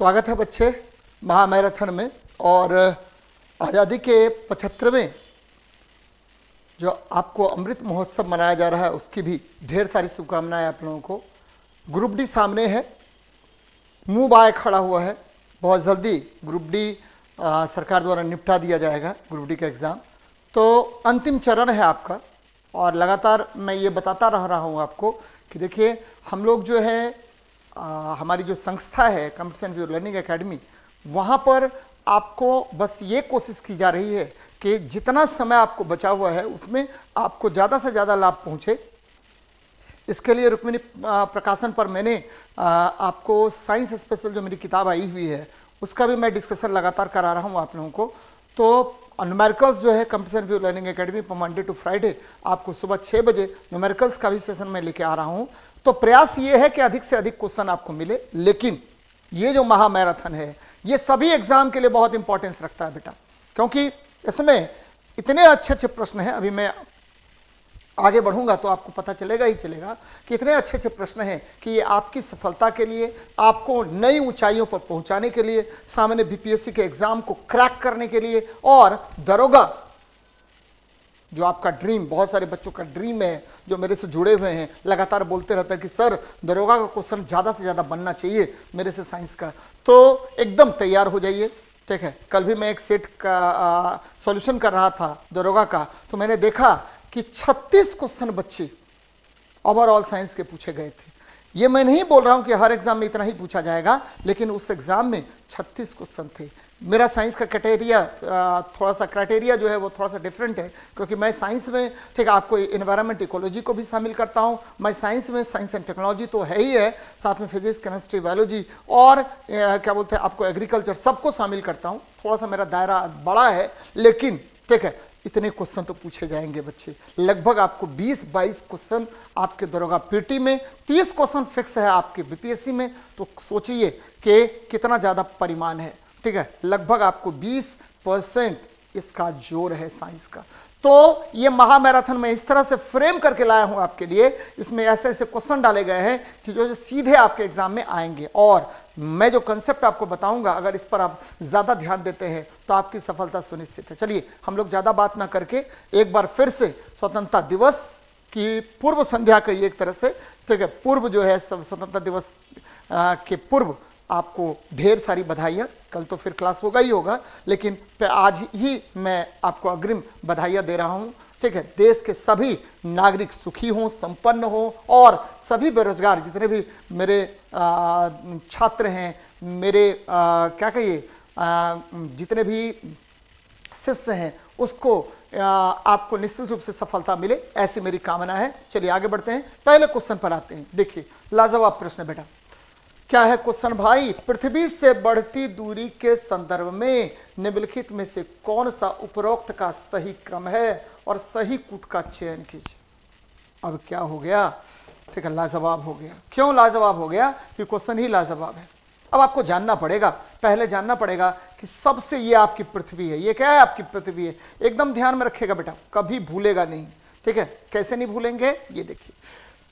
स्वागत है बच्चे महामैराथन में और आज़ादी के पचहत्तरवें जो आपको अमृत महोत्सव मनाया जा रहा है, उसकी भी ढेर सारी शुभकामनाएँ आप लोगों को। ग्रुप डी सामने है, मुँह बाय खड़ा हुआ है, बहुत जल्दी ग्रुप डी सरकार द्वारा निपटा दिया जाएगा ग्रुप डी का एग्ज़ाम। तो अंतिम चरण है आपका और लगातार मैं ये बताता रह रहा हूँ आपको कि देखिए, हम लोग जो है आ, हमारी जो संस्था है कंप्यूटर व्यू लर्निंग एकेडमी वहाँ पर आपको बस ये कोशिश की जा रही है कि जितना समय आपको बचा हुआ है उसमें आपको ज़्यादा से ज़्यादा लाभ पहुँचे। इसके लिए रुक्मिणी प्रकाशन पर मैंने आ, आपको साइंस स्पेशल जो मेरी किताब आई हुई है उसका भी मैं डिस्कशन लगातार करा रहा हूँ आप लोगों को। तो न्यूमेरिकल्स जो है कंप्यूटर व्यू लर्निंग एकेडमी पर मंडे टू फ्राइडे आपको सुबह छः बजे न्यूमेरिकल्स का भी सेशन मैं लेके आ रहा हूँ। तो प्रयास ये है कि अधिक से अधिक क्वेश्चन आपको मिले, लेकिन ये जो महामैराथन है, ये सभी एग्ज़ाम के लिए बहुत इंपॉर्टेंस रखता है बेटा। क्योंकि इसमें इतने अच्छे अच्छे प्रश्न हैं, अभी मैं आगे बढ़ूँगा तो आपको पता चलेगा ही चलेगा कि इतने अच्छे अच्छे प्रश्न हैं कि ये आपकी सफलता के लिए, आपको नई ऊंचाइयों पर पहुँचाने के लिए, सामने बीपीएससी के एग्ज़ाम को क्रैक करने के लिए और दरोगा जो आपका ड्रीम बहुत सारे बच्चों का ड्रीम है, जो मेरे से जुड़े हुए हैं, लगातार बोलते रहते हैं कि, सर, दरोगा का क्वेश्चन ज़्यादा से ज़्यादा बनना चाहिए मेरे से साइंस का। तो एकदम तैयार हो जाइए। ठीक है, कल भी मैं एक सेट का सॉल्यूशन कर रहा था दरोगा का तो मैंने देखा कि 36 क्वेश्चन बच्चे ओवरऑल साइंस के पूछे गए थे। ये मैं नहीं बोल रहा हूँ कि हर एग्ज़ाम में इतना ही पूछा जाएगा, लेकिन उस एग्ज़ाम में 36 क्वेश्चन थे। मेरा साइंस का क्राइटेरिया थोड़ा सा क्राइटेरिया जो है वो थोड़ा सा डिफरेंट है, क्योंकि मैं साइंस में, ठीक है, आपको इन्वायरमेंट इकोलॉजी को भी शामिल करता हूँ। मैं साइंस में साइंस एंड टेक्नोलॉजी तो है ही है, साथ में फिजिक्स केमिस्ट्री बायोलॉजी और क्या बोलते हैं, आपको एग्रीकल्चर सबको शामिल करता हूँ। थोड़ा सा मेरा दायरा बड़ा है, लेकिन, ठीक है, इतने क्वेश्चन तो पूछे जाएँगे बच्चे। लगभग आपको 20-22 क्वेश्चन आपके दरोगा पीटी में 30 क्वेश्चन फिक्स है आपके बीपीएससी में तो सोचिए कि कितना ज़्यादा परिमाण है। ठीक है लगभग आपको 20 परसेंट इसका ज़ोर है साइंस का। तो ये महामैराथन में इस तरह से फ्रेम करके लाया हूँ आपके लिए इसमें ऐसे ऐसे क्वेश्चन डाले गए हैं कि जो, जो सीधे आपके एग्ज़ाम में आएँगे। और मैं जो कंसेप्ट आपको बताऊँगा अगर इस पर आप ज़्यादा ध्यान देते हैं तो आपकी सफलता सुनिश्चित है। चलिए हम लोग ज़्यादा बात ना करके एक बार फिर से स्वतंत्रता दिवस की पूर्व संध्या का एक तरह से ठीक है पूर्व जो है स्वतंत्रता दिवस के पूर्व आपको ढेर सारी बधाइयाँ। कल तो फिर क्लास होगा ही होगा लेकिन आज ही मैं आपको अग्रिम बधाइयाँ दे रहा हूँ। ठीक है देश के सभी नागरिक सुखी हों संपन्न हों और सभी बेरोजगार जितने भी मेरे छात्र हैं मेरे आ, क्या कहिए जितने भी शिष्य हैं उसको आ, आपको निश्चित रूप से सफलता मिले ऐसी मेरी कामना है। चलिए आगे बढ़ते हैं। पहले क्वेश्चन पर आते हैं। देखिए लाजवाब प्रश्न बेटा। क्या है क्वेश्चन भाई? पृथ्वी से बढ़ती दूरी के संदर्भ में निम्नलिखित में से कौन सा उपरोक्त का सही क्रम है और सही कूट का चयन कीजिए। अब क्या हो गया? ठीक है, लाजवाब हो गया। क्यों लाजवाब हो गया? कि क्वेश्चन ही लाजवाब है। अब आपको जानना पड़ेगा, पहले जानना पड़ेगा कि सबसे ये आपकी पृथ्वी है, ये क्या है आपकी पृथ्वी है? एकदम ध्यान में रखेगा बेटा, कभी भूलेगा नहीं। ठीक है, कैसे नहीं भूलेंगे? ये देखिए,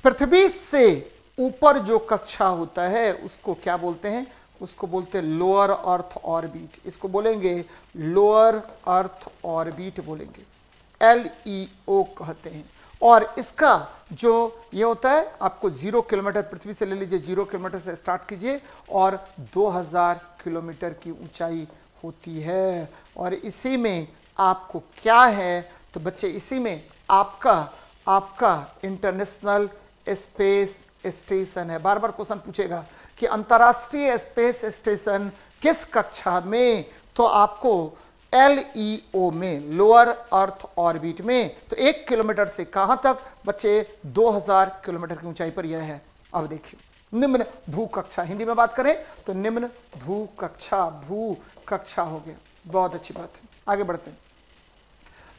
पृथ्वी से ऊपर जो कक्षा होता है, उसको क्या बोलते हैं? उसको बोलते हैं लोअर अर्थ ऑर्बिट इसको बोलेंगे लोअर अर्थ ऑर्बिट बोलेंगे। एल ई ओ कहते हैं। और इसका जो ये होता है, आपको ज़ीरो किलोमीटर पृथ्वी से ले लीजिए ज़ीरो किलोमीटर से स्टार्ट कीजिए, और 2000 किलोमीटर की ऊंचाई होती है। और इसी में आपको क्या है? तो बच्चे, इसी में आपका आपका इंटरनेशनल स्पेस स्टेशन है। बार बार क्वेश्चन पूछेगा कि अंतरराष्ट्रीय स्पेस स्टेशन किस कक्षा में? तो आपको एल ई ओ में लोअर अर्थ ऑर्बिट में तो एक किलोमीटर से कहाँ तक? बच्चे 2000 किलोमीटर की ऊंचाई पर यह है। अब देखिए, निम्न भू कक्षा हिंदी में बात करें तो निम्न भू कक्षा भू कक्षा हो गया। बहुत अच्छी बात है। आगे बढ़ते हैं।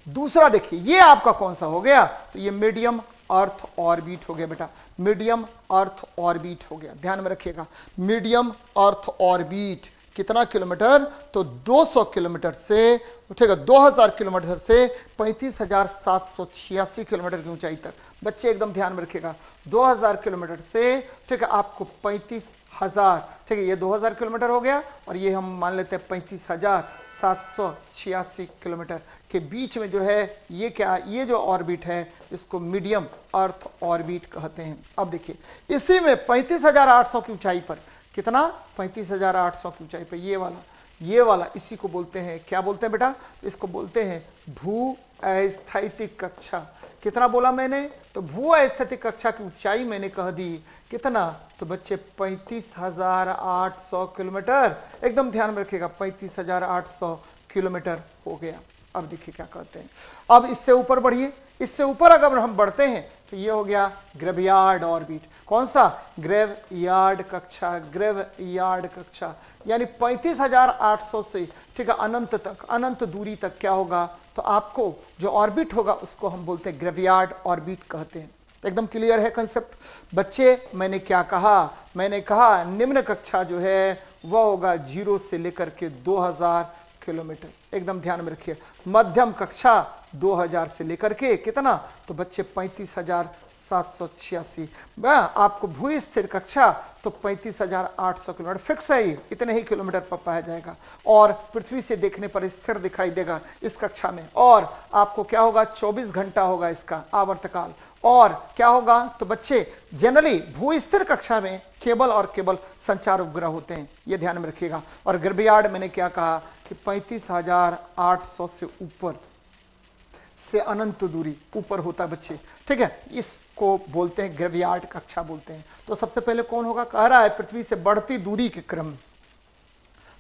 दूसरा देखिए, ये आपका कौन सा हो गया? तो ये मीडियम अर्थ ऑर्बिट हो गया बेटा। मीडियम अर्थ ऑर्बिट हो गया। ध्यान में रखिएगा। मीडियम अर्थ ऑर्बिट कितना किलोमीटर? तो 200 किलोमीटर से, उठेगा 2000 किलोमीटर से पैंतीस किलोमीटर की ऊंचाई तक। बच्चे एकदम ध्यान में रखिएगा। 2000 किलोमीटर से, ठीक है, आपको पैंतीस हज़ार, ठीक है, ये 2000 किलोमीटर हो गया और ये हम मान लेते हैं पैंतीस हज़ार सात सौ छियासी किलोमीटर। के बीच में जो है, ये क्या, ये जो ऑर्बिट है, इसको मीडियम अर्थ ऑर्बिट कहते हैं। अब देखिए, इसी में पैंतीस हज़ार आठ सौ की ऊंचाई पर, कितना? पैंतीस हज़ार आठ सौ की ऊंचाई पर, ये वाला ये वाला, इसी को बोलते हैं। क्या बोलते हैं बेटा? इसको बोलते हैं भू अस्थैतिक कक्षा। कितना बोला मैंने? तो भू अस्थैतिक कक्षा की ऊंचाई मैंने कह दी। कितना? तो बच्चे, पैंतीस हज़ार आठ सौ किलोमीटर। एकदम ध्यान में रखिएगा, पैंतीस हज़ार आठ सौ किलोमीटर हो गया। अब देखिए क्या कहते हैं। अब इससे ऊपर बढ़िए। इससे ऊपर अगर हम बढ़ते हैं तो ये हो गया ग्रेवयार्ड ऑर्बिट कौन सा? ग्रेव यार्ड कक्षा ग्रेव यार्ड कक्षा। यानी पैंतीस हज़ार आठ सौ से, ठीक है, अनंत तक, अनंत दूरी तक क्या होगा? तो आपको जो ऑर्बिट होगा, उसको हम बोलते हैं ग्रेवयार्ड ऑर्बिट कहते हैं। एकदम क्लियर है कंसेप्ट बच्चे, मैंने क्या कहा? मैंने कहा निम्न कक्षा जो है, वह होगा ज़ीरो से लेकर के 2000 किलोमीटर। एकदम ध्यान में रखिए। मध्यम कक्षा 2000 से लेकर के कितना? तो बच्चे पैंतीस हज़ार सात सौ छियासी। आपको भू स्थिर कक्षा तो पैंतीस हज़ार आठ सौ किलोमीटर। फिक्स है ये, इतने ही किलोमीटर पर पाया जाएगा। और पृथ्वी से देखने पर स्थिर दिखाई देगा इस कक्षा में। और आपको क्या होगा? 24 घंटा होगा इसका आवर्तकाल। और क्या होगा? तो बच्चे जनरली भू स्थिर कक्षा में केबल और केबल संचार उपग्रह होते हैं। ये ध्यान में रखिएगा। और गर्भयार्ड मैंने क्या कहा? कि पैंतीस हज़ार आठ सौ से ऊपर से अनंत दूरी ऊपर होता है बच्चे। ठीक है? इसको बोलते हैं, ग्रेवियार्ड कक्षा बोलते हैं। तो सबसे पहले कौन होगा? कह रहा है पृथ्वी से बढ़ती दूरी के क्रम।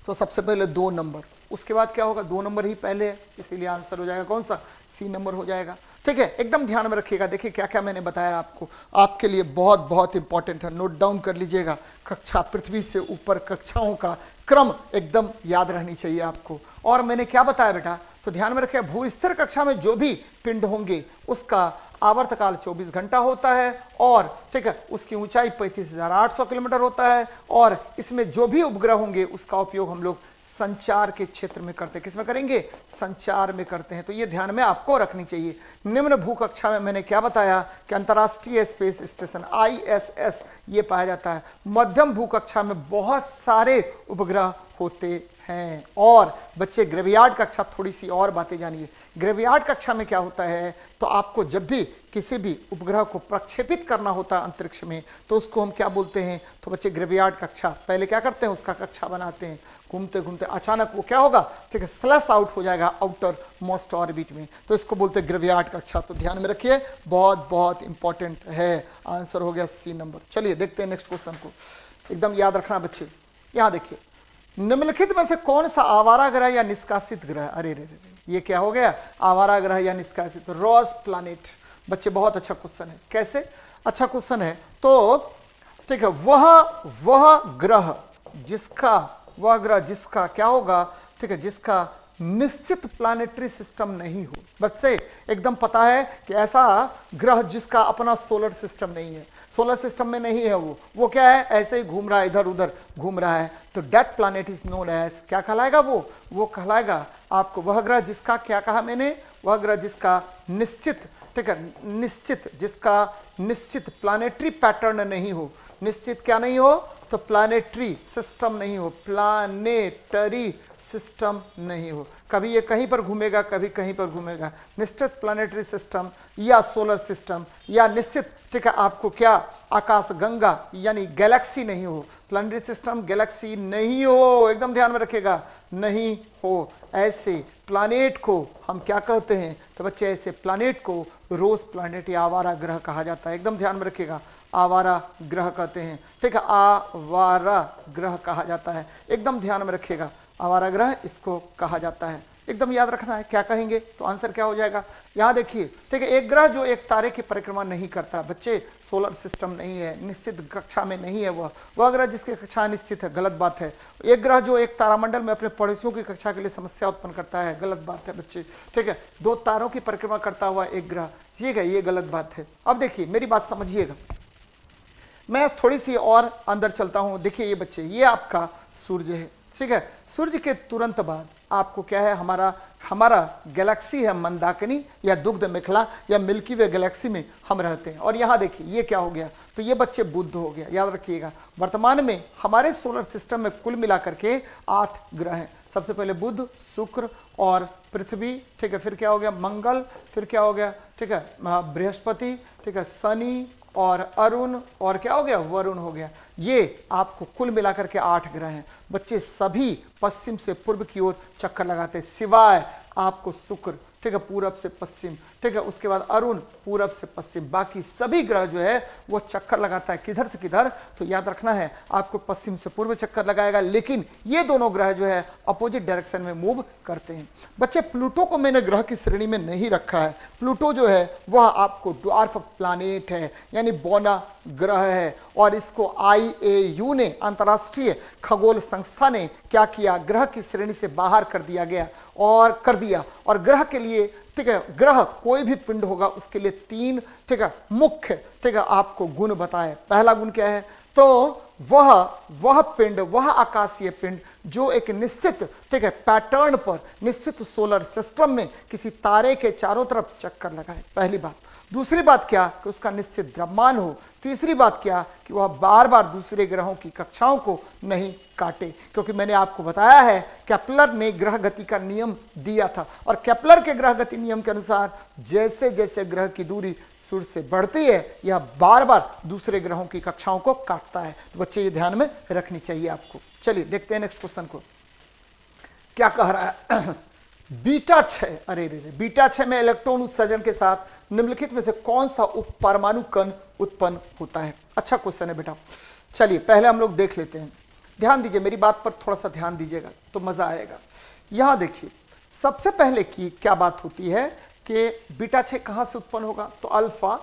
तो सबसे पहले दो नंबर। उसके बाद क्या होगा? दो नंबर ही पहले है, इसीलिए आंसर हो जाएगा कौन सा? सी नंबर हो जाएगा। ठीक है, एकदम ध्यान में रखिएगा। देखिए क्या क्या मैंने बताया आपको। आपके लिए बहुत बहुत इंपॉर्टेंट है। नोट डाउन कर लीजिएगा। कक्षा पृथ्वी से ऊपर कक्षाओं का क्रम एकदम याद रहनी चाहिए आपको। और मैंने क्या बताया बेटा? तो ध्यान में रखिए भू स्थिर कक्षा में जो भी पिंड होंगे, उसका आवर्तकाल 24 घंटा होता है और ठीक है, उसकी ऊंचाई पैंतीस किलोमीटर होता है और इसमें जो भी उपग्रह होंगे, उसका उपयोग हम लोग संचार के क्षेत्र में करते हैं। किसमें करेंगे? संचार में करते हैं। तो ये ध्यान में आपको रखनी चाहिए। निम्न भू कक्षा में मैंने क्या बताया कि अंतर्राष्ट्रीय स्पेस स्टेशन आईएसएस ये पाया जाता है। मध्यम भू कक्षा में बहुत सारे उपग्रह होते हैं। और बच्चे, ग्रेवियार्ड कक्षा थोड़ी सी और बातें जानिए। ग्रेवियार्ड कक्षा में क्या होता है? तो आपको जब भी किसी भी उपग्रह को प्रक्षेपित करना होता है अंतरिक्ष में तो उसको हम क्या बोलते हैं? तो बच्चे, ग्रेवियार्ड कक्षा, पहले क्या करते हैं? उसका कक्षा बनाते हैं। घूमते घूमते अचानक वो क्या होगा? ठीक है स्लस आउट हो जाएगा आउटर मोस्ट ऑर्बिट में। तो इसको बोलते हैं ग्रेवियार्ड कक्षा। तो ध्यान में रखिए, बहुत बहुत इंपॉर्टेंट है। आंसर हो गया सी नंबर चलिए देखते हैं नेक्स्ट क्वेश्चन को। एकदम याद रखना बच्चे। यहाँ देखिए। निम्नलिखित में से कौन सा आवारा ग्रह या निष्कासित ग्रह? अरे रे रे ये क्या हो गया? आवारा ग्रह या निष्कासित? रोज प्लानिट बच्चे, बहुत अच्छा क्वेश्चन है। कैसे? अच्छा क्वेश्चन है। तो ठीक है, वह वह ग्रह जिसका, वह ग्रह जिसका क्या होगा? ठीक है, जिसका निश्चित प्लानिटरी सिस्टम नहीं हो। बच्चे, एकदम पता है कि ऐसा ग्रह जिसका अपना सोलर सिस्टम नहीं है। सोलर सिस्टम में नहीं है वो। वो क्या है? ऐसे ही घूम रहा है, इधर उधर घूम रहा है। तो that planet is known as. क्या कहलाएगा वो? वो कहलाएगा आपको वह ग्रह जिसका क्या कहा मैंने? वह ग्रह जिसका निश्चित, ठीक है, निश्चित, जिसका निश्चित प्लानिटरी पैटर्न नहीं हो। निश्चित क्या नहीं हो? तो प्लानिटरी सिस्टम नहीं हो। प्लानेटरी सिस्टम नहीं हो। कभी ये कहीं पर घूमेगा, कभी कहीं पर घूमेगा। निश्चित प्लानिटरी सिस्टम या सोलर सिस्टम या निश्चित ठीक है, आपको क्या आकाश गंगा यानी गैलेक्सी नहीं हो प्लानिटरी सिस्टम गैलेक्सी नहीं हो, एकदम ध्यान में रखेगा नहीं हो। ऐसे प्लानेट को हम क्या कहते हैं? तो बच्चे, ऐसे प्लानेट को रोज प्लानेट या आवारा ग्रह कहा जाता है, एकदम ध्यान में रखेगा आवारा ग्रह कहते हैं, ठीक है, आवारा ग्रह कहा जाता है, एकदम ध्यान में रखिएगा। आवारा ग्रह इसको कहा जाता है। एकदम याद रखना है, क्या कहेंगे? तो आंसर क्या हो जाएगा? यहाँ देखिए, ठीक है, एक ग्रह जो एक तारे की परिक्रमा नहीं करता, बच्चे सोलर सिस्टम नहीं है, निश्चित कक्षा में नहीं है वह। वह ग्रह जिसकी कक्षा निश्चित है, गलत बात है। एक ग्रह जो एक तारामंडल में अपने पड़ोसियों की कक्षा के लिए समस्या उत्पन्न करता है, गलत बात है बच्चे। ठीक है, दो तारों की परिक्रमा करता हुआ एक ग्रह ठीक है ये गलत बात है। अब देखिए, मेरी बात समझिएगा। मैं थोड़ी सी और अंदर चलता हूँ। देखिए ये बच्चे, ये आपका सूर्य है। ठीक है, सूर्य के तुरंत बाद आपको क्या है, हमारा हमारा गैलेक्सी है मंदाकिनी या दुग्ध मिखला या मिल्की वे गैलेक्सी में हम रहते हैं। और यहाँ देखिए, ये क्या हो गया? तो ये बच्चे बुद्ध हो गया याद रखिएगा। वर्तमान में हमारे सोलर सिस्टम में कुल मिलाकर के आठ ग्रह हैं। सबसे पहले बुद्ध शुक्र और पृथ्वी, ठीक है, फिर क्या हो गया? मंगल, फिर क्या हो गया? ठीक है, बृहस्पति, ठीक है, शनि और अरुण, और क्या हो गया? वरुण हो गया। ये आपको कुल मिलाकर के आठ ग्रह हैं। बच्चे सभी पश्चिम से पूर्व की ओर चक्कर लगाते सिवाय आपको शुक्र, ठीक है, पूरब से पश्चिम। ठीक है उसके बाद अरुण पूरब से पश्चिम, बाकी सभी ग्रह जो है, वो चक्कर लगाता है किधर से किधर। तो याद रखना है, आपको पश्चिम से पूर्व चक्कर लगाएगा, लेकिन ये दोनों ग्रह जो है अपोजिट डायरेक्शन में मूव करते हैं। बच्चे, प्लूटो को मैंने ग्रह की श्रेणी में नहीं रखा है। प्लूटो जो है, वह आपको ड्वार्फ प्लानिट है, यानी बोना ग्रह है, और इसको आई ए यू ने, अंतर्राष्ट्रीय खगोल संस्था ने क्या किया? ग्रह की श्रेणी से बाहर कर दिया गया और कर दिया। और ग्रह के लिए ठीक है, ग्रह कोई भी पिंड होगा, उसके लिए तीन, ठीक है, मुख्य, ठीक है, आपको गुण बताए। पहला गुण क्या है? तो वह वह पिंड, वह आकाशीय पिंड, जो एक निश्चित, ठीक है पैटर्न पर, निश्चित सोलर सिस्टम में किसी तारे के चारों तरफ़ चक्कर लगाए। पहली बात। दूसरी बात क्या कि उसका निश्चित द्रव्यमान हो? तीसरी बात क्या कि वह बार बार दूसरे ग्रहों की कक्षाओं को नहीं काटे? क्योंकि मैंने आपको बताया है, कैप्लर ने ग्रह गति का नियम दिया था। और कैप्लर के ग्रह गति नियम के अनुसार जैसे जैसे ग्रह की दूरी सूर्य से बढ़ती है, यह बार बार दूसरे ग्रहों की कक्षाओं को काटता है। तो बच्चे, ये ध्यान में रखनी चाहिए आपको। चलिए, देखते हैं नेक्स्ट क्वेश्चन को। क्या कह रहा है? बीटा छह, अरे रे बीटा छह में इलेक्ट्रॉन उत्सर्जन के साथ निम्नलिखित में से कौन सा उप परमाणु कण उत्पन्न होता है? अच्छा क्वेश्चन है बेटा। चलिए, पहले हम लोग देख लेते हैं। ध्यान दीजिए, मेरी बात पर थोड़ा सा ध्यान दीजिएगा तो मज़ा आएगा। यहाँ देखिए, सबसे पहले की क्या बात होती है कि बीटा छह कहाँ से उत्पन्न होगा? तो अल्फ़ा,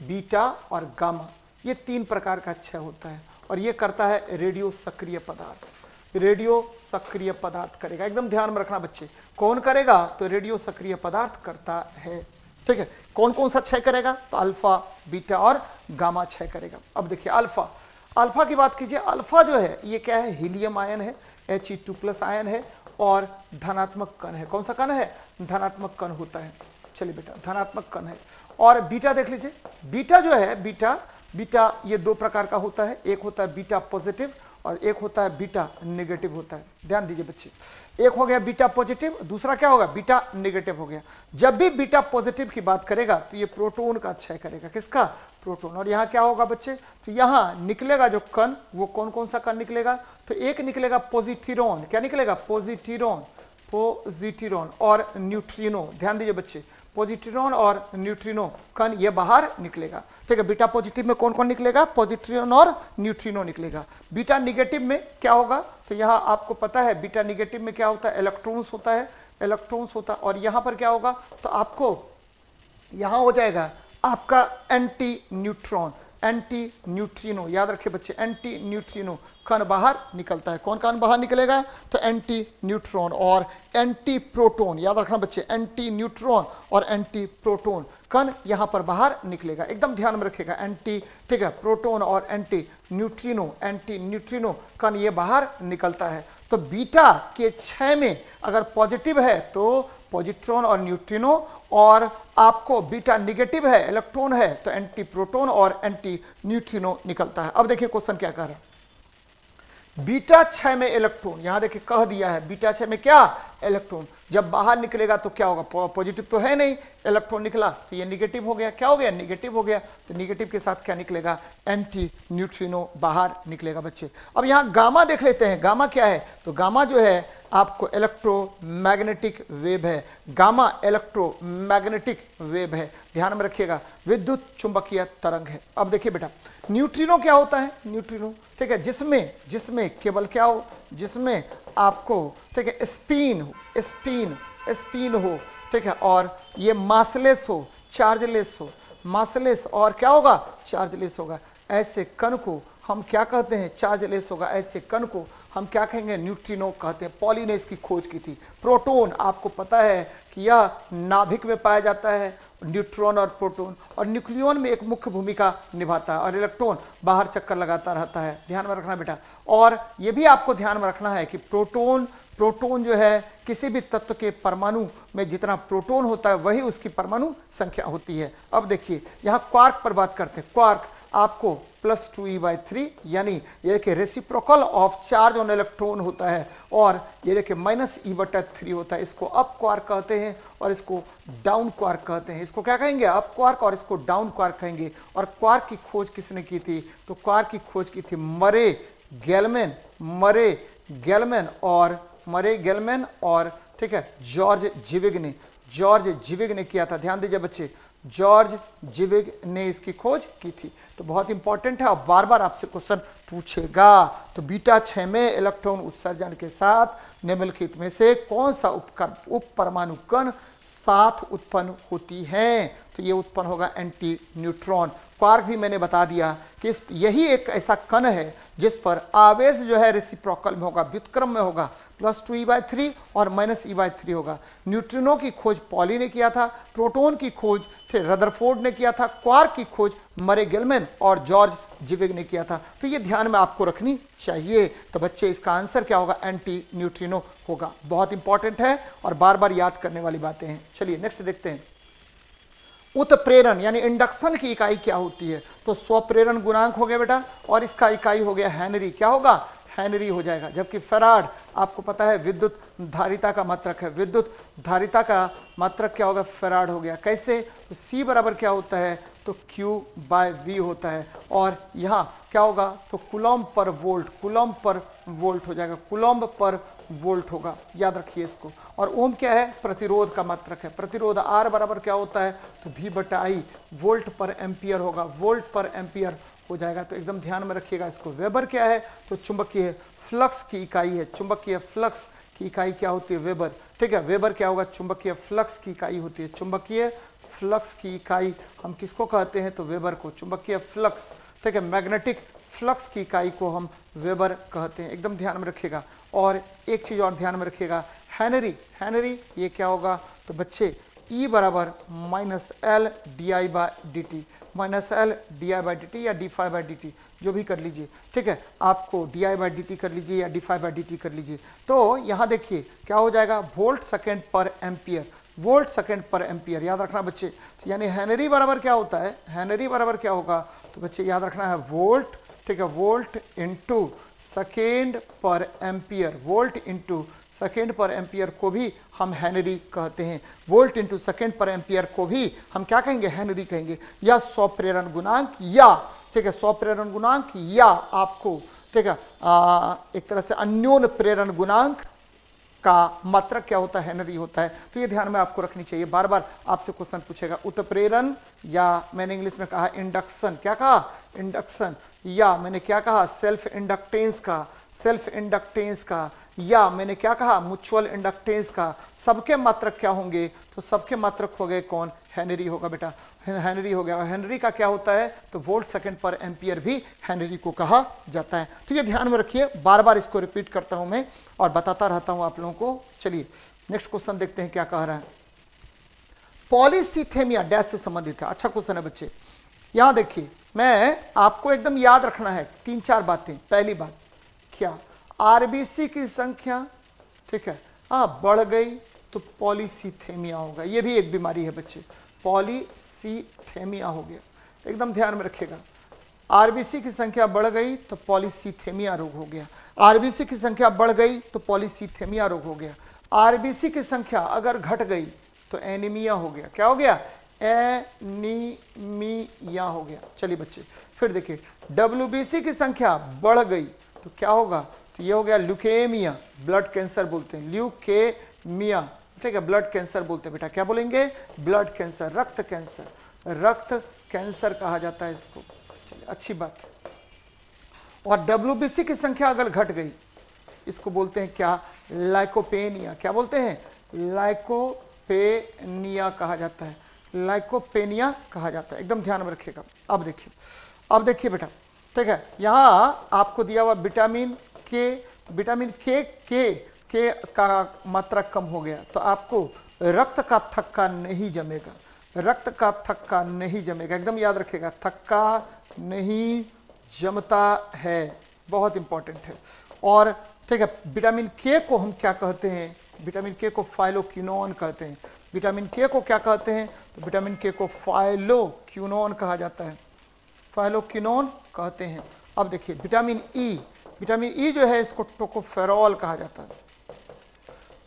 बीटा और गामा, ये तीन प्रकार का क्षय होता है और ये करता है रेडियो सक्रिय पदार्थ। रेडियो सक्रिय पदार्थ करेगा। एकदम ध्यान में रखना बच्चे। कौन करेगा? तो रेडियो सक्रिय पदार्थ करता है। ठीक है? कौन कौन सा क्षय करेगा? तो अल्फ़ा, बीटा और गामा क्षय करेगा। अब देखिए, अल्फ़ा। अल्फ़ा की बात कीजिए, अल्फ़ा जो है, ये क्या है? हीलियम आयन है H E two plus ion है और धनात्मक कण है। कौन सा कण है? धनात्मक कण होता है। चलिए बेटा, धनात्मक कण है। और बीटा देख लीजिए। बीटा जो है, बीटा बीटा ये दो प्रकार का होता है। एक होता है बीटा पॉजिटिव और एक होता है बीटा नेगेटिव होता है। ध्यान दीजिए बच्चे। एक हो गया बीटा पॉजिटिव दूसरा क्या होगा? बीटा नेगेटिव हो गया। जब भी बीटा पॉजिटिव की बात करेगा तो ये प्रोटोन का क्षय करेगा। किसका? प्रोटोन और यहाँ क्या होगा बच्चे? तो यहाँ निकलेगा जो कण, वो कौन कौन सा कण निकलेगा? तो एक निकलेगा पोजिटिरोन क्या निकलेगा? पॉजिटिरोन पोजिटिरोन और न्यूट्रिनो ध्यान दीजिए बच्चे। पॉजिट्रिनॉन और न्यूट्रिनो कण ये बाहर निकलेगा। ठीक है बीटा पॉजिटिव में कौन कौन निकलेगा? पॉजिट्रोन और न्यूट्रिनो निकलेगा। बीटा निगेटिव में क्या होगा? तो यहाँ आपको पता है बीटा निगेटिव में क्या होता है? इलेक्ट्रॉन्स होता है इलेक्ट्रॉन्स होता है। और यहाँ पर क्या होगा? तो आपको यहाँ हो जाएगा आपका एंटी न्यूट्रॉन एंटी न्यूट्रिनो याद रखिए बच्चे एंटी न्यूट्रिनो कण बाहर निकलता है। कौन कण बाहर निकलेगा? तो एंटी न्यूट्रॉन और एंटी प्रोटोन याद रखना बच्चे एंटी न्यूट्रॉन और एंटी प्रोटोन कण यहाँ पर बाहर निकलेगा। एकदम ध्यान में रखेगा एंटी ठीक है प्रोटोन और एंटी न्यूट्रिनो एंटी न्यूट्रिनो कण ये बाहर निकलता है। तो बीटा के छह में अगर पॉजिटिव है तो पॉजिट्रॉन और न्यूट्रिनो और आपको बीटा निगेटिव है इलेक्ट्रॉन है तो एंटी प्रोटोन और एंटी न्यूट्रिनो निकलता है। अब देखिए क्वेश्चन क्या कह रहा है। बीटा छह में इलेक्ट्रॉन यहाँ देखिए कह दिया है बीटा छह में क्या? इलेक्ट्रॉन जब बाहर निकलेगा तो क्या होगा? पॉजिटिव तो है नहीं इलेक्ट्रॉन निकला तो ये निगेटिव हो गया। क्या हो गया? निगेटिव हो गया। तो निगेटिव के साथ क्या निकलेगा? एंटी न्यूट्रिनो बाहर निकलेगा बच्चे। अब यहाँ गामा देख लेते हैं। गामा क्या है? तो गामा जो है, आपको इलेक्ट्रोमैग्नेटिक वेव है। गामा इलेक्ट्रोमैग्नेटिक वेव है। ध्यान में रखिएगा। विद्युत चुंबकीय तरंग है। अब देखिए बेटा न्यूट्रिनो क्या होता है? न्यूट्रिनो ठीक है? जिसमें जिसमें केवल क्या हो? जिसमें आपको, ठीक है, स्पिन हो, स्पिन स्पिन हो, ठीक है, और ये मासलेस हो, चार्जलेस हो, मासलेस, और क्या होगा? चार्जलेस होगा। ऐसे कण को हम क्या कहते हैं? चार्जलेस होगा। ऐसे कण को हम क्या कहेंगे? न्यूट्रिनो कहते हैं। पॉली ने इसकी खोज की थी। प्रोटोन, आपको पता है कि यह नाभिक में पाया जाता है। न्यूट्रॉन और प्रोटॉन, और न्यूक्लियोन में एक मुख्य भूमिका निभाता है, और इलेक्ट्रॉन बाहर चक्कर लगाता रहता है। ध्यान में रखना बेटा। और ये भी आपको ध्यान में रखना है कि प्रोटोन प्रोटोन जो है, किसी भी तत्व के परमाणु में जितना प्रोटोन होता है, वही उसकी परमाणु संख्या होती है। अब देखिए, यहाँ क्वार्क पर बात करते हैं। क्वार्क आपको plus two E by three यानी ये देखिए reciprocal of charge on electron होता है, और ये देखिए माइनस ई बटा थ्री होता है। इसको अप क्वार्क कहते हैं और इसको डाउन क्वार्क कहते हैं। इसको क्या कहेंगे? अप क्वार्क और इसको डाउन क्वार्क कहेंगे। और क्वार्क की खोज किसने की थी? तो क्वार्क की खोज की थी मरे गैलमैन मरे गैलमैन और, मरे गेलमैन और, ठीक है जॉर्ज जिविग ने जॉर्ज जिविग ने किया था। ध्यान दीजिए बच्चे जॉर्ज जिविग ने इसकी खोज की थी। तो बहुत इंपॉर्टेंट है और बार बार आपसे क्वेश्चन पूछेगा। तो बीटा छ में इलेक्ट्रॉन उत्सर्जन के साथ निम्नलिखित में से कौन सा उपकर उप परमाणु कण साथ उत्पन्न होती है? तो ये उत्पन्न होगा एंटी न्यूट्रॉन क्वार्क भी मैंने बता दिया कि यही एक ऐसा कण है जिस पर आवेश जो है रेसिप्रोकल में होगा, व्युतक्रम में होगा। Plus two E by three और माइनस ई बाय थ्री होगा। न्यूट्रिनो की खोज पॉली ने किया था, प्रोटोन की खोज फिर रदरफोर्ड ने किया था, क्वार्क की खोज मरे गिलमैन और जॉर्ज जिविग ने किया था। तो ये ध्यान में आपको रखनी चाहिए। तो बच्चे, इसका आंसर क्या होगा? एंटी न्यूट्रिनो होगा। बहुत इंपॉर्टेंट है और बार बार याद करने वाली बातें हैं। चलिए नेक्स्ट देखते हैं। उत्प्रेरण, यानी इंडक्शन की इकाई क्या होती है? तो स्वप्रेरण गुणांक हो गया बेटा, और इसका इकाई हो गया हैनरी। क्या होगा? हैनरी हो जाएगा, जबकि फराड आपको पता है, विद्युत धारिता का मात्रक है। विद्युत धारिता का मात्रक क्या होगा? फराड हो गया। कैसे? तो बराबर क्या होता है? तो Q बाय वी होता है। और यहाँ क्या होगा? तो coulomb per volt coulomb per volt हो जाएगा। कुलम्ब पर वोल्ट होगा। याद रखिए इसको। और ओम क्या है? प्रतिरोध का मात्रक है। प्रतिरोध आर बराबर क्या होता है? तो भी बटा आई वोल्ट पर एम्पियर होगा। वोल्ट पर एम्पियर हो जाएगा। तो एकदम ध्यान में रखिएगा इसको। वेबर क्या है? तो चुंबकीय फ्लक्स की इकाई है, चुंबकीय फ्लक्स की इकाई क्या होती है? वेबर। ठीक है, वेबर क्या होगा? चुंबकीय फ्लक्स की इकाई होती है। चुंबकीय फ्लक्स की इकाई हम किसको कहते हैं? तो वेबर को। चुंबकीय फ्लक्स, ठीक है, मैग्नेटिक फ्लक्स की इकाई को हम वेबर कहते हैं। एकदम ध्यान में रखिएगा। और एक चीज़ और ध्यान में रखिएगा। हैनरी हैनरी, ये क्या होगा? तो बच्चे ई बराबर minus L D I by D T minus L, D I by D T या D five by D T, जो भी कर लीजिए। ठीक है? आपको D I by D T कर लीजिए या D five by D T कर लीजिए। तो यहाँ देखिए, क्या हो जाएगा? वोल्ट सेकेंड पर एम्पियर। वोल्ट सेकेंड पर एम्पियर। याद रखना बच्चे, यानी हैनरी बराबर क्या होता है? हैनरी बराबर क्या होगा? तो बच्चे, याद रखना है, वोल्ट, ठीक है, वोल्ट इंटू सेकेंड पर एम्पियर। वोल्ट इंटू सेकेंड पर एम्पियर को भी हम हैनरी कहते हैं। वोल्ट इंटू सेकेंड पर एम्पियर को भी हम क्या कहेंगे? हैनरी कहेंगे। या सौ प्रेरण गुणांक या, ठीक है, सौ प्रेरण गुणांक या आपको, ठीक है एक तरह से अन्योन प्रेरण गुणांक का मात्रक क्या होता है? हैनरी होता है। तो ये ध्यान में आपको रखनी चाहिए। बार बार आपसे क्वेश्चन पूछेगा उत्प्रेरण या मैंने इंग्लिश में कहा इंडक्शन क्या कहा? इंडक्शन या मैंने क्या कहा? सेल्फ इंडक्टेंस का सेल्फ इंडक्टेंस का या मैंने क्या कहा? म्यूचुअल इंडक्टेंस का सबके मात्रक क्या होंगे? तो सबके मात्रक हो गए कौन? हैनरी होगा बेटा। हैनरी हो गया। हैनरी का क्या होता है? तो वोल्ट सेकंड पर एम्पियर भी हैनरी को कहा जाता है। तो ये ध्यान में रखिए। बार बार इसको रिपीट करता हूँ मैं और बताता रहता हूँ आप लोगों को। चलिए नेक्स्ट क्वेश्चन देखते हैं क्या कह रहा है। पॉलिसीथेमिया डैश से संबंधित है। अच्छा क्वेश्चन है बच्चे। यहाँ देखिए, मैं आपको एकदम याद रखना है। तीन चार बातें। पहली बात, क्या आरबीसी की संख्या, ठीक है? हाँ बढ़ गई तो पॉलीसीथेमिया होगा ये भी एक बीमारी है बच्चे। पॉलीसीथेमिया हो गया। एकदम ध्यान में रखिएगा। आरबीसी की संख्या बढ़ गई तो पॉलीसीथेमिया रोग हो गया। आरबीसी की संख्या बढ़ गई तो पॉलीसीथेमिया रोग हो गया। आरबीसी की संख्या अगर घट गई तो एनीमिया हो गया। क्या हो गया? एनीमिया हो गया। चलिए बच्चे, फिर देखिए। डब्ल्यूबीसी की संख्या बढ़ गई तो क्या होगा? ये हो गया ल्यूकेमिया ब्लड कैंसर बोलते हैं। ल्यूकेमिया ठीक है ब्लड कैंसर बोलते हैं। बेटा, क्या बोलेंगे? ब्लड कैंसर रक्त कैंसर रक्त कैंसर कहा जाता है इसको। चलिए, अच्छी बात। और डब्ल्यूबीसी की संख्या अगर घट गई, इसको बोलते हैं क्या? लाइकोपेनिया क्या बोलते हैं? लाइकोपेनिया कहा जाता है। लाइकोपेनिया कहा जाता है। एकदम ध्यान में रखिएगा। अब देखिए अब देखिए बेटा, ठीक है, यहाँ आपको दिया हुआ विटामिन के विटामिन के के के का मात्रा कम हो गया। तो आपको रक्त का थक्का नहीं जमेगा। रक्त का थक्का नहीं जमेगा। एकदम याद रखेगा, थक्का नहीं जमता है। बहुत इंपॉर्टेंट है। और ठीक है विटामिन के को हम क्या कहते हैं? विटामिन के को फाइलोक्यूनोन कहते हैं। विटामिन के को क्या कहते हैं? तो विटामिन के को फाइलोक्यूनोन कहा जाता है। फाइलोक्यूनोन कहते हैं। अब देखिए विटामिन ई विटामिन ई जो है इसको टोकोफेरॉल कहा जाता है।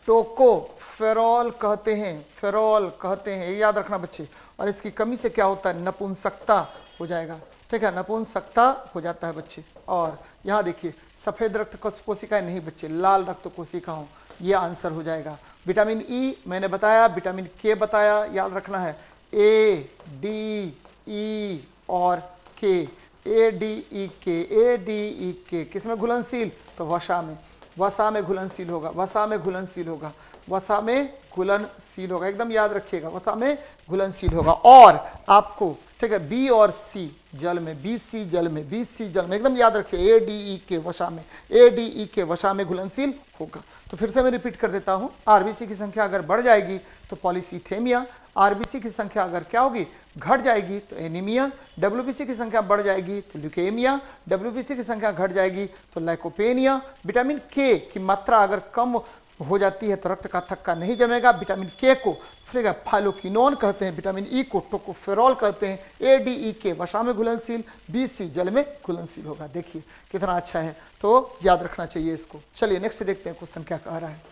टोकोफेरॉल कहते हैं फेरॉल कहते हैं ये याद रखना बच्चे। और इसकी कमी से क्या होता है? नपुंसकता हो जाएगा। ठीक है नपुंसकता हो जाता है बच्चे। और यहाँ देखिए सफ़ेद रक्त कोशिकाएँ नहीं बच्चे लाल रक्त कोशिकाओं ये आंसर हो जाएगा। विटामिन ई e, मैंने बताया विटामिन के बताया याद रखना है। ए डी ई और के ए डी ई के ए डी ई के किसमें घुलनशील? तो वसा में। वसा में घुलनशील होगा, वसा में घुलनशील होगा, वसा में घुलनशील होगा, एकदम याद रखिएगा, वसा में घुलनशील होगा। और आपको, ठीक है बी और सी जल में बी सी जल में बी सी जल में, एकदम याद रखिए ए डी ई के वशा में ए डी ई के वशा में घुलनशील होगा। तो फिर से मैं रिपीट कर देता हूँ आरबीसी की संख्या अगर बढ़ जाएगी तो पॉलिसीथेमिया आरबीसी की संख्या अगर क्या होगी घट जाएगी तो एनीमिया डब्ल्यूबीसी की संख्या बढ़ जाएगी तो ल्यूकेमिया डब्ल्यूबीसी की संख्या घट जाएगी तो लाइकोपेनिया विटामिन के की मात्रा अगर कम हो जाती है तो रक्त का थक्का नहीं जमेगा। विटामिन के को फिर फाइलोकिनोन कहते हैं विटामिन ई e को टोकोफेरॉल कहते हैं ए डी ई के वशा में घुलनशील बी सी जल में घुलनशील होगा। देखिए कितना अच्छा है तो याद रखना चाहिए इसको। चलिए नेक्स्ट देखते हैं क्वेश्चन क्या कह रहा है।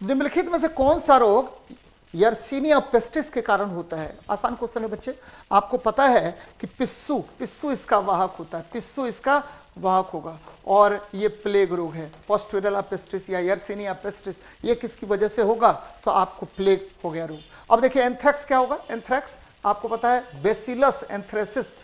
निम्नलिखित में से कौन सा रोग यर्सीनिया पेस्टिस के कारण होता है आसान क्वेश्चन है बच्चे आपको पता है कि पिस्सू पिस्सू इसका वाहक होता है पिस्सू इसका वाहक होगा और ये प्लेग रोग है पोस्टोडला पेस्टिस या यर्सिनिया पेस्टिस ये किसकी वजह से होगा तो आपको प्लेग हो गया रोग अब देखिए एंथ्रैक्स क्या होगा एंथ्रैक्स आपको पता है बेसिलस एंथ्रेसिस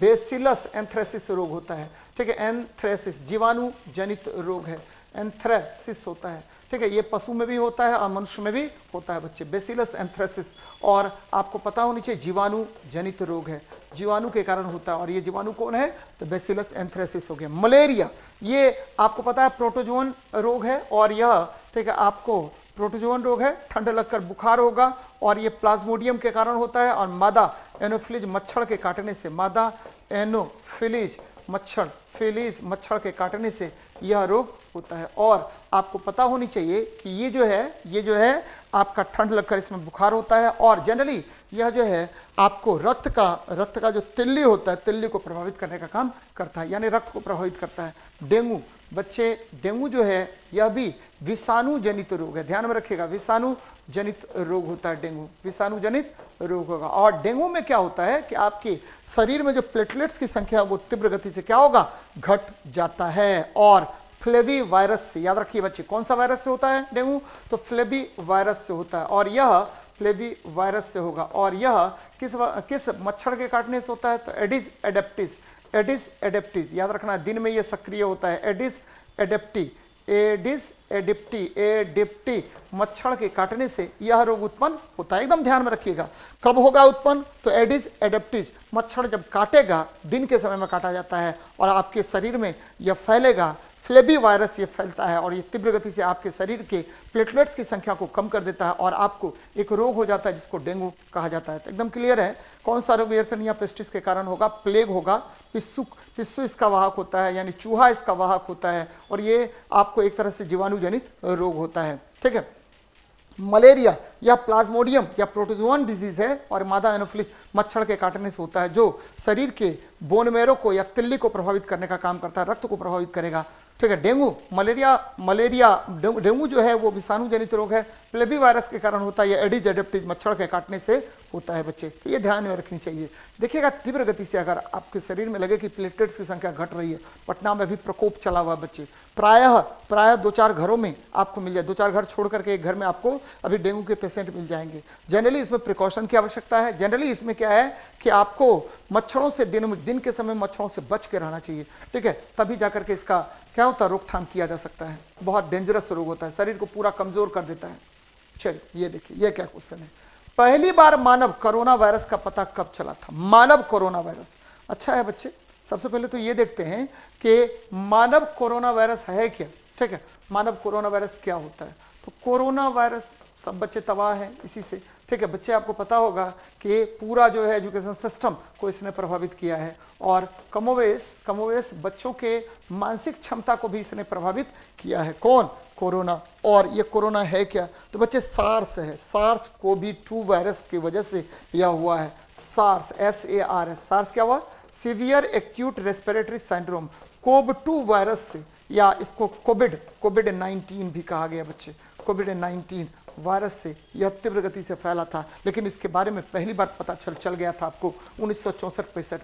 बेसिलस एंथ्रेसिस रोग होता है ठीक है एंथ्रेसिस जीवाणु जनित रोग है एंथ्रेसिस होता है ठीक है, ये पशु में भी होता है और मनुष्य में भी होता है बच्चे। बेसिलस एंथ्रेसिस और आपको पता होनी चाहिए, जीवाणु जनित रोग है। जीवाणु के कारण होता है और ये जीवाणु कौन है? तो बेसिलस एंथ्रेसिस हो गया। मलेरिया ये आपको पता है प्रोटोजोन रोग है और यह, ठीक है, आपको प्रोटोजोन रोग है, ठंड लगकर बुखार होगा और ये प्लाज्मोडियम के कारण होता है और मादा एनोफिलिज मच्छर के काटने से, मादा एनोफिलिज मच्छर फेलिस मच्छर के काटने से यह रोग होता है। और आपको पता होनी चाहिए कि ये जो है, ये जो है आपका ठंड लगकर इसमें बुखार होता है और जनरली यह जो है आपको रक्त का रक्त का जो तिल्ली होता है, तिल्ली को प्रभावित करने का काम करता है, यानी रक्त को प्रभावित करता है। डेंगू, बच्चे, डेंगू जो है, यह भी विषाणु जनित रोग है। ध्यान में रखिएगा विषाणु जनित रोग होता है डेंगू। विषाणु जनित रोग होगा। और डेंगू में क्या होता है कि आपके शरीर में जो प्लेटलेट्स की संख्या वो तीव्र गति से क्या होगा? घट जाता है। और फ्लेवी वायरस से याद रखिए बच्चे, कौन सा वायरस से होता है डेंगू? तो फ्लेवी वायरस से होता है। और यह फ्लेवी वायरस से होगा। और यह किस किस मच्छर के काटने से होता है? तो एडिस एडेप्टिस एडिस एडेप्टिस याद रखना, दिन में यह सक्रिय होता है। एडिस एडेप्टी एडिस एडिप्टी एडिप्टी मच्छर के काटने से यह रोग उत्पन्न होता है। एकदम ध्यान में रखिएगा। कब होगा उत्पन्न? तो एडिस एडेप्टिस मच्छर जब काटेगा, दिन के समय में काटा जाता है और आपके शरीर में यह फैलेगा फ्लेबी वायरस ये फैलता है और ये तीव्र गति से आपके शरीर के प्लेटलेट्स की संख्या को कम कर देता है और आपको एक रोग हो जाता है जिसको डेंगू कहा जाता है। तो एकदम क्लियर है, कौन सा रोग या पेस्टिस के कारण होगा? प्लेग होगा। पिस्सू पिस्सू इसका वाहक होता है, यानी चूहा इसका वाहक होता है और ये आपको एक तरह से जीवाणु जनित रोग होता है। ठीक है? मलेरिया या प्लाज्मोडियम या प्रोटोजोन डिज़ीज़ है और मादा एनोफिलिस मच्छर के काटने से होता है, जो शरीर के बोन मेरो को या तिल्ली को प्रभावित करने का काम करता है, रक्त को प्रभावित करेगा। ठीक है डेंगू, मलेरिया मलेरिया, डेंगू जो है वो विषाणु जनित रोग है। प्लेबी वायरस के कारण होता है या एडिज एडेप्टिज, मच्छर के काटने से होता है बच्चे। तो ये ध्यान में रखनी चाहिए। देखिएगा, तीव्र गति से अगर आपके शरीर में लगे कि प्लेटलेट्स की संख्या घट रही है, पटना में भी प्रकोप चला हुआ बच्चे। प्रायः प्रायः दो चार घरों में आपको मिल जाए। दो चार घर छोड़ करके एक घर में आपको अभी डेंगू के पेशेंट मिल जाएँगे। जनरली इसमें प्रिकॉशन की आवश्यकता है। जनरली इसमें क्या है कि आपको मच्छरों से दिन दिन के समय मच्छरों से बच के रहना चाहिए। ठीक है, तभी जाकर के इसका क्या होता है? रोकथाम किया जा सकता है। बहुत डेंजरस रोग होता है। शरीर को पूरा कमज़ोर कर देता है। चलिए, ये देखिए, ये क्या क्वेश्चन है? पहली बार मानव कोरोना वायरस का पता कब चला था? मानव कोरोना वायरस। अच्छा है बच्चे, सबसे पहले तो ये देखते हैं कि मानव कोरोना वायरस है क्या? ठीक है, मानव कोरोना वायरस क्या होता है? तो कोरोना वायरस, सब बच्चे तबाह हैं इसी से। ठीक है, बच्चे, आपको पता होगा कि पूरा जो है एजुकेशन सिस्टम को इसने प्रभावित किया है और कमोवेश कमोवेश बच्चों के मानसिक क्षमता को भी इसने प्रभावित किया है। कौन? कोरोना। और ये कोरोना है क्या? तो बच्चे, सार्स है। सार्स को भी टू वायरस की वजह से यह हुआ है। SARS S A R S SARS क्या हुआ? Severe acute respiratory syndrome CoV two virus से, या इसको कोविड कोविड 19 भी कहा गया बच्चे। कोविड 19 वायरस से यह तीव्र गति से फैला था, लेकिन इसके बारे में पहली बार पता चल चल गया था आपको उन्नीस सौ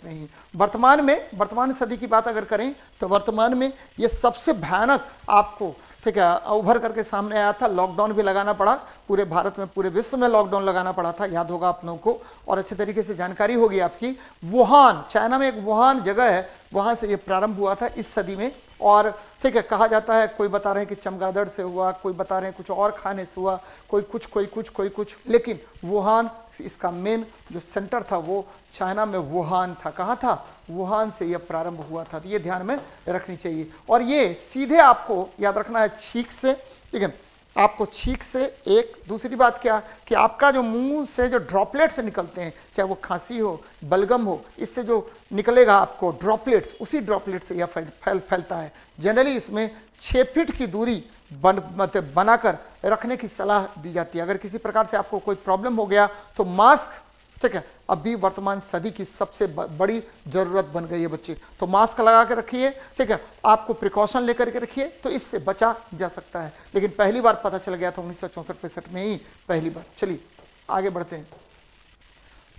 में ही। वर्तमान में, वर्तमान सदी की बात अगर करें तो वर्तमान में यह सबसे भयानक आपको, ठीक है उभर करके सामने आया था। लॉकडाउन भी लगाना पड़ा, पूरे भारत में, पूरे विश्व में लॉकडाउन लगाना पड़ा था। याद होगा आप लोगों को, और अच्छे तरीके से जानकारी होगी आपकी। वुहान, चाइना में एक वुहान जगह है, वहाँ से ये प्रारंभ हुआ था, इस सदी में। और ठीक है, कहा जाता है, कोई बता रहे हैं कि चमगादड़ से हुआ, कोई बता रहे हैं कुछ और खाने से हुआ, कोई कुछ कोई कुछ कोई कुछ। लेकिन वुहान, इसका मेन जो सेंटर था वो चाइना में वुहान था। कहाँ था? वुहान से यह प्रारंभ हुआ था। तो ये ध्यान में रखनी चाहिए। और ये सीधे आपको याद रखना है, छीक से। ठीक है आपको छींक से एक, दूसरी बात क्या? कि आपका जो मुँह से जो ड्रॉपलेट्स निकलते हैं, चाहे वो खांसी हो, बलगम हो, इससे जो निकलेगा आपको ड्रॉपलेट्स, उसी ड्रॉपलेट से यह फैल फैल, फैलता है। जनरली इसमें छः फीट की दूरी बन मतलब बनाकर रखने की सलाह दी जाती है। अगर किसी प्रकार से आपको कोई प्रॉब्लम हो गया तो मास्क ठीक है अभी वर्तमान सदी की सबसे बड़ी ज़रूरत बन गई है बच्चे। तो मास्क लगा के रखिए, ठीक है, आपको प्रिकॉशन लेकर के रखिए तो इससे बचा जा सकता है। लेकिन पहली बार पता चल गया था उन्नीस सौ में ही, पहली बार। चलिए, आगे बढ़ते हैं।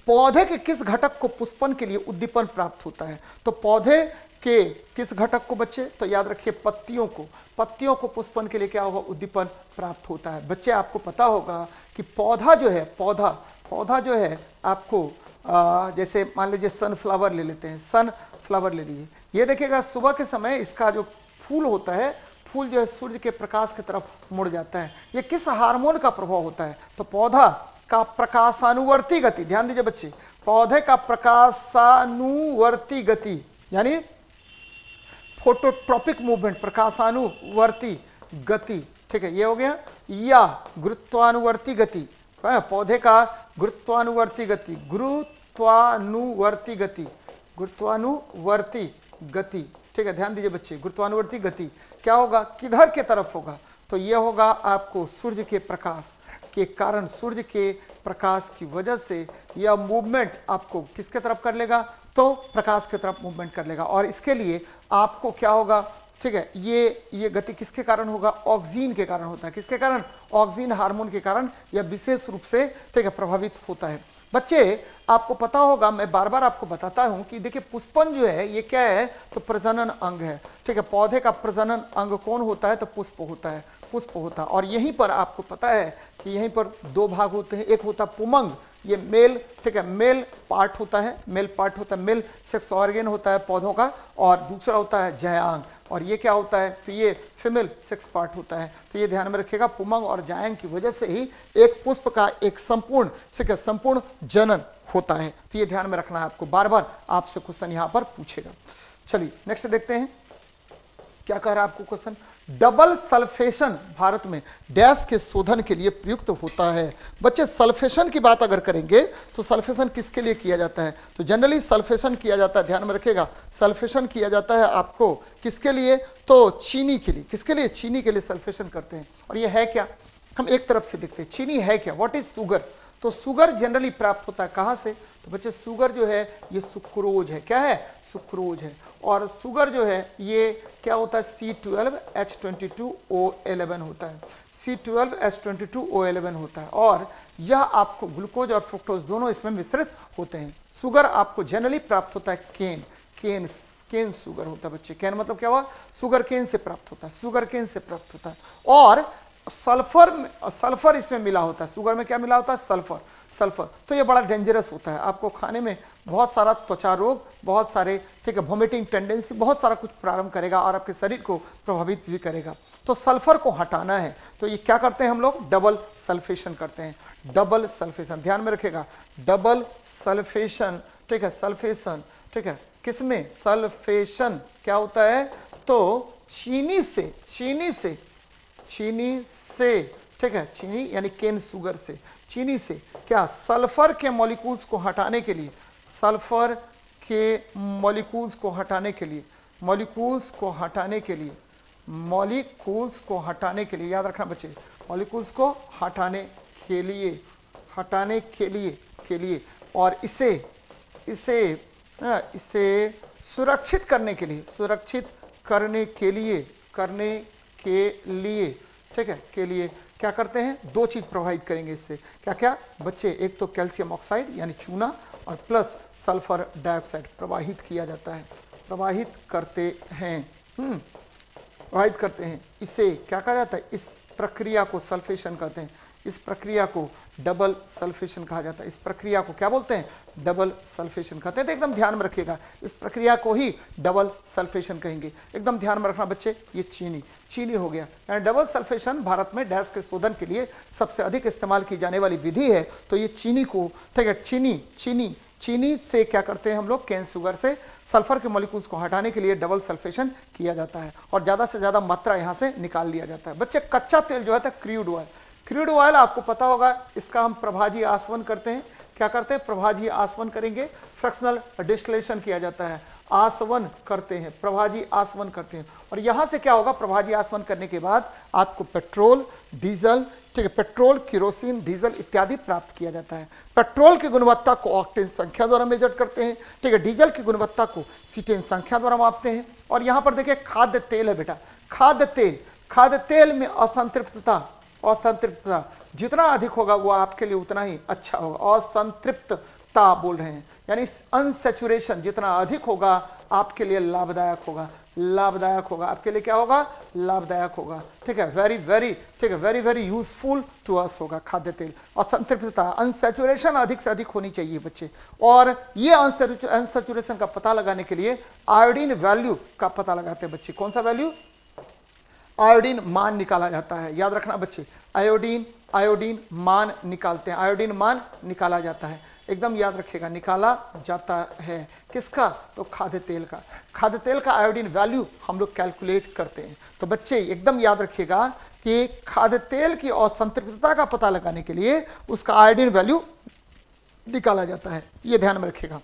पौधे के किस घटक को पुष्पन के लिए उद्दीपन प्राप्त होता है? तो पौधे के किस घटक को बच्चे? तो याद रखिए, पत्तियों को। पत्तियों को पुष्पन के लिए क्या होगा? उद्दीपन प्राप्त होता है। बच्चे, आपको पता होगा कि पौधा जो है, पौधा पौधा जो है आपको आ, जैसे मान लीजिए सनफ्लावर ले लेते हैं। सनफ्लावर ले लीजिए। ये देखिएगा सुबह के समय इसका जो फूल होता है फूल जो है सूर्य के प्रकाश की तरफ़ मुड़ जाता है। ये किस हार्मोन का प्रभाव होता है? तो पौधा का प्रकाशानुवर्ती गति ध्यान दीजिए बच्चे पौधे का प्रकाशानुवर्ती गति यानी फोटोट्रॉपिक मूवमेंट प्रकाशानुवर्ती गति ठीक है ये हो गया या गुरुत्वानुवर्ती गति। पौधे का गुरुत्वानुवर्ती गति गुरुत्वानुवर्ती गति गुरुत्वानुवर्ती गति। ठीक है, ध्यान दीजिए बच्चे, गुरुत्वानुवर्ती गति क्या होगा? किधर के तरफ़ होगा? तो यह होगा आपको सूर्य के प्रकाश के कारण, सूर्य के प्रकाश की वजह से यह मूवमेंट आपको किसके तरफ़ कर लेगा? तो प्रकाश की तरफ़ मूवमेंट कर लेगा। और इसके लिए आपको क्या होगा? ठीक है, ये ये गति किसके कारण होगा? ऑक्सीजन के कारण होता है। किसके कारण? ऑक्सीजन हार्मोन के कारण यह विशेष रूप से, ठीक है, प्रभावित होता है। बच्चे, आपको पता होगा, मैं बार बार आपको बताता हूँ कि देखिए, पुष्पन जो है, ये क्या है? तो प्रजनन अंग है। ठीक है, पौधे का प्रजनन अंग कौन होता है? तो पुष्प होता है, पुष्प होता है। और यहीं पर आपको पता है कि यहीं पर दो भाग होते हैं। एक होता पुमंग ये मेल, ठीक है, मेल पार्ट होता है, मेल पार्ट होता है, मेल सेक्स ऑर्गेन होता है पौधों का, और दूसरा होता है जयांग, और ये क्या होता है तो ये फीमेल सेक्स पार्ट होता है। तो ये ध्यान में रखिएगा, पुमंग और जायंग की वजह से ही एक पुष्प का एक संपूर्ण, ठीक है, संपूर्ण जनन होता है। तो ये ध्यान में रखना है आपको बार बार आपसे क्वेश्चन यहाँ पर पूछेगा। चलिए नेक्स्ट देखते हैं, क्या कह रहा है आपको क्वेश्चन डबल सल्फेशन भारत में डैश के शोधन के लिए प्रयुक्त होता है। बच्चे, सल्फेशन की बात अगर करेंगे तो सल्फेशन किसके लिए किया जाता है? तो जनरली सल्फेशन किया जाता है, ध्यान में रखेगा सल्फेशन किया जाता है आपको किसके लिए? तो चीनी के लिए। किसके लिए? चीनी के लिए सल्फेशन करते हैं। और ये है क्या? हम एक तरफ़ से देखते हैं, चीनी है क्या? वॉट इज़ सुगर तो सुगर जनरली प्राप्त होता है कहाँ से? तो बच्चे सुगर जो है, ये सुक्रोज है। क्या है? सुक्रोज है। और सुगर जो है, ये क्या होता है? C twelve H twenty two O eleven होता है। C twelve H twenty two O eleven होता है और यह आपको ग्लूकोज और फ्रुक्टोज दोनों इसमें मिश्रित होते हैं। शुगर आपको जनरली प्राप्त होता है केन केन केन शुगर होता है बच्चे। केन मतलब क्या हुआ? शुगर केन से प्राप्त होता है। शुगर केन से प्राप्त होता है। और सल्फ़र सल्फ़र इसमें मिला होता है। शुगर में क्या मिला होता है? सल्फ़र सल्फ़र तो ये बड़ा डेंजरस होता है। आपको खाने में बहुत सारा त्वचा रोग, बहुत सारे, ठीक है वोमिटिंग टेंडेंसी बहुत सारा कुछ प्रारंभ करेगा और आपके शरीर को प्रभावित भी करेगा। तो सल्फ़र को हटाना है। तो ये क्या करते हैं हम लोग? डबल सल्फेशन करते हैं। डबल सल्फेशन ध्यान में रखेगा डबल सल्फेशन ठीक है सल्फेशन ठीक है। किसमें? सल्फेशन क्या होता है? तो चीनी से चीनी से चीनी से, ठीक है, चीनी यानी केन सुगर से। चीनी से क्या? सल्फ़र के मॉलिक्यूल्स को हटाने के लिए सल्फ़र के मॉलिक्यूल्स को हटाने के लिए मॉलिक्यूल्स को हटाने के लिए मॉलिक्यूल्स को हटाने के लिए याद रखना बच्चे मॉलिक्यूल्स को हटाने के लिए हटाने के लिए के लिए और इसे इसे हाँ, इसे सुरक्षित करने के लिए सुरक्षित करने के लिए करने के लिए ठीक है के लिए क्या करते हैं? दो चीज़ प्रोवाइड करेंगे इससे। क्या क्या बच्चे एक तो कैल्शियम ऑक्साइड यानी चूना और प्लस सल्फ़र डाइऑक्साइड प्रवाहित किया जाता है। प्रवाहित करते हैं। हम्म प्रवाहित करते हैं। इसे क्या कहा जाता है? इस प्रक्रिया को सल्फेशन कहते हैं। इस प्रक्रिया को डबल सल्फेशन कहा जाता है। इस प्रक्रिया को क्या बोलते हैं? डबल सल्फेशन कहते हैं। तो एकदम ध्यान में रखिएगा, इस प्रक्रिया को ही डबल सल्फेशन कहेंगे। एकदम ध्यान में रखना बच्चे, ये चीनी चीनी हो गया। यानी डबल सल्फेशन भारत में डैश के शोधन के लिए सबसे अधिक इस्तेमाल की जाने वाली विधि है। तो ये चीनी को, ठीक है, चीनी चीनी चीनी से क्या करते हैं हम लोग? कैन शुगर से सल्फ़र के मॉलिक्यूल्स को हटाने के लिए डबल सल्फेशन किया जाता है और ज़्यादा से ज़्यादा मात्रा यहाँ से निकाल लिया जाता है। बच्चे, कच्चा तेल जो है क्रूड ऑयल क्रूड ऑयल आपको पता होगा, इसका हम प्रभाजी आसवन करते हैं। क्या करते हैं? प्रभाजी आसवन करेंगे। फ्रैक्शनल डिस्टिलेशन किया जाता है। आसवन करते हैं, प्रभाजी आसवन करते हैं। और यहाँ से क्या होगा? प्रभाजी आसवन करने के बाद आपको पेट्रोल डीजल ठीक है, पेट्रोल, किरोसिन, डीजल इत्यादि प्राप्त किया जाता है। पेट्रोल की गुणवत्ता को ऑक्टेन संख्या द्वारा मेजर करते हैं। ठीक है, डीजल की गुणवत्ता को सीटेन संख्या द्वारा मापते हैं। और यहाँ पर देखिए, खाद्य तेल है बेटा। खाद्य तेल खाद्य तेल में असंतृप्तता असंतृप्तता, जितना अधिक होगा वो आपके लिए उतना ही अच्छा होगा। असंतृप्तता बोल रहे हैं। यानी अनसेचुरेशन जितना अधिक होगा, आपके लिए लाभदायक होगा। लाभदायक होगा। आपके लिए क्या होगा? लाभदायक होगा। ठीक है वेरी वेरी ठीक है very very useful to us होगा खाद्य तेल। और संतृप्तता अनसेचुरेशन अधिक से अधिक होनी चाहिए बच्चे। और ये अनसेचुरेशन का पता लगाने के लिए आयोडीन वैल्यू का पता लगाते हैं बच्चे। कौन सा वैल्यू आयोडीन मान निकाला जाता है। याद रखना बच्चे आयोडीन आयोडीन मान निकालते हैं। आयोडीन मान निकाला जाता है। एकदम याद रखिएगा निकाला जाता है। किसका? तो खाद्य तेल का। खाद्य तेल का आयोडीन वैल्यू हम लोग कैलकुलेट करते हैं। तो बच्चे, एकदम याद रखिएगा कि खाद्य तेल की असंतृप्तता का पता लगाने के लिए उसका आयोडीन वैल्यू निकाला जाता है। ये ध्यान में रखिएगा।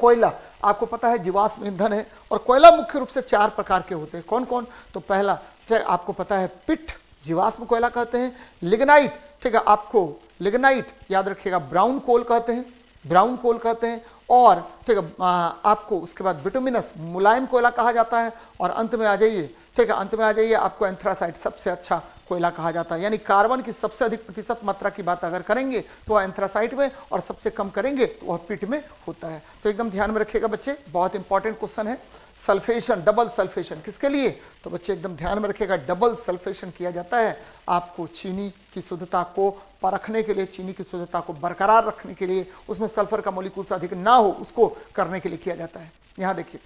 कोयला, आपको पता है जीवाश्म ईंधन है और कोयला मुख्य रूप से चार प्रकार के होते हैं। कौन कौन तो पहला आपको पता है पिट जीवाश्म कोयला कहते हैं। लिग्नाइट, ठीक है, आपको लिग्नाइट याद रखिएगा, ब्राउन कोल कहते हैं, ब्राउन कोल कहते हैं, और ठीक है आपको उसके बाद बिटोमिनस, मुलायम कोयला कहा जाता है, और अंत में आ जाइए, ठीक है, अंत में आ जाइए, आपको एंथ्रासाइट सबसे अच्छा कोयला कहा जाता है, यानी कार्बन की सबसे अधिक प्रतिशत मात्रा की बात अगर करेंगे तो वह एंथ्रासाइट में, और सबसे कम करेंगे तो वह पिट में होता है। तो एकदम ध्यान में रखिएगा बच्चे, बहुत इंपॉर्टेंट क्वेश्चन है। Sulphation double sulphation. किसके लिए? तो बच्चे एकदम ध्यान में रखेगा डबल सल्फेशन किया जाता है आपको चीनी की शुद्धता को परखने के लिए, चीनी की शुद्धता को बरकरार रखने के लिए, उसमें सल्फ़र का मोलिकुल्स अधिक ना हो, उसको करने के लिए किया जाता है। यहाँ देखिए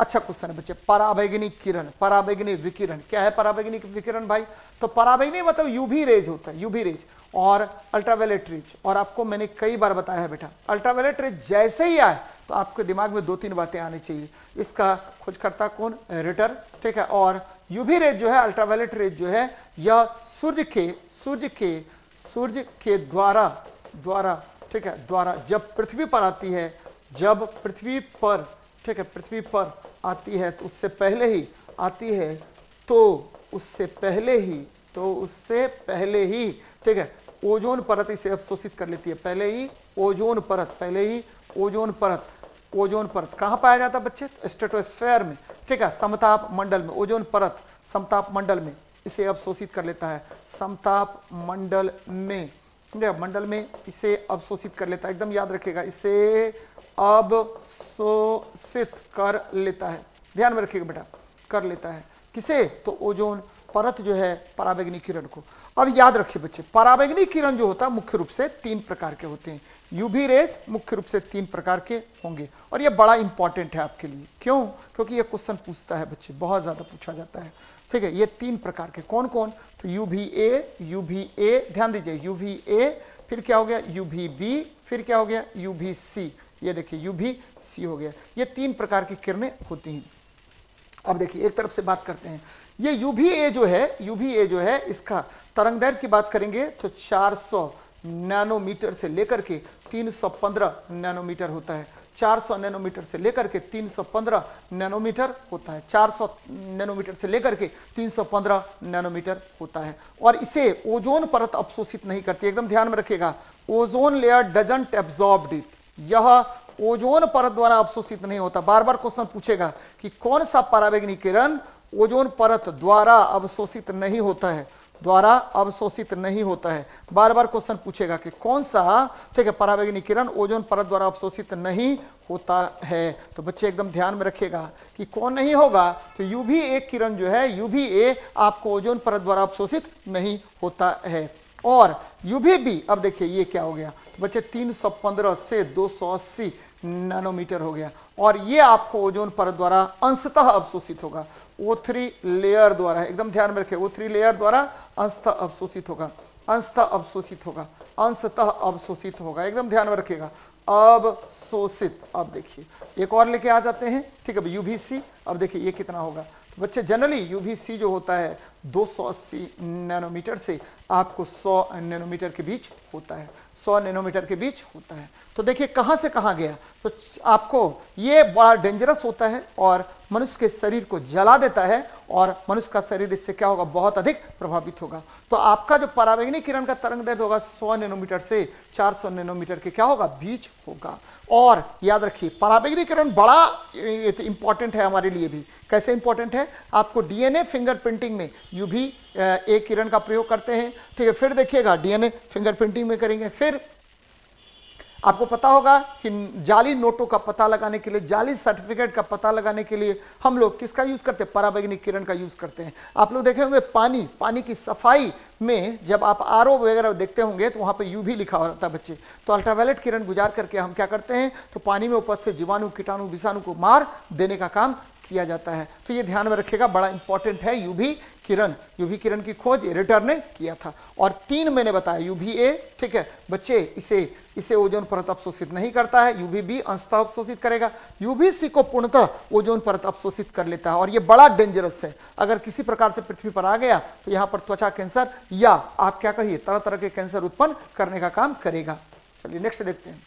अच्छा क्वेश्चन है बच्चे, पराबैगनी किरण, पराबैगनी विकिरण। क्या है पराबैगनी विकिरण भाई? तो पराबैगनी मतलब यूवी रेज होता है यूवी रेज और अल्ट्रावेलेट रेज और आपको मैंने कई बार बताया है बेटा अल्ट्रावेलेट रेज जैसे ही आए तो आपके दिमाग में दो तीन बातें आनी चाहिए। इसका खोजकर्ता कौन? रिटर ठीक है? और यूवी रेज जो है अल्ट्रावेलेट रेज जो है, यह सूर्य के सूर्य के सूर्य के द्वारा द्वारा, ठीक है? द्वारा जब पृथ्वी पर आती है, जब पृथ्वी पर, ठीक है? पृथ्वी पर आती है तो उससे पहले ही आती है तो उससे पहले ही तो उससे पहले ही, ठीक है? ओजोन परत इसे अवशोषित कर लेती है। पहले ही ओजोन परत, पहले ही ओजोन परत ओजोन परत। कहाँ पाया जाता है बच्चे? स्टेटोस्फेयर में। ठीक है, समताप मंडल में। ओजोन परत, समताप मंडल में इसे अवशोषित कर लेता है। समताप मंडल में। मंडल में इसे अवशोषित कर लेता है। एकदम याद रखेगा इसे अवशोषित कर लेता है। ध्यान में रखिएगा बेटा, कर लेता है। किसे? तो ओजोन परत जो है पराबैग्निक किरण को। अब याद रखिए बच्चे पराबैग्निक किरण जो होता है मुख्य रूप से तीन प्रकार के होते हैं। यूवी रेज मुख्य रूप से तीन प्रकार के होंगे। और ये बड़ा इंपॉर्टेंट है आपके लिए। क्यों? क्योंकि ये क्वेश्चन पूछता है बच्चे, बहुत ज़्यादा पूछा जाता है। ठीक है, ये तीन प्रकार के कौन कौन तो यूवी ए यूवी ए ध्यान दीजिए यूवी ए फिर क्या हो गया? यूवी बी फिर क्या हो गया? यूवी सी ये देखिए यू भी सी हो गया। ये तीन प्रकार की किरणें होती हैं। अब देखिए, एक तरफ़ से बात करते हैं। ये यू वी ए जो है यू वी ए जो है, इसका तरंग दैर्घ्य की बात करेंगे तो 400 नैनोमीटर से लेकर के 315 नैनोमीटर होता है। 400 नैनोमीटर से लेकर के 315 नैनोमीटर होता है। 400 नैनोमीटर से लेकर के 315 नैनोमीटर होता है। और इसे ओजोन परत अवशोषित नहीं करती। एकदम ध्यान में रखिएगा। Ozone layer doesn't absorb it. यह ओजोन परत द्वारा अवशोषित नहीं होता। बार बार क्वेश्चन पूछेगा कि कौन सा पराबैंगनी किरण ओजोन परत द्वारा अवशोषित नहीं होता है? द्वारा अवशोषित नहीं होता है। बार बार क्वेश्चन पूछेगा कि कौन सा ठीक है पराबैंगनी किरण ओजोन परत द्वारा अवशोषित नहीं होता है। तो बच्चे एकदम ध्यान में रखिएगा कि कौन नहीं होगा तो यूवी ए किरण जो है यूवी ए आपको ओजोन परत द्वारा अवशोषित नहीं होता है। और यूवी बी अब देखिए ये क्या हो गया? तो बच्चे 315 से 280 नैनोमीटर हो गया। और ये आपको ओजोन परत द्वारा अंशतः अवशोषित होगा। ओ थ्री लेयर द्वारा, एकदम ध्यान में रखें ओ थ्री लेयर द्वारा अंशतः अवशोषित होगा। अंशतः अवशोषित होगा। अंशतः अवशोषित होगा। एकदम ध्यान में रखिएगा। अवशोषित। अब देखिए, एक और लेके आ जाते हैं। ठीक है यूवीसी अब देखिए ये कितना होगा। तो बच्चे जनरली यूवीसी जो होता है 280 नैनोमीटर से आपको 100 नैनोमीटर के बीच होता है। 100 नैनोमीटर के बीच होता है। तो देखिए कहाँ से कहाँ गया? तो आपको ये बड़ा डेंजरस होता है और मनुष्य के शरीर को जला देता है और मनुष्य का शरीर इससे क्या होगा? बहुत अधिक प्रभावित होगा। तो आपका जो परावैग्निक किरण का तरंग दैर्घ्य होगा 100 नैनोमीटर से 400 नैनोमीटर के क्या होगा? बीच होगा। और याद रखिए, परावैग्निक किरण बड़ा इंपॉर्टेंट है हमारे लिए भी। कैसे इंपॉर्टेंट है? आपको डीएनए फिंगरप्रिंटिंग में यू भी एक किरण का प्रयोग करते हैं। ठीक है, फिर देखिएगा डीएनए फिंगरप्रिंटिंग में करेंगे, फिर आपको पता होगा कि जाली नोटों का पता लगाने के लिए, जाली सर्टिफिकेट का पता लगाने के लिए हम लोग किसका यूज़ करते हैं? पराबैग्निक किरण का यूज़ करते हैं। आप लोग देखे होंगे पानी पानी की सफ़ाई में जब आप आर वगैरह देखते होंगे तो वहाँ पे यू भी लिखा होता है बच्चे। तो अल्ट्रावायलेट किरण गुजार करके हम क्या करते हैं? तो पानी में उपस्थित जीवाणु, कीटाणु, विषाणु को मार देने का काम किया जाता है। तो ये ध्यान में रखेगा बड़ा इंपॉर्टेंट है यूवी किरण यूवी किरण की खोज रिटर ने किया था। और तीन मैंने बताया यूवी ए ठीक है, बच्चे, इसे इसे ओजोन परत अवशोषित नहीं करता है यूवी बी अंशतः अवशोषित करेगा। यूवी सी को पूर्णतः ओजोन परत अवशोषित कर लेता है, और ये बड़ा डेंजरस है। अगर किसी प्रकार से पृथ्वी पर आ गया तो यहाँ पर त्वचा कैंसर या आप क्या कहिए तरह तरह के कैंसर उत्पन्न करने का काम करेगा। चलिए नेक्स्ट देखते हैं।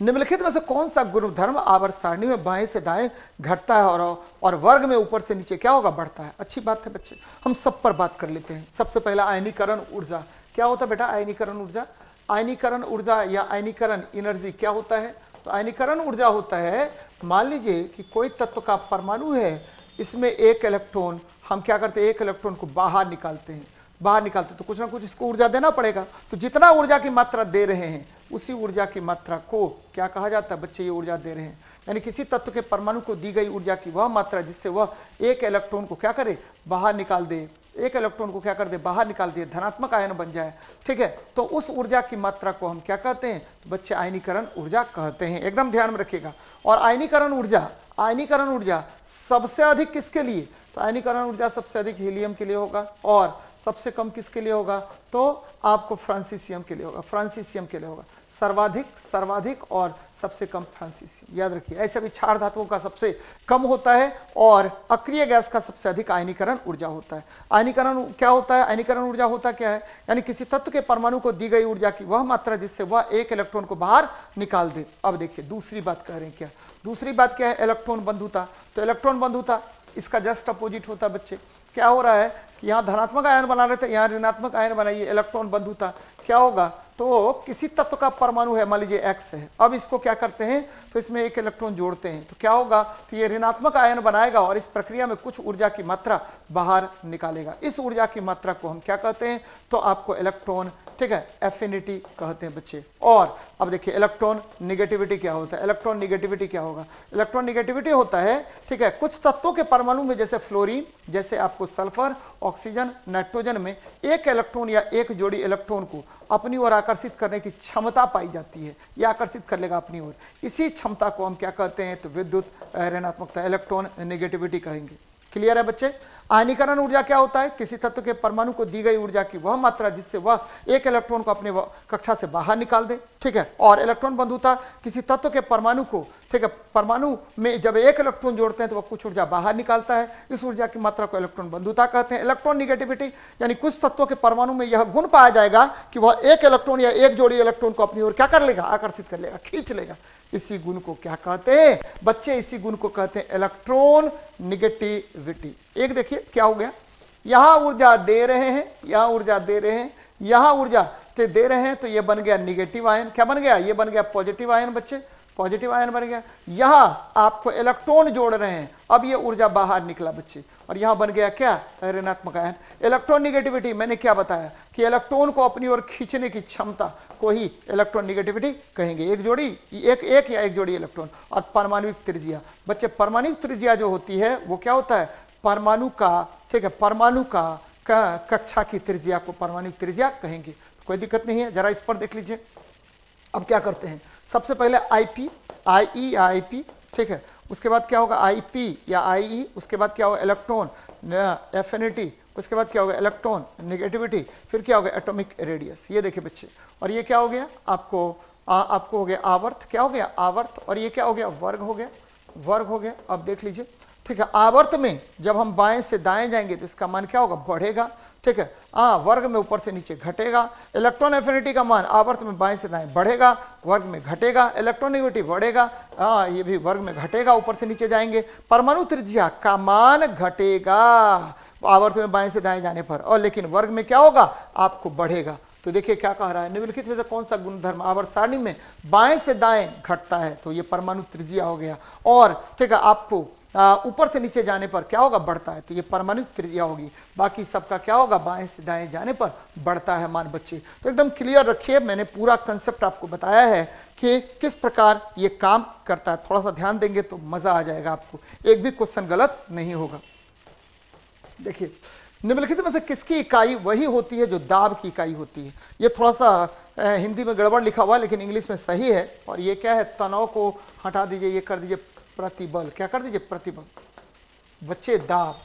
निम्नलिखित में से कौन सा गुणधर्म आवर्त सारणी में बाएँ से दाएँ घटता है और और वर्ग में ऊपर से नीचे क्या होगा? बढ़ता है। अच्छी बात है बच्चे। हम सब पर बात कर लेते हैं। सबसे पहला आयनीकरण ऊर्जा। क्या होता है बेटा? आयनीकरण ऊर्जा। आयनीकरण ऊर्जा या आयनीकरण एनर्जी क्या होता है? तो आयनीकरण ऊर्जा होता है, मान लीजिए कि कोई तत्व का परमाणु है, इसमें एक इलेक्ट्रॉन हम क्या करते हैं? एक इलेक्ट्रॉन को बाहर निकालते हैं। बाहर निकालते तो कुछ ना कुछ इसको ऊर्जा देना पड़ेगा। तो जितना ऊर्जा की मात्रा दे रहे हैं उसी ऊर्जा की मात्रा को क्या कहा जाता है? बच्चे ये ऊर्जा दे रहे हैं। यानी किसी तत्व के परमाणु को दी गई ऊर्जा की वह मात्रा जिससे वह एक इलेक्ट्रॉन को क्या करे? बाहर निकाल दे। एक इलेक्ट्रॉन को क्या कर दे? बाहर निकाल दे। धनात्मक आयन बन जाए। ठीक है? तो उस ऊर्जा की मात्रा को हम क्या कहते हैं? तो बच्चे आयनीकरण ऊर्जा कहते हैं। एकदम ध्यान में रखिएगा। और आयनीकरण ऊर्जा आयनीकरण ऊर्जा सबसे अधिक किसके लिए? तो आयनीकरण ऊर्जा सबसे अधिक हीलियम के लिए होगा। और सबसे कम किसके लिए होगा? तो आपको फ्रांसीसियम के लिए होगा। फ्रांसीसियम के लिए होगा। सर्वाधिक सर्वाधिक और सबसे कम फ्रांसीसियम याद रखिए, ऐसे भी क्षार धातुओं का सबसे कम होता है और अक्रिय गैस का सबसे अधिक आयनीकरण ऊर्जा होता है। आयनीकरण क्या होता है? आयनीकरण ऊर्जा होता क्या है? यानी किसी तत्व के परमाणु को दी गई ऊर्जा की वह मात्रा जिससे वह एक इलेक्ट्रॉन को बाहर निकाल दे। अब देखिए, दूसरी बात कह रहे हैं क्या? दूसरी बात क्या है? इलेक्ट्रॉन बंधुता। तो इलेक्ट्रॉन बंधुता, इसका जस्ट अपोजिट होता है बच्चे। क्या हो रहा है? यहाँ धनात्मक आयन बना रहे थे, यहाँ ऋणात्मक आयन बनाइए। इलेक्ट्रॉन बंधुता, क्या होगा? तो किसी तत्व का परमाणु है, मान लीजिए एक्स है। अब इसको क्या करते हैं? तो इसमें एक इलेक्ट्रॉन जोड़ते हैं। तो क्या होगा? तो ये ऋणात्मक आयन बनाएगा और इस प्रक्रिया में कुछ ऊर्जा की मात्रा बाहर निकालेगा। इस ऊर्जा की मात्रा को हम क्या कहते हैं? तो आपको इलेक्ट्रॉन ठीक है एफिनिटी कहते हैं बच्चे। और अब देखिए इलेक्ट्रॉन निगेटिविटी क्या होता है? इलेक्ट्रॉन निगेटिविटी क्या होगा? इलेक्ट्रॉन निगेटिविटी होता है, ठीक है, कुछ तत्वों के परमाणु में, जैसे फ्लोरीन जैसे आपको सल्फ़र ऑक्सीजन नाइट्रोजन में, एक इलेक्ट्रॉन या एक जोड़ी इलेक्ट्रॉन को अपनी ओर आकर्षित करने की क्षमता पाई जाती है। या आकर्षित कर लेगा अपनी ओर। इसी क्षमता को हम क्या कहते हैं? तो विद्युत ऋणात्मकता इलेक्ट्रॉन निगेटिविटी कहेंगे। क्लियर है बच्चे? आयनीकरण ऊर्जा क्या होता है? किसी तत्व के परमाणु को दी गई ऊर्जा की वह मात्रा जिससे वह एक इलेक्ट्रॉन को अपने कक्षा से बाहर निकाल दे, ठीक है? और इलेक्ट्रॉन बंधुता किसी तत्व के परमाणु को, ठीक है? परमाणु में जब एक इलेक्ट्रॉन जोड़ते हैं तो वह कुछ ऊर्जा बाहर निकालता है। इस ऊर्जा की मात्रा को इलेक्ट्रॉन बंधुता कहते हैं। इलेक्ट्रॉन निगेटिविटी यानी कुछ तत्वों के परमाणु में यह गुण पाया जाएगा कि वह एक इलेक्ट्रॉन या एक जोड़ी इलेक्ट्रॉन को अपनी ओर क्या कर लेगा? आकर्षित कर लेगा, खींच लेगा। इसी गुण को क्या कहते हैं? बच्चे इसी गुण को कहते हैं इलेक्ट्रॉन निगेटिविटी एक देखिए, क्या हो गया? यहाँ ऊर्जा दे रहे हैं, यहाँ ऊर्जा दे रहे हैं, यहाँ ऊर्जा दे रहे हैं तो ये बन गया निगेटिव आयन क्या बन गया? ये बन गया पॉजिटिव आयन बच्चे। पॉजिटिव आयन बन गया। यहाँ आपको इलेक्ट्रॉन जोड़ रहे हैं। अब ये ऊर्जा बाहर निकला बच्चे। और यहाँ बन गया क्या? ऋणात्मक आयन। इलेक्ट्रॉन निगेटिविटी मैंने क्या बताया? कि इलेक्ट्रॉन को अपनी ओर खींचने की क्षमता को ही इलेक्ट्रॉन निगेटिविटी कहेंगे। एक जोड़ी, एक एक या एक जोड़ी इलेक्ट्रॉन। और परमाणुविक त्रिज्या। बच्चे परमाणुविक त्रिज्या जो होती है, वो क्या होता है? परमाणु का, ठीक है, परमाणु का, कक्षा की त्रिज्या को परमाणु त्रिज्या कहेंगे। तो कोई दिक्कत नहीं है, जरा इस पर देख लीजिए। अब क्या करते हैं? सबसे पहले आई पी आई ई या आई पी ठीक है? उसके बाद क्या होगा? आई पी या आई ई उसके बाद क्या होगा? इलेक्ट्रॉन एफिनिटी उसके बाद क्या होगा? इलेक्ट्रॉन नेगेटिविटी फिर क्या होगा? एटॉमिक रेडियस ये देखिए बच्चे। और ये क्या हो गया? आपको आ, आपको हो गया आवर्त। क्या हो गया? आवर्त। और ये क्या हो गया? वर्ग हो गया। वर्ग हो गया। अब देख लीजिए। ठीक है, आवर्त में जब हम बाएँ से दाएँ जाएँगे तो इसका मान क्या होगा? बढ़ेगा। ठीक है हाँ वर्ग में ऊपर से नीचे घटेगा। इलेक्ट्रॉन एफिनिटी का मान आवर्त में बाएँ से दाएँ बढ़ेगा, वर्ग में घटेगा। इलेक्ट्रॉनिविटी बढ़ेगा हाँ ये भी वर्ग में घटेगा, ऊपर से नीचे जाएँगे। परमाणु त्रिज्या का मान घटेगा, आवर्त में बाएँ से दाएँ जाने पर। और लेकिन वर्ग में क्या होगा? आपको बढ़ेगा। तो देखिए क्या कह रहा है, निम्नलिखित में से कौन सा गुणधर्म आवर्त सारणी में बाएँ से दाएँ घटता है? तो ये परमाणु त्रिज्या हो गया। और ठीक है, आपको ऊपर से नीचे जाने पर क्या होगा? बढ़ता है। तो ये परमाणु त्रिज्या होगी। बाकी सबका क्या होगा? बाएँ से दाएँ जाने पर बढ़ता है मान बच्चे। तो एकदम क्लियर रखिए। मैंने पूरा कंसेप्ट आपको बताया है कि किस प्रकार ये काम करता है। थोड़ा सा ध्यान देंगे तो मज़ा आ जाएगा आपको। एक भी क्वेश्चन गलत नहीं होगा। देखिए, निम्नलिखित में से किसकी इकाई वही होती है जो दाब की इकाई होती है? ये थोड़ा सा हिंदी में गड़बड़ लिखा हुआ है, लेकिन इंग्लिश में सही है। और ये क्या है? तनाव को हटा दीजिए, ये कर दीजिए। प्रतिबल। क्या कर दीजिए? प्रतिबल। बच्चे, दाब।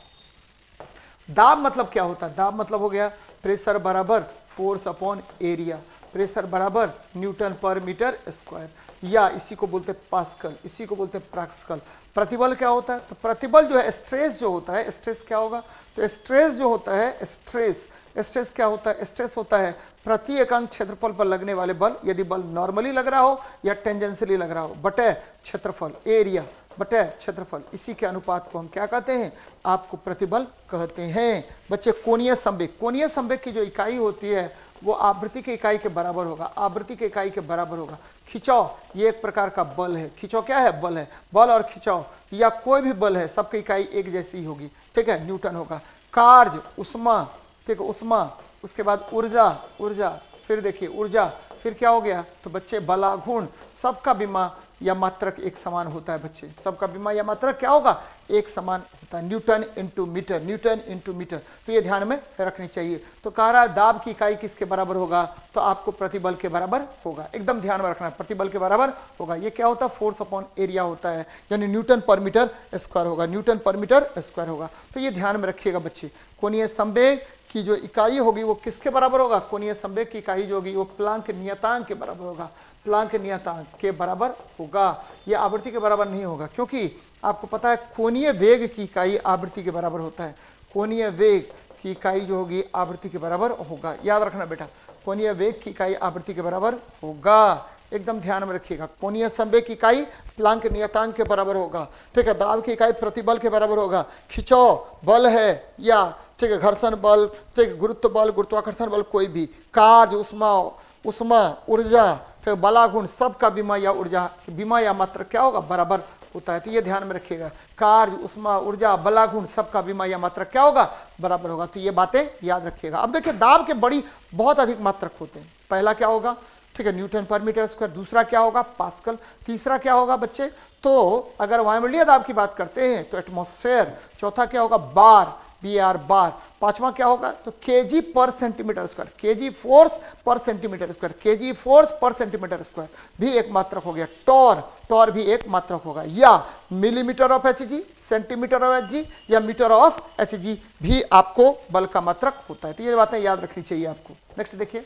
दाब मतलब क्या होता है? दाब मतलब हो गया प्रेशर बराबर फोर्स अपॉन एरिया। प्रेशर बराबर न्यूटन पर मीटर स्क्वायर। या इसी को बोलते हैं पास्कल, इसी को बोलते हैं प्राक्सकल। प्रतिबल क्या होता है? तो प्रतिबल जो है, स्ट्रेस जो होता है, स्ट्रेस क्या होगा? तो स्ट्रेस जो होता है, स्ट्रेस। स्ट्रेस क्या होता है? स्ट्रेस होता है प्रति एकांक क्षेत्रफल पर लगने वाले बल। यदि बल नॉर्मली लग रहा हो या टेंजेंशियली लग रहा हो, बटे क्षेत्रफल, एरिया। बटे क्षेत्रफल। इसी के अनुपात को हम क्या कहते हैं? आपको प्रतिबल कहते हैं। बच्चे, कोणीय संवेग। कोणीय संवेग की जो इकाई होती है, वो आवृत्ति की इकाई के बराबर होगा। आवृत्ति की इकाई के बराबर होगा। खिंचाव, ये एक प्रकार का बल है। खिंचाव क्या है? बल है। बल और खिंचाव, या कोई भी बल है, सबकी इकाई एक जैसी होगी। ठीक है? न्यूटन होगा। कार्य उष्मा ठीक है उष्मा उसके बाद ऊर्जा ऊर्जा। फिर देखिए, ऊर्जा। फिर क्या हो गया? तो बच्चे बलाघुण सबका बीमा या मात्रक एक समान होता है बच्चे? सबका बीमा या मात्रक क्या होगा? एक समान होता है। Newton into metre, newton into metre. तो ये ध्यान में रखनी चाहिए। तो कह रहा है दाब की इकाई किसके बराबर होगा? तो आपको प्रतिबल के बराबर होगा। एकदम ध्यान में रखना है। प्रतिबल के बराबर होगा। ये क्या होता है? फोर्स अपॉन एरिया होता है। यानी न्यूटन पर मीटर स्क्वायर होगा। न्यूटन पर मीटर स्क्वायर होगा। तो ये ध्यान में रखिएगा बच्चे। कोणीय संवेग की जो इकाई होगी वो किसके बराबर होगा? कोणीय संवेग की इकाई जो होगी वो प्लांक नियतांक के बराबर होगा। प्लांक नियतांक के बराबर होगा। ये आवृत्ति के बराबर नहीं होगा, क्योंकि आपको पता है कोणीय वेग की इकाई आवृत्ति के बराबर होता है। कोणीय वेग की इकाई जो होगी आवृत्ति के बराबर होगा। याद रखना बेटा कोणीय वेग की इकाई आवृत्ति के बराबर होगा। एकदम ध्यान में रखिएगा। कोणीय संवेग की इकाई प्लांक नियतांक के बराबर होगा। ठीक है, दाब की इकाई प्रतिबल के बराबर होगा। खिंचाव बल है या, ठीक है, घर्षण बल, ठीक है, गुरुत्व बल, गुरुत्वाकर्षण बल कोई भी। कार्य, उष्मा उष्मा, ऊर्जा तो बलागुण सबका बीमा या ऊर्जा, बीमा या मात्र क्या होगा? बराबर होता है। तो ये ध्यान में रखिएगा। कार्य, उष्मा, ऊर्जा, बलागुण सबका बीमा या मात्रक क्या होगा? बराबर होगा। तो ये बातें याद रखिएगा। अब देखिए, दाब के बड़ी बहुत अधिक मात्रक होते हैं। पहला क्या होगा? ठीक है, न्यूटन पर मीटर स्क्वायर। दूसरा क्या होगा? पास्कल। तीसरा क्या होगा बच्चे? तो अगर वायुमंडलीय दाब की बात करते हैं तो एटमोस्फेयर चौथा क्या होगा? Bar B R bar. पांचवा क्या होगा? तो के जी per centimetre square K G force per centimetre square K G force per centimetre square भी एक मात्रक हो गया। टॉर टॉर भी एक मात्रक होगा। या millimetre of H G centimetre of H G या मीटर ऑफ़ एच जी भी आपको बल का मात्रक होता है। तो ये बातें याद रखनी चाहिए आपको। नेक्स्ट देखिए।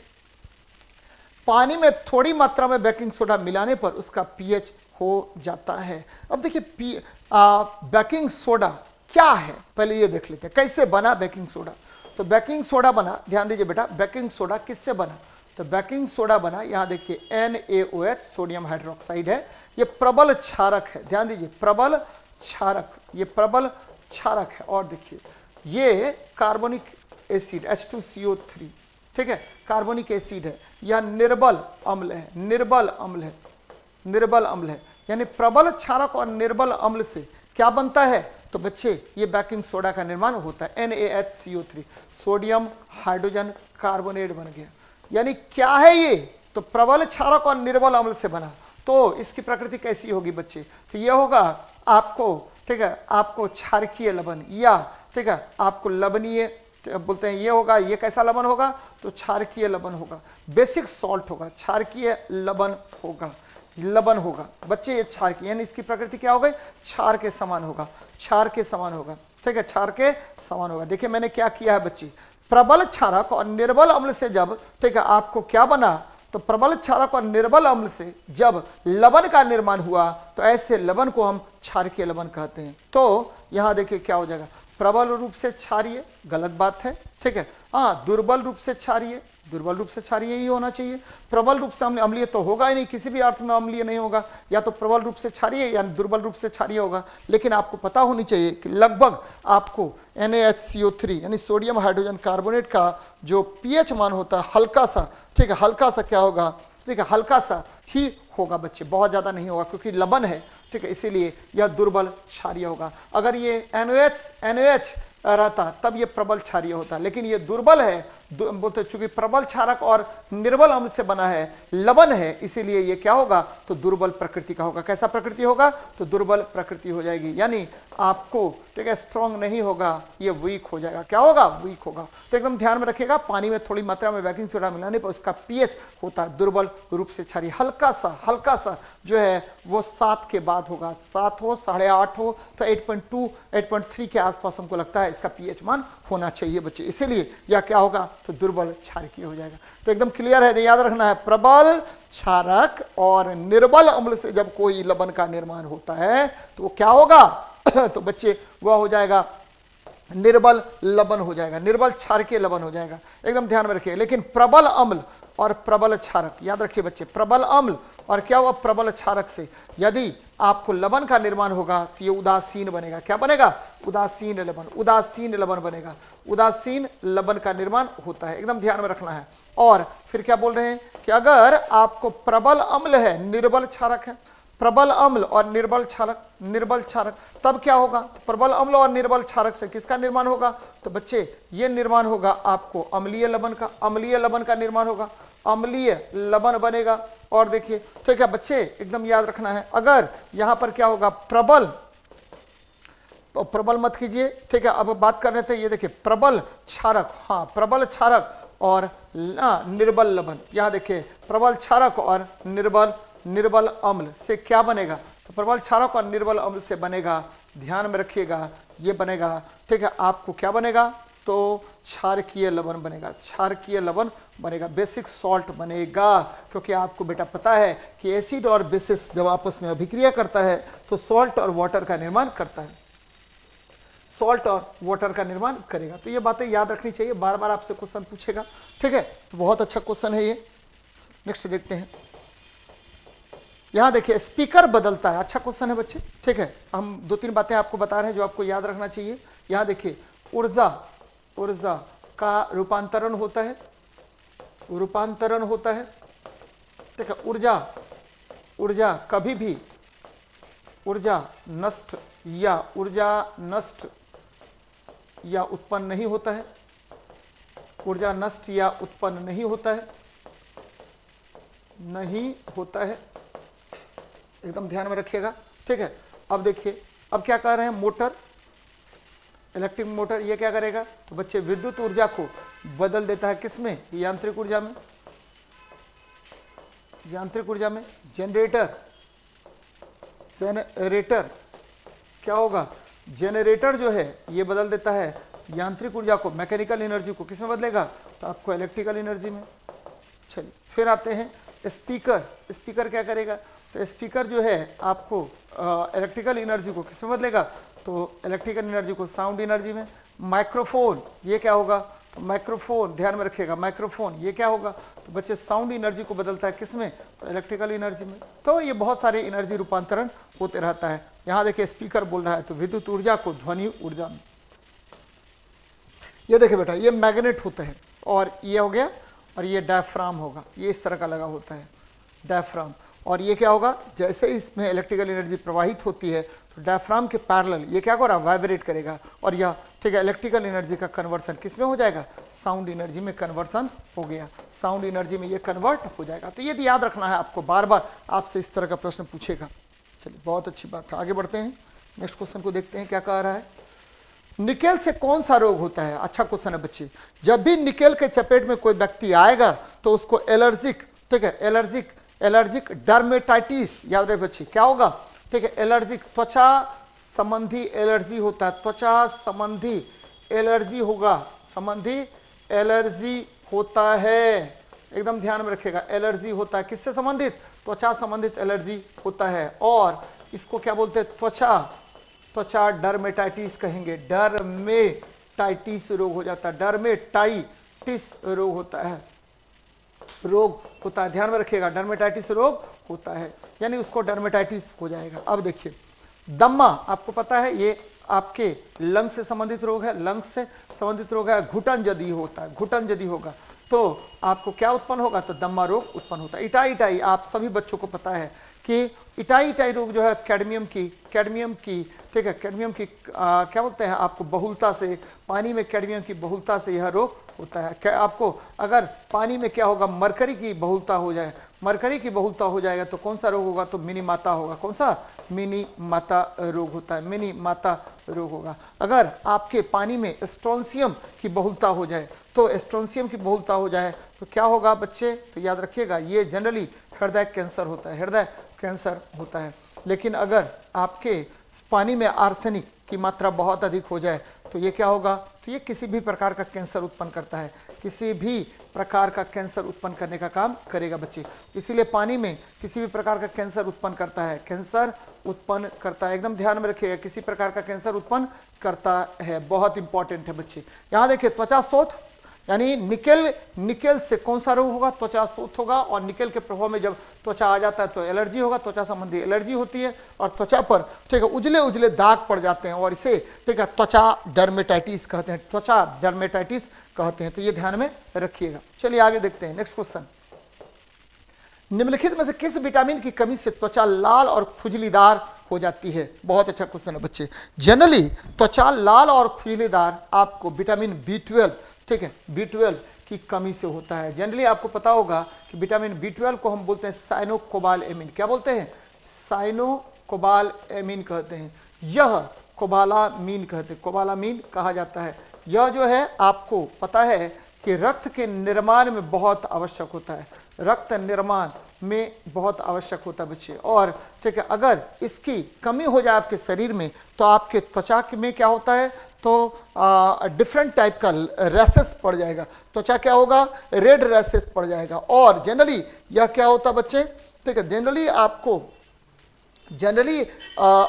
पानी में थोड़ी मात्रा में बेकिंग सोडा मिलाने पर उसका पीएच हो जाता है। अब देखिए पी आ, बेकिंग सोडा क्या है? पहले ये देख लेते हैं। कैसे बना बेकिंग सोडा तो बेकिंग सोडा बना ध्यान दीजिए बेटा बेकिंग सोडा किससे बना? तो बेकिंग सोडा बना यहाँ देखिए एन सोडियम हाइड्रोक्साइड है। ये प्रबल क्षारक है। ध्यान दीजिए प्रबल क्षारक ये प्रबल क्षारक है। और देखिए ये कार्बोनिक एसिड H2CO3 ठीक है? कार्बोनिक एसिड है, या निर्बल अम्ल है, निर्बल अम्ल है, निर्बल अम्ल है। यानी प्रबल क्षारक और निर्बल अम्ल से क्या बनता है? तो बच्चे, ये बेकिंग सोडा का निर्माण होता है NaHCO3 सोडियम हाइड्रोजन कार्बोनेट बन गया। यानी क्या है ये? तो प्रबल क्षारक और निर्बल अम्ल से बना। तो इसकी प्रकृति कैसी होगी बच्चे? तो ये होगा आपको, ठीक है? आपको क्षारकीय लवण, या, ठीक है? आपको लवणीय बोलते हैं, ये होगा, ये कैसा लवण होगा? तो क्षारकीय लवण होगा। बेसिक सॉल्ट होगा, क्षारकीय लवण होगा लवण होगा। बच्चे, ये क्षार की यानी इसकी प्रकृति क्या हो गई? क्षार के समान होगा, क्षार के समान होगा। ठीक है, क्षार के समान होगा। देखिए, मैंने क्या किया है बच्ची? प्रबल क्षारक और निर्बल अम्ल से जब, ठीक है, आपको क्या बना? तो प्रबल क्षारक और निर्बल अम्ल से जब लवण का निर्माण हुआ तो ऐसे लवण को हम क्षारकीय लवण कहते हैं। तो यहाँ देखिए क्या हो जाएगा। प्रबल रूप से क्षारीय, गलत बात है, ठीक है? हाँ दुर्बल रूप से क्षारीय, दुर्बल रूप से क्षारीय ही होना चाहिए। प्रबल रूप से अम्लीय तो होगा ही नहीं, किसी भी अर्थ में अम्लीय नहीं होगा। या तो प्रबल रूप से क्षारीय या दुर्बल रूप से क्षारीय होगा। लेकिन आपको पता होनी चाहिए कि लगभग आपको NaHCO3 यानी सोडियम हाइड्रोजन कार्बोनेट का जो पीएच मान होता है, हल्का सा, ठीक है? हल्का सा क्या होगा? ठीक है, हल्का सा ही होगा बच्चे, बहुत ज़्यादा नहीं होगा, क्योंकि लबन है। ठीक है, इसीलिए यह दुर्बल क्षारीय होगा। अगर ये NaOH एच रहता, तब ये प्रबल क्षारीय होता। लेकिन ये दुर्बल है बोलते चूँकि प्रबल क्षारक और निर्बल अम्ल से बना है, लवण है, इसीलिए ये क्या होगा? तो दुर्बल प्रकृति का होगा। कैसा प्रकृति होगा? तो दुर्बल प्रकृति हो जाएगी। यानी आपको, ठीक है स्ट्रांग नहीं होगा, ये वीक हो जाएगा। क्या होगा? वीक होगा। तो एकदम ध्यान में रखिएगा, पानी में थोड़ी मात्रा में बेकिंग सोडा मिलाने पर उसका पीएच होता है दुर्बल रूप से क्षारी। हल्का सा हल्का सा जो है, वो सात के बाद होगा। सात हो, साढ़े आठ हो तो eight point two eight point three के आसपास हमको लगता है इसका पीएच मान होना चाहिए बच्चे। इसीलिए यह क्या होगा? तो दुर्बल क्षारकीय हो जाएगा। तो एकदम क्लियर है, याद रखना है, प्रबल क्षारक और निर्बल अम्ल से जब कोई लबन का निर्माण होता है तो वो क्या होगा? तो बच्चे वह हो जाएगा निर्बल लबन हो जाएगा, निर्बल क्षारकीय लबन हो जाएगा। एकदम ध्यान में रखिए, लेकिन प्रबल अम्ल और प्रबल क्षारक याद रखिए बच्चे, प्रबल अम्ल और क्या हुआ प्रबल क्षारक से? यदि आपको लवण का निर्माण होगा तो ये उदासीन बनेगा। क्या बनेगा? उदासीन लवण उदासीन लवण बनेगा। उदासीन लवण का निर्माण होता है, एकदम ध्यान में रखना है। और फिर क्या बोल रहे हैं कि अगर आपको प्रबल अम्ल है, निर्बल क्षारक है प्रबल अम्ल और निर्बल क्षारक निर्बल क्षारक। तब क्या होगा? तो प्रबल अम्ल और निर्बल क्षारक से किसका निर्माण होगा? तो बच्चे, ये निर्माण होगा आपको अम्लीय लवण का, अम्लीय लवण का निर्माण होगा। अम्लीय लवण बनेगा। और देखिए तो क्या बच्चे, एकदम याद रखना है, अगर यहाँ पर क्या होगा, प्रबल तो प्रबल मत कीजिए, ठीक है, अब बात कर रहे थे, ये देखिए, प्रबल क्षारक हाँ प्रबल क्षारक और निर्बल लवण, यहाँ देखिए, प्रबल क्षारक और निर्बल निर्बल अम्ल से क्या बनेगा? तो प्रबल क्षारक और निर्बल अम्ल से बनेगा, ध्यान में रखिएगा, ये बनेगा, ठीक है, आपको क्या बनेगा? तो क्षारकीय लवण बनेगा, क्षारकीय लवण बनेगा, बेसिक सॉल्ट बनेगा, क्योंकि आपको बेटा पता है कि एसिड और बेसिस जब आपस में अभिक्रिया करता है तो सॉल्ट और वाटर का निर्माण करता है। सॉल्ट और वाटर का निर्माण करेगा। तो ये बातें याद रखनी चाहिए, बार बार आपसे क्वेश्चन पूछेगा, ठीक है? तो बहुत अच्छा क्वेश्चन है ये। नेक्स्ट देखते हैं। यहाँ देखिए स्पीकर बदलता है। अच्छा क्वेश्चन है बच्चे। ठीक है, हम दो तीन बातें आपको बता रहे हैं जो आपको याद रखना चाहिए। यहाँ देखिए, ऊर्जा ऊर्जा का रूपांतरण होता है। रूपांतरण होता है। ठीक है, ऊर्जा ऊर्जा कभी भी, ऊर्जा नष्ट या ऊर्जा नष्ट या उत्पन्न नहीं होता है। ऊर्जा नष्ट या उत्पन्न नहीं होता है। नहीं होता है। एकदम ध्यान में रखिएगा, ठीक है? अब देखिए, अब क्या कह रहे हैं? मोटर इलेक्ट्रिक मोटर ये क्या करेगा? तो बच्चे, विद्युत ऊर्जा को बदल देता है किसमें यांत्रिक ऊर्जा में। यांत्रिक ऊर्जा में जनरेटर जनरेटर क्या होगा? जनरेटर जो है, ये बदल देता है यांत्रिक ऊर्जा को मैकेनिकल एनर्जी को। किसमें बदलेगा? तो आपको इलेक्ट्रिकल एनर्जी में। चलिए, फिर आते हैं स्पीकर स्पीकर क्या करेगा? तो स्पीकर जो है आपको इलेक्ट्रिकल एनर्जी को किसमें बदलेगा तो इलेक्ट्रिकल एनर्जी को साउंड एनर्जी में। माइक्रोफोन ये क्या होगा? तो माइक्रोफोन ध्यान में रखिएगा माइक्रोफोन ये क्या होगा? तो बच्चे साउंड एनर्जी को बदलता है किसमें तो इलेक्ट्रिकल एनर्जी में। तो ये बहुत सारे एनर्जी रूपांतरण होते रहता है। यहाँ देखिए स्पीकर बोल रहा है तो विद्युत ऊर्जा को ध्वनि ऊर्जा में। ये देखिए बेटा, ये मैग्नेट होता है और ये हो गया और ये डायफ्राम होगा। ये इस तरह का लगा होता है। डायफ्राम और ये क्या होगा? जैसे इसमें इलेक्ट्रिकल एनर्जी प्रवाहित होती है तो डायफ्राम के पैरल ये क्या करेगा? वाइब्रेट करेगा और यह, ठीक है इलेक्ट्रिकल एनर्जी का कन्वर्सन किसमें हो जाएगा? साउंड एनर्जी में कन्वर्सन हो गया। साउंड एनर्जी में ये कन्वर्ट हो जाएगा। तो ये तो याद रखना है आपको बार बार आपसे इस तरह का प्रश्न पूछेगा। चलिए, बहुत अच्छी बात है। आगे बढ़ते हैं। नेक्स्ट क्वेश्चन को देखते हैं, क्या कह रहा है? निकेल से कौन सा रोग होता है? अच्छा क्वेश्चन है बच्चे। जब भी निकेल के चपेट में कोई व्यक्ति आएगा तो उसको एलर्जिक ठीक है एलर्जिक एलर्जिक डर्मेटाइटिस, याद रहे बच्चे, क्या होगा? ठीक है, एलर्जिक, त्वचा संबंधी एलर्जी होता है, त्वचा संबंधी एलर्जी होगा, संबंधी एलर्जी होता है। एकदम ध्यान में रखिएगा, एलर्जी होता है, किससे संबंधित? त्वचा संबंधित एलर्जी होता है, और इसको क्या बोलते हैं? त्वचा त्वचा डर्मेटाइटिस कहेंगे, डर्मेटाइटिस रोग हो जाता है, डर्मेटाइटिस रोग होता है, रोग होता है ध्यान में रखिएगा डर्मेटाइटिस रोग होता है यानी उसको डर्मेटाइटिस हो जाएगा। अब देखिए दम्मा आपको पता है ये आपके लंग से संबंधित रोग है लंग से संबंधित रोग है घुटन यदि होता है घुटन यदि होगा तो आपको क्या उत्पन्न होगा तो दम्मा रोग उत्पन्न होता है। इटाई इटाई आप सभी बच्चों को पता है कि इटाई इटाई रोग जो है कैडमियम की कैडमियम की ठीक है कैडमियम की आ, क्या बोलते हैं आपको बहुलता से पानी में कैडमियम की बहुलता से यह रोग होता है। क्या आपको अगर पानी में क्या होगा, मरकरी की बहुलता हो जाए, मरकरी की बहुलता हो जाएगा तो कौन सा रोग होगा? तो मिनी माता होगा। कौन सा? मिनी माता रोग होता है। मिनी माता रोग होगा। अगर आपके पानी में स्ट्रोंसियम की बहुलता हो जाए तो स्ट्रोंसियम की बहुलता हो जाए तो क्या होगा बच्चे? तो याद रखिएगा, ये जनरली हृदय कैंसर होता है। हृदय कैंसर होता है। लेकिन अगर आपके पानी में आर्सेनिक की मात्रा बहुत अधिक हो जाए तो ये क्या होगा? तो ये किसी भी प्रकार का कैंसर उत्पन्न करता है। किसी भी प्रकार का कैंसर उत्पन्न करने का काम करेगा बच्चे। इसीलिए पानी में किसी भी प्रकार का कैंसर उत्पन्न करता है। कैंसर उत्पन्न करता है। एकदम ध्यान में रखिएगा, किसी प्रकार का कैंसर उत्पन्न करता है। बहुत इंपॉर्टेंट है बच्चे। यहाँ देखिए, त्वचा शोथ यानी निकेल निकेल से कौन सा रोग होगा? त्वचा सूत होगा और निकेल के प्रभाव में जब त्वचा आ जाता है तो एलर्जी होगा, त्वचा संबंधी एलर्जी होती है और त्वचा पर, ठीक है, उजले उजले दाग पड़ जाते हैं और इसे, ठीक है, त्वचा डर्मेटाइटिस कहते हैं, त्वचा डर्मेटाइटिस कहते हैं। तो ये ध्यान में रखिएगा। चलिए आगे देखते हैं। नेक्स्ट क्वेश्चन निम्नलिखित में से किस विटामिन की कमी से त्वचा लाल और खुजलीदार हो जाती है? बहुत अच्छा क्वेश्चन है बच्चे। जनरली त्वचा लाल और खुजलीदार आपको विटामिन बी ट्वेल्व ठीक है बी ट्वेल्व की कमी से होता है। जनरली आपको पता होगा कि विटामिन बी ट्वेल्व को हम बोलते हैं साइनोकोबाल एमिन क्या बोलते हैं? साइनोकोबाल एमिन कहते हैं। यह कोबालामीन कहते हैं। कोबालामीन कहा जाता है। यह जो है, आपको पता है कि रक्त के निर्माण में बहुत आवश्यक होता है। रक्त निर्माण में बहुत आवश्यक होता है बच्चे। और ठीक है, अगर इसकी कमी हो जाए आपके शरीर में तो आपके त्वचा में क्या होता है? तो डिफरेंट टाइप का रेसेस पड़ जाएगा। त्वचा क्या होगा? रेड रेसेस पड़ जाएगा। और जनरली यह क्या होता बच्चे? ठीक है जनरली आपको जनरली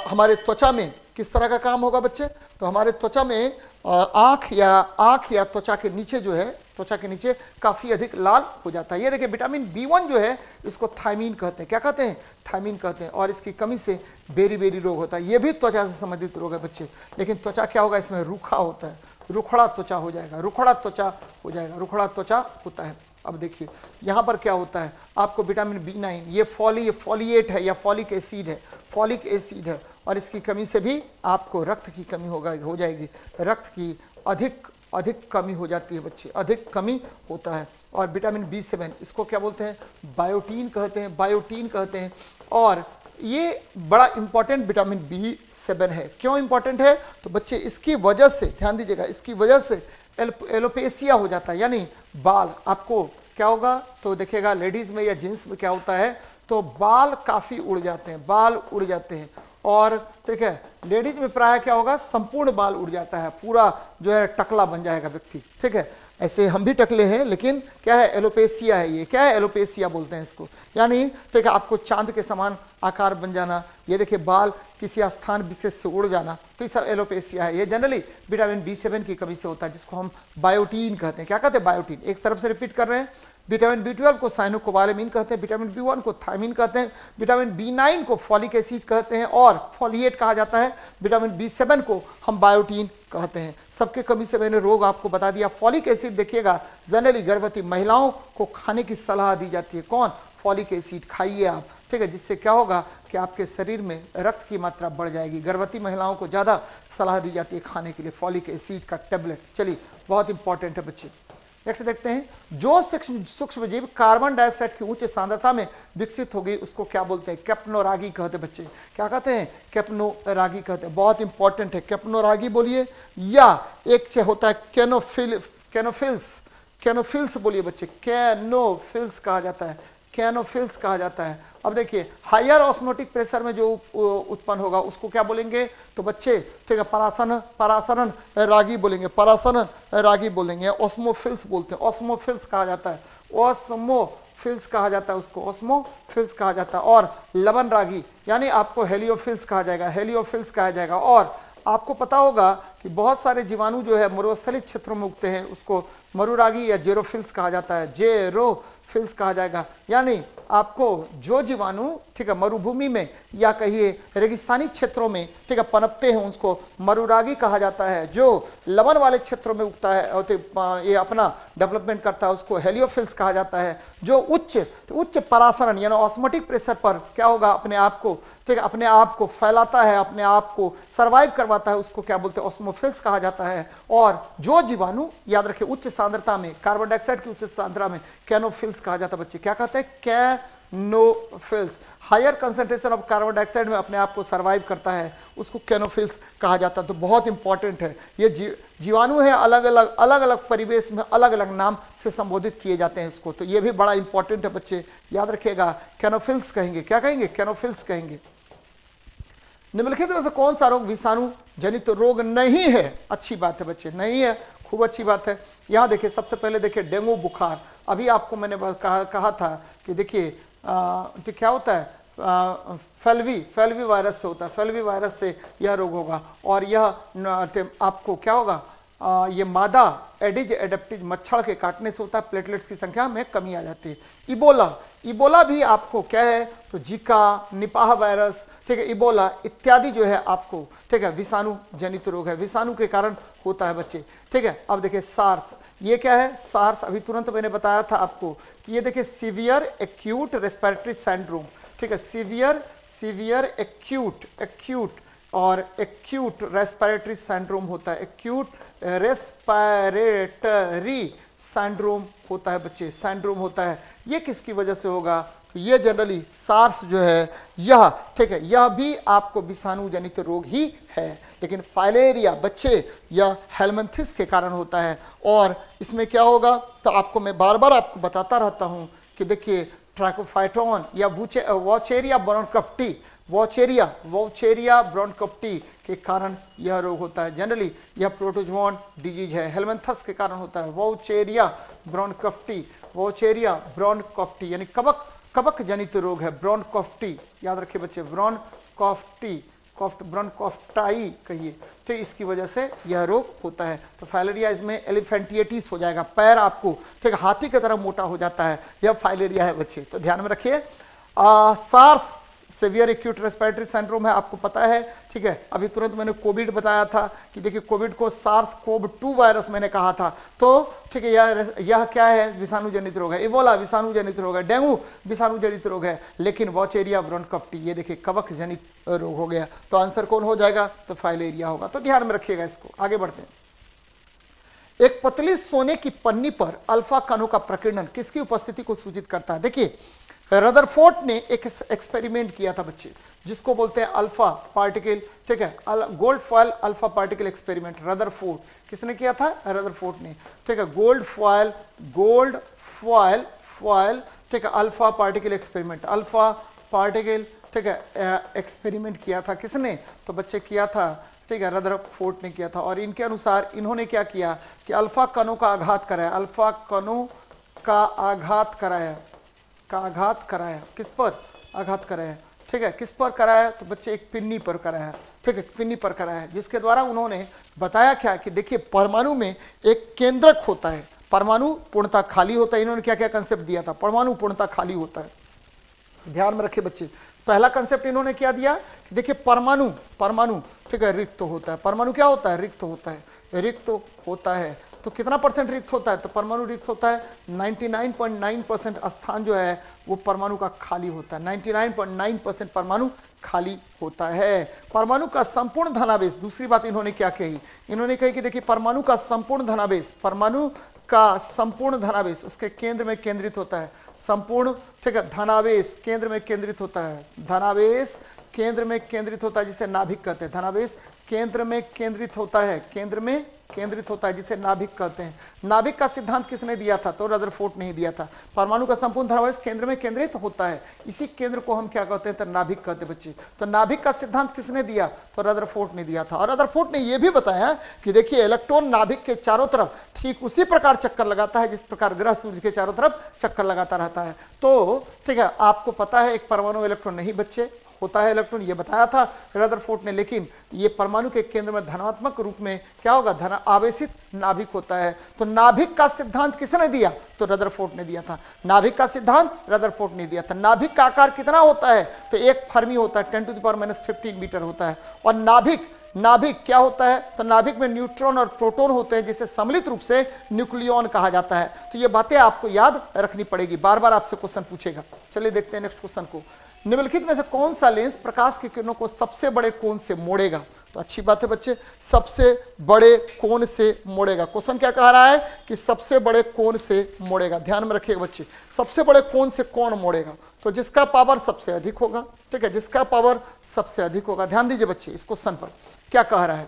हमारे त्वचा में किस तरह का काम होगा बच्चे? तो हमारे त्वचा में आँख या आँख या त्वचा के नीचे जो है, त्वचा के नीचे काफ़ी अधिक लाल हो जाता है। ये देखिए, विटामिन बी वन जो है, इसको थाइमीन कहते हैं। क्या कहते हैं? थाइमीन कहते हैं। और इसकी कमी से बेरी बेरी रोग होता है। ये भी त्वचा से संबंधित रोग है बच्चे। लेकिन त्वचा क्या होगा? इसमें रूखा होता है। रुखड़ा त्वचा हो जाएगा। रुखड़ा त्वचा हो जाएगा। रुखड़ा त्वचा होता है। अब देखिए, यहाँ पर क्या होता है? आपको विटामिन बी नाइन, ये फॉली फॉलिएट है या फॉलिक एसिड है। फॉलिक एसिड है। और इसकी कमी से भी आपको रक्त की कमी होगा, हो जाएगी। रक्त की अधिक अधिक कमी हो जाती है बच्चे, अधिक कमी होता है। और विटामिन बी सेवन, इसको क्या बोलते हैं? बायोटीन कहते हैं, बायोटीन कहते हैं। और ये बड़ा इंपॉर्टेंट विटामिन बी सेवन है। क्यों इंपॉर्टेंट है? तो बच्चे, इसकी वजह से, ध्यान दीजिएगा, इसकी वजह से एलोपेसिया हो जाता है, यानी बाल, आपको क्या होगा? तो देखिएगा, लेडीज़ में या जेंट्स में क्या होता है? तो बाल काफ़ी उड़ जाते हैं, बाल उड़ जाते हैं। और ठीक है, लेडीज़ में प्राय क्या होगा, संपूर्ण बाल उड़ जाता है, पूरा जो है टकला बन जाएगा व्यक्ति, ठीक है। ऐसे हम भी टकले हैं, लेकिन क्या है, एलोपेसिया है ये, क्या है एलोपेसिया बोलते हैं इसको। यानी ठीक है आपको चाँद के समान आकार बन जाना, ये देखिए बाल किसी स्थान विशेष से उड़ जाना तो ये सब एलोपेसिया है। ये जनरली विटामिन बी सेवन की कमी से होता है, जिसको हम बायोटीन कहते हैं। क्या कहते हैं बायोटीन एक तरफ़ से रिपीट कर रहे हैं विटामिन बी ट्वेल्व को साइनोकोबालेमिन कहते हैं विटामिन बी वन को थायमिन कहते हैं विटामिन बी नाइन को फॉलिक एसिड कहते हैं और फॉलिएट कहा जाता है विटामिन बी सेवन को हम बायोटीन कहते हैं। सबके कमी से मैंने रोग आपको बता दिया। फॉलिक एसिड देखिएगा जनरली गर्भवती महिलाओं को खाने की सलाह दी जाती है। कौन? फॉलिक एसिड खाइए आप। ठीक है, जिससे क्या होगा कि आपके शरीर में रक्त की मात्रा बढ़ जाएगी। गर्भवती महिलाओं को ज़्यादा सलाह दी जाती है खाने के लिए। फॉलिक एसिड का टेबलेट चलिए, बहुत इंपॉर्टेंट है बच्चे। नेक्स्ट देखते हैं। जो सूक्ष्म जीव कार्बन डाइऑक्साइड की उच्च सांद्रता में विकसित हो गई, उसको क्या बोलते हैं? कैप्नोरागी कहते हैं बच्चे। क्या कहते हैं? कैप्नोरागी कहते हैं। बहुत इंपॉर्टेंट है। कैप्नोरागी बोलिए, या एक से होता है कैनोफिल कैनोफिल्स कैनोफिल्स बोलिए बच्चे। कैनोफिल्स कहा जाता है। कैनोफिल्स कहा जाता है। अब देखिए, हायर ऑस्मोटिक प्रेशर में जो उत्पन्न होगा, उसको क्या बोलेंगे? तो बच्चे, ठीक है, परासन परासरन रागी बोलेंगे परासरन रागी बोलेंगे, ऑस्मोफिल्स बोलते हैं। ऑस्मोफिल्स कहा जाता है। ऑस्मोफिल्स कहा जाता है उसको, ऑस्मोफिल्स कहा जाता है। और लवन रागी, यानी आपको हेलियोफिल्स कहा जाएगा, हेलियोफिल्स कहा जाएगा। और आपको पता होगा कि बहुत सारे जीवाणु जो है मरुस्थलित क्षेत्रों में उगते हैं, उसको मरुरागी या जेरोफिल्स कहा जाता है। जेरो फिल्स कहा जाएगा। यानी आपको जो जीवाणु ठीक है, मरुभूमि में या कहिए रेगिस्तानी क्षेत्रों में, ठीक है, पनपते हैं उसको। मरुरागी कहा जाता है, जो लवन वाले क्षेत्रों में उगता है, और ये अपना डेवलपमेंट करता है, उसको हेलियोफिल्स कहा जाता है, जो उच्च उच्च परासरण, यानी ऑस्मोटिक प्रेशर पर क्या होगा, अपने आप को, ठीक है, अपने आप को फैलाता है, अपने आप को सर्वाइव करवाता है, उसको क्या बोलते हैं ऑस्मोफिल्स कहा जाता है। और जो जीवाणु, याद रखें, उच्च सांद्रता में कार्बन डाइऑक्साइड की उच्च सांद्रता में कैनोफिल्स कहा जाता है, बच्चे, क्या कहते हैं? कैनोफिल्स higher concentration of carbon dioxide में अपने आप को सर्वाइव करता है उसको कैनोफिल्स कहा जाता है। तो बहुत इंपॉर्टेंट है। ये जी, जीवाणु है अलग अलग अलग अलग परिवेश में अलग अलग नाम से संबोधित किए जाते हैं इसको। तो ये भी बड़ा इंपॉर्टेंट है बच्चे। याद रखिएगा कैनोफिल्स कहेंगे। क्या कहेंगे? कैनोफिल्स कहेंगे। निम्नलिखित में से कौन सा रोग विषाणु जनित रोग नहीं है? अच्छी बात है बच्चे। नहीं है। खूब अच्छी बात है। यहाँ देखिए सबसे पहले देखिए डेंगू बुखार। अभी आपको मैंने कहा, कहा था कि देखिए तो क्या होता है? फेलवी फेलवी वायरस से होता है। फेलवी वायरस से यह रोग होगा और यह आपको क्या होगा? आ, ये मादा एडिज एडेप्टिज मच्छर के काटने से होता है। प्लेटलेट्स की संख्या में कमी आ जाती है। इबोला इबोला भी आपको क्या है? तो जीका निपाह वायरस ठीक है इबोला इत्यादि जो है आपको ठीक है विषाणु जनित रोग है। विषाणु के कारण होता है बच्चे ठीक है। अब देखिए सार्स ये क्या है? सार्स अभी तुरंत मैंने बताया था आपको कि ये देखिए सीवियर एक्यूट रेस्पिरेटरी सेंड्रोम ठीक है? सीवियर सीवियर एक्यूट एक्यूट और एक्यूट रेस्पिरेटरी सेंड्रोम होता है। एक्यूट रेस्पिरेटरी सेंड्रोम होता है बच्चे सेंड्रोम होता है। ये किसकी वजह से होगा? तो ये जनरली सार्स जो है, यह, ठीक है, यह भी आपको विषाणु जनित रोग ही है। लेकिन फाइलेरिया, बच्चे यह हेलमेंथिस के कारण होता है। और इसमें क्या होगा तो आपको मैं बार बार आपको बताता रहता हूँ कि देखिए ट्रैकोफाइटोन या वूचे वॉचेरिया ब्रॉनकप्टी वॉचेरिया वॉचेरिया ब्रॉनकप्टी के कारण यह रोग होता है। जनरली यह प्रोटोजोन डिज़ीज़ है। हेलमेंथस के कारण होता है। वॉचेरिया ब्रॉनकप्टी वॉचेरिया ब्रॉनकप्टी यानी कबक कबक जनित रोग है ब्रॉन कॉफ्टी याद रखिए बच्चे ब्रॉन कॉफ्टी कॉफ्ट ब्रॉन कॉफ्टाई कहिए तो इसकी वजह से यह रोग होता है। तो फाइलेरिया इसमें एलिफेंटिएटिस हो जाएगा, पैर आपको ठीक हाथी की तरह मोटा हो जाता है, यह फाइलेरिया है बच्चे तो ध्यान में रखिए। SARS severe acute respiratory syndrome है, आपको पता है, ठीक है? अभी तुरंत मैंने कोविड बताया था कि देखिए कोविड को सार्स कोव टू वायरस मैंने कहा था। तो ठीक है, यह यह क्या है? विषाणु जनित रोग है। इबोला विषाणु जनित रोग है। डेंगू विषाणु जनित रोग है। लेकिन वॉचेरिया ब्रोनकप्टी ये देखिए कवक जनित रोग हो गया। तो आंसर कौन हो जाएगा? तो फाइलेरिया होगा। तो ध्यान में रखिएगा इसको। आगे बढ़ते हैं। एक पतली सोने की पन्नी पर अल्फ़ा कणु का प्रकीर्णन किसकी उपस्थिति को सूचित करता है? देखिए रदरफोर्ट ने एक एक्सपेरिमेंट किया था बच्चे, जिसको बोलते हैं अल्फ़ा पार्टिकल ठीक है? Gold foil alpha particle experiment Rutherford किसने किया था? रदरफोर्ट ने। ठीक है gold foil gold foil foil ठीक है alpha particle experiment alpha particle ठीक है एक्सपेरिमेंट किया था किसने? तो बच्चे किया था, ठीक है रदर फोर्ट ने किया था। और इनके अनुसार इन्होंने क्या किया कि अल्फ़ा कणों का आघात कराया अल्फ़ा कणों का आघात कराया। का आघात कराया किस पर आघात कराया ठीक है, किस पर कराया तो बच्चे एक पिन्नी पर कराया ठीक है, पिन्नी पर कराया जिसके द्वारा उन्होंने बताया क्या कि देखिए, परमाणु में एक केंद्रक होता है। परमाणु पूर्णता खाली होता है। इन्होंने क्या क्या कंसेप्ट दिया था? परमाणु पूर्णता खाली होता है। ध्यान में रखे बच्चे, पहला कंसेप्ट इन्होंने क्या दिया? देखिए, परमाणु परमाणु, ठीक है, रिक्त होता है। परमाणु क्या होता है? रिक्त होता है। रिक्त होता है। तो कितना परसेंट रिक्त होता है? तो परमाणु रिक्त होता है 99.9 परसेंट स्थान जो है, वो परमाणु का खाली होता है। 99.9 परसेंट परमाणु खाली होता है। परमाणु का संपूर्ण धनावेश, दूसरी बात इन्होंने क्या कही? इन्होंने कही कि देखिए, परमाणु का संपूर्ण धनावेश, परमाणु का संपूर्ण धनावेश उसके केंद्र में केंद्रित होता है। संपूर्ण, ठीक है, धनावेश केंद्र में केंद्रित होता है। धनावेश केंद्र में केंद्रित होता है, जिसे नाभिक कहते हैं। धनावेश केंद्र में केंद्रित होता है। केंद्र में केंद्रित होता है, जिसे नाभिक कहते हैं। नाभिक का सिद्धांत किसने दिया था? तो रदरफोर्ड नहीं दिया था। परमाणु का संपूर्ण धरावश केंद्र में केंद्रित होता है। इसी केंद्र को हम क्या कहते हैं? तो नाभिक कहते बच्चे। तो नाभिक का सिद्धांत किसने दिया? तो रदरफोर्ड ने दिया था। और रदरफोर्ड ने यह भी बताया कि देखिए, इलेक्ट्रॉन नाभिक के चारों तरफ़ ठीक उसी प्रकार चक्कर लगाता है, जिस प्रकार ग्रह सूर्य के चारों तरफ़ चक्कर लगाता रहता है। तो ठीक है, आपको पता है, एक परमाणु इलेक्ट्रॉन नहीं, बच्चे। होता है। इलेक्ट्रॉन ये बताया था रदरफोर्ड ने, लेकिन ये परमाणु के केंद्र में धनात्मक रूप में क्या होगा? धन आवेशित नाभिक होता है। तो नाभिक का सिद्धांत किसने दिया? तो रदरफोर्ड ने दिया था। नाभिक का सिद्धांत रदरफोर्ड ने दिया था। नाभिक का आकार कितना होता है? तो एक फर्मी होता है, ten to the power minus fifteen metre होता है। और नाभिक नाभिक क्या होता है? तो नाभिक में न्यूट्रॉन और प्रोटॉन होते हैं, जिसे सम्मिलित रूप से न्यूक्लियन कहा जाता है। तो ये बातें आपको याद रखनी पड़ेगी। बार बार आपसे क्वेश्चन पूछेगा। चलिए देखते हैं नेक्स्ट क्वेश्चन को। निम्नलिखित में से कौन सा लेंस प्रकाश की किरणों को सबसे बड़े कोण से मोड़ेगा? तो अच्छी बात है बच्चे, सबसे बड़े कोण से मोड़ेगा। क्वेश्चन क्या कह रहा है कि सबसे बड़े कोण से मोड़ेगा? ध्यान में रखिएगा बच्चे, सबसे बड़े कोण से कौन मोड़ेगा? तो जिसका पावर सबसे अधिक होगा, ठीक है, जिसका पावर सबसे अधिक होगा। ध्यान दीजिए बच्चे इस क्वेश्चन पर, क्या कह रहा है?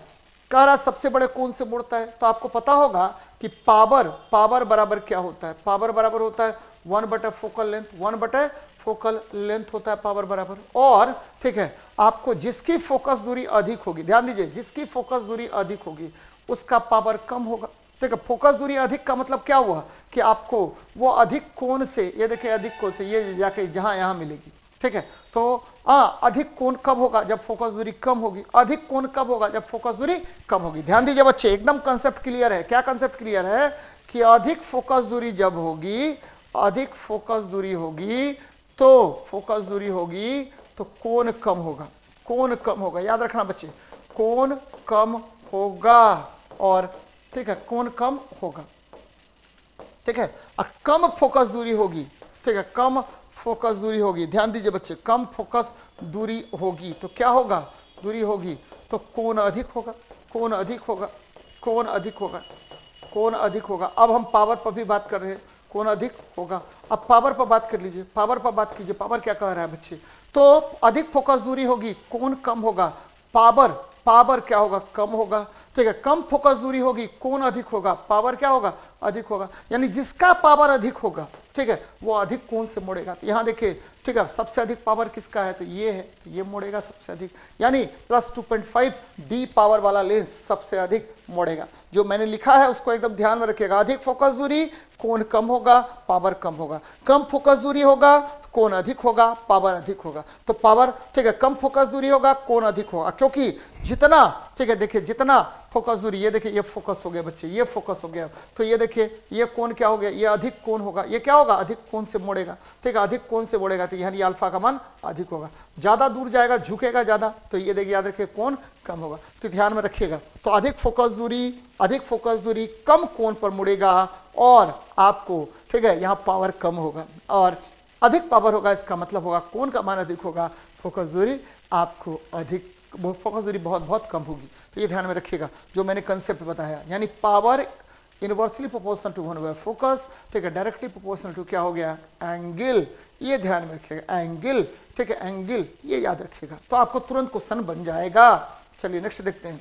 कह रहा है सबसे बड़े कोण से मोड़ता है। तो आपको पता होगा कि पावर पावर बराबर क्या होता है? पावर बराबर होता है वन बटे फोकल लेंथ, वन बटे फोकल लेंथ होता है पावर बराबर। और ठीक है आपको जिसकी फोकस दूरी अधिक होगी ध्यान दीजिए जिसकी फोकस दूरी अधिक होगी उसका पावर कम होगा। ठीक है फोकस दूरी अधिक का मतलब क्या हुआ? कि आपको वो अधिक कोण से ये देखिए अधिक कोण से ये जाके जहाँ यहाँ मिलेगी। ठीक है तो आ, अधिक कोण कब होगा? जब फोकस दूरी कम होगी। अधिक कोण कब होगा? जब फोकस दूरी कम होगी। ध्यान दीजिए बच्चे एकदम कंसेप्ट क्लियर है। क्या कंसेप्ट क्लियर है? कि अधिक फोकस दूरी जब होगी अधिक फोकस दूरी होगी तो फोकस दूरी होगी तो कोण कम होगा, कोण कम होगा, याद रखना बच्चे, कोण कम होगा, और ठीक है, कोण कम होगा, ठीक है कम फोकस दूरी होगी, ठीक है, कम फोकस दूरी होगी, ध्यान दीजिए बच्चे, कम फोकस दूरी होगी तो क्या होगा, दूरी होगी तो कोण अधिक होगा, कोण अधिक होगा, कोण अधिक होगा, कोण अधिक होगा, अब हम पावर पर भी बात कर रहे हैं कौन अधिक होगा? अब पावर पर बात कर लीजिए। पावर पर बात कीजिए। पावर क्या कह रहा है बच्चे? तो अधिक फोकस दूरी होगी, कौन कम होगा? पावर पावर क्या होगा? कम होगा। ठीक है कम फोकस दूरी होगी, कौन अधिक होगा? पावर क्या होगा? अधिक होगा। यानी जिसका पावर अधिक होगा, ठीक है, वो अधिक कौन से मोड़ेगा? तो यहाँ देखिए, ठीक है, सबसे अधिक पावर किसका है? तो ये है तो ये मोड़ेगा सबसे अधिक। यानी प्लस 2.5 डी पावर वाला लेंस सबसे अधिक मोड़ेगा। जो मैंने लिखा है, उसको एकदम ध्यान में रखिएगा। अधिक फोकस दूरी कौन कम होगा, पावर कम होगा। कम फोकस दूरी होगा कौन अधिक होगा, पावर अधिक होगा। तो पावर, ठीक है, कम फोकस दूरी होगा कौन अधिक होगा। क्योंकि जितना, ठीक है, देखिए, जितना फोकस दूरी, ये देखिए, ये फोकस हो गया बच्चे, ये फोकस हो गया। तो ये देखिए, ये कौन क्या हो गया? ये अधिक कौन होगा। ये क्या होगा? अधिक कौन से मोड़ेगा। ठीक है, अधिक कौन से मोड़ेगा। तो यानी अल्फ़ा का मान अधिक होगा। ज़्यादा दूर जाएगा, झुकेगा ज़्यादा तो ये देखिए, याद रखिए कौन कम होगा। तो ध्यान में रखिएगा। तो अधिक फोकस दूरी, अधिक फोकस दूरी कम कोण पर मुड़ेगा और आपको, ठीक है, यहाँ पावर कम होगा और अधिक पावर होगा, इसका मतलब होगा कौन का मान अधिक होगा? फोकस दूरी आपको अधिक फोकस दूरी बहुत बहुत कम होगी। तो ये ध्यान में रखिएगा, जो मैंने कंसेप्ट बताया, यानी power inversely proportional to one हुआ फोकस ठीक है डायरेक्टली प्रोपोर्शनल टू क्या हो गया? एंगल ये ध्यान में रखिएगा एंगल ठीक है एंगल ये याद रखिएगा। तो आपको तुरंत क्वेश्चन बन जाएगा। चलिए नेक्स्ट देखते हैं।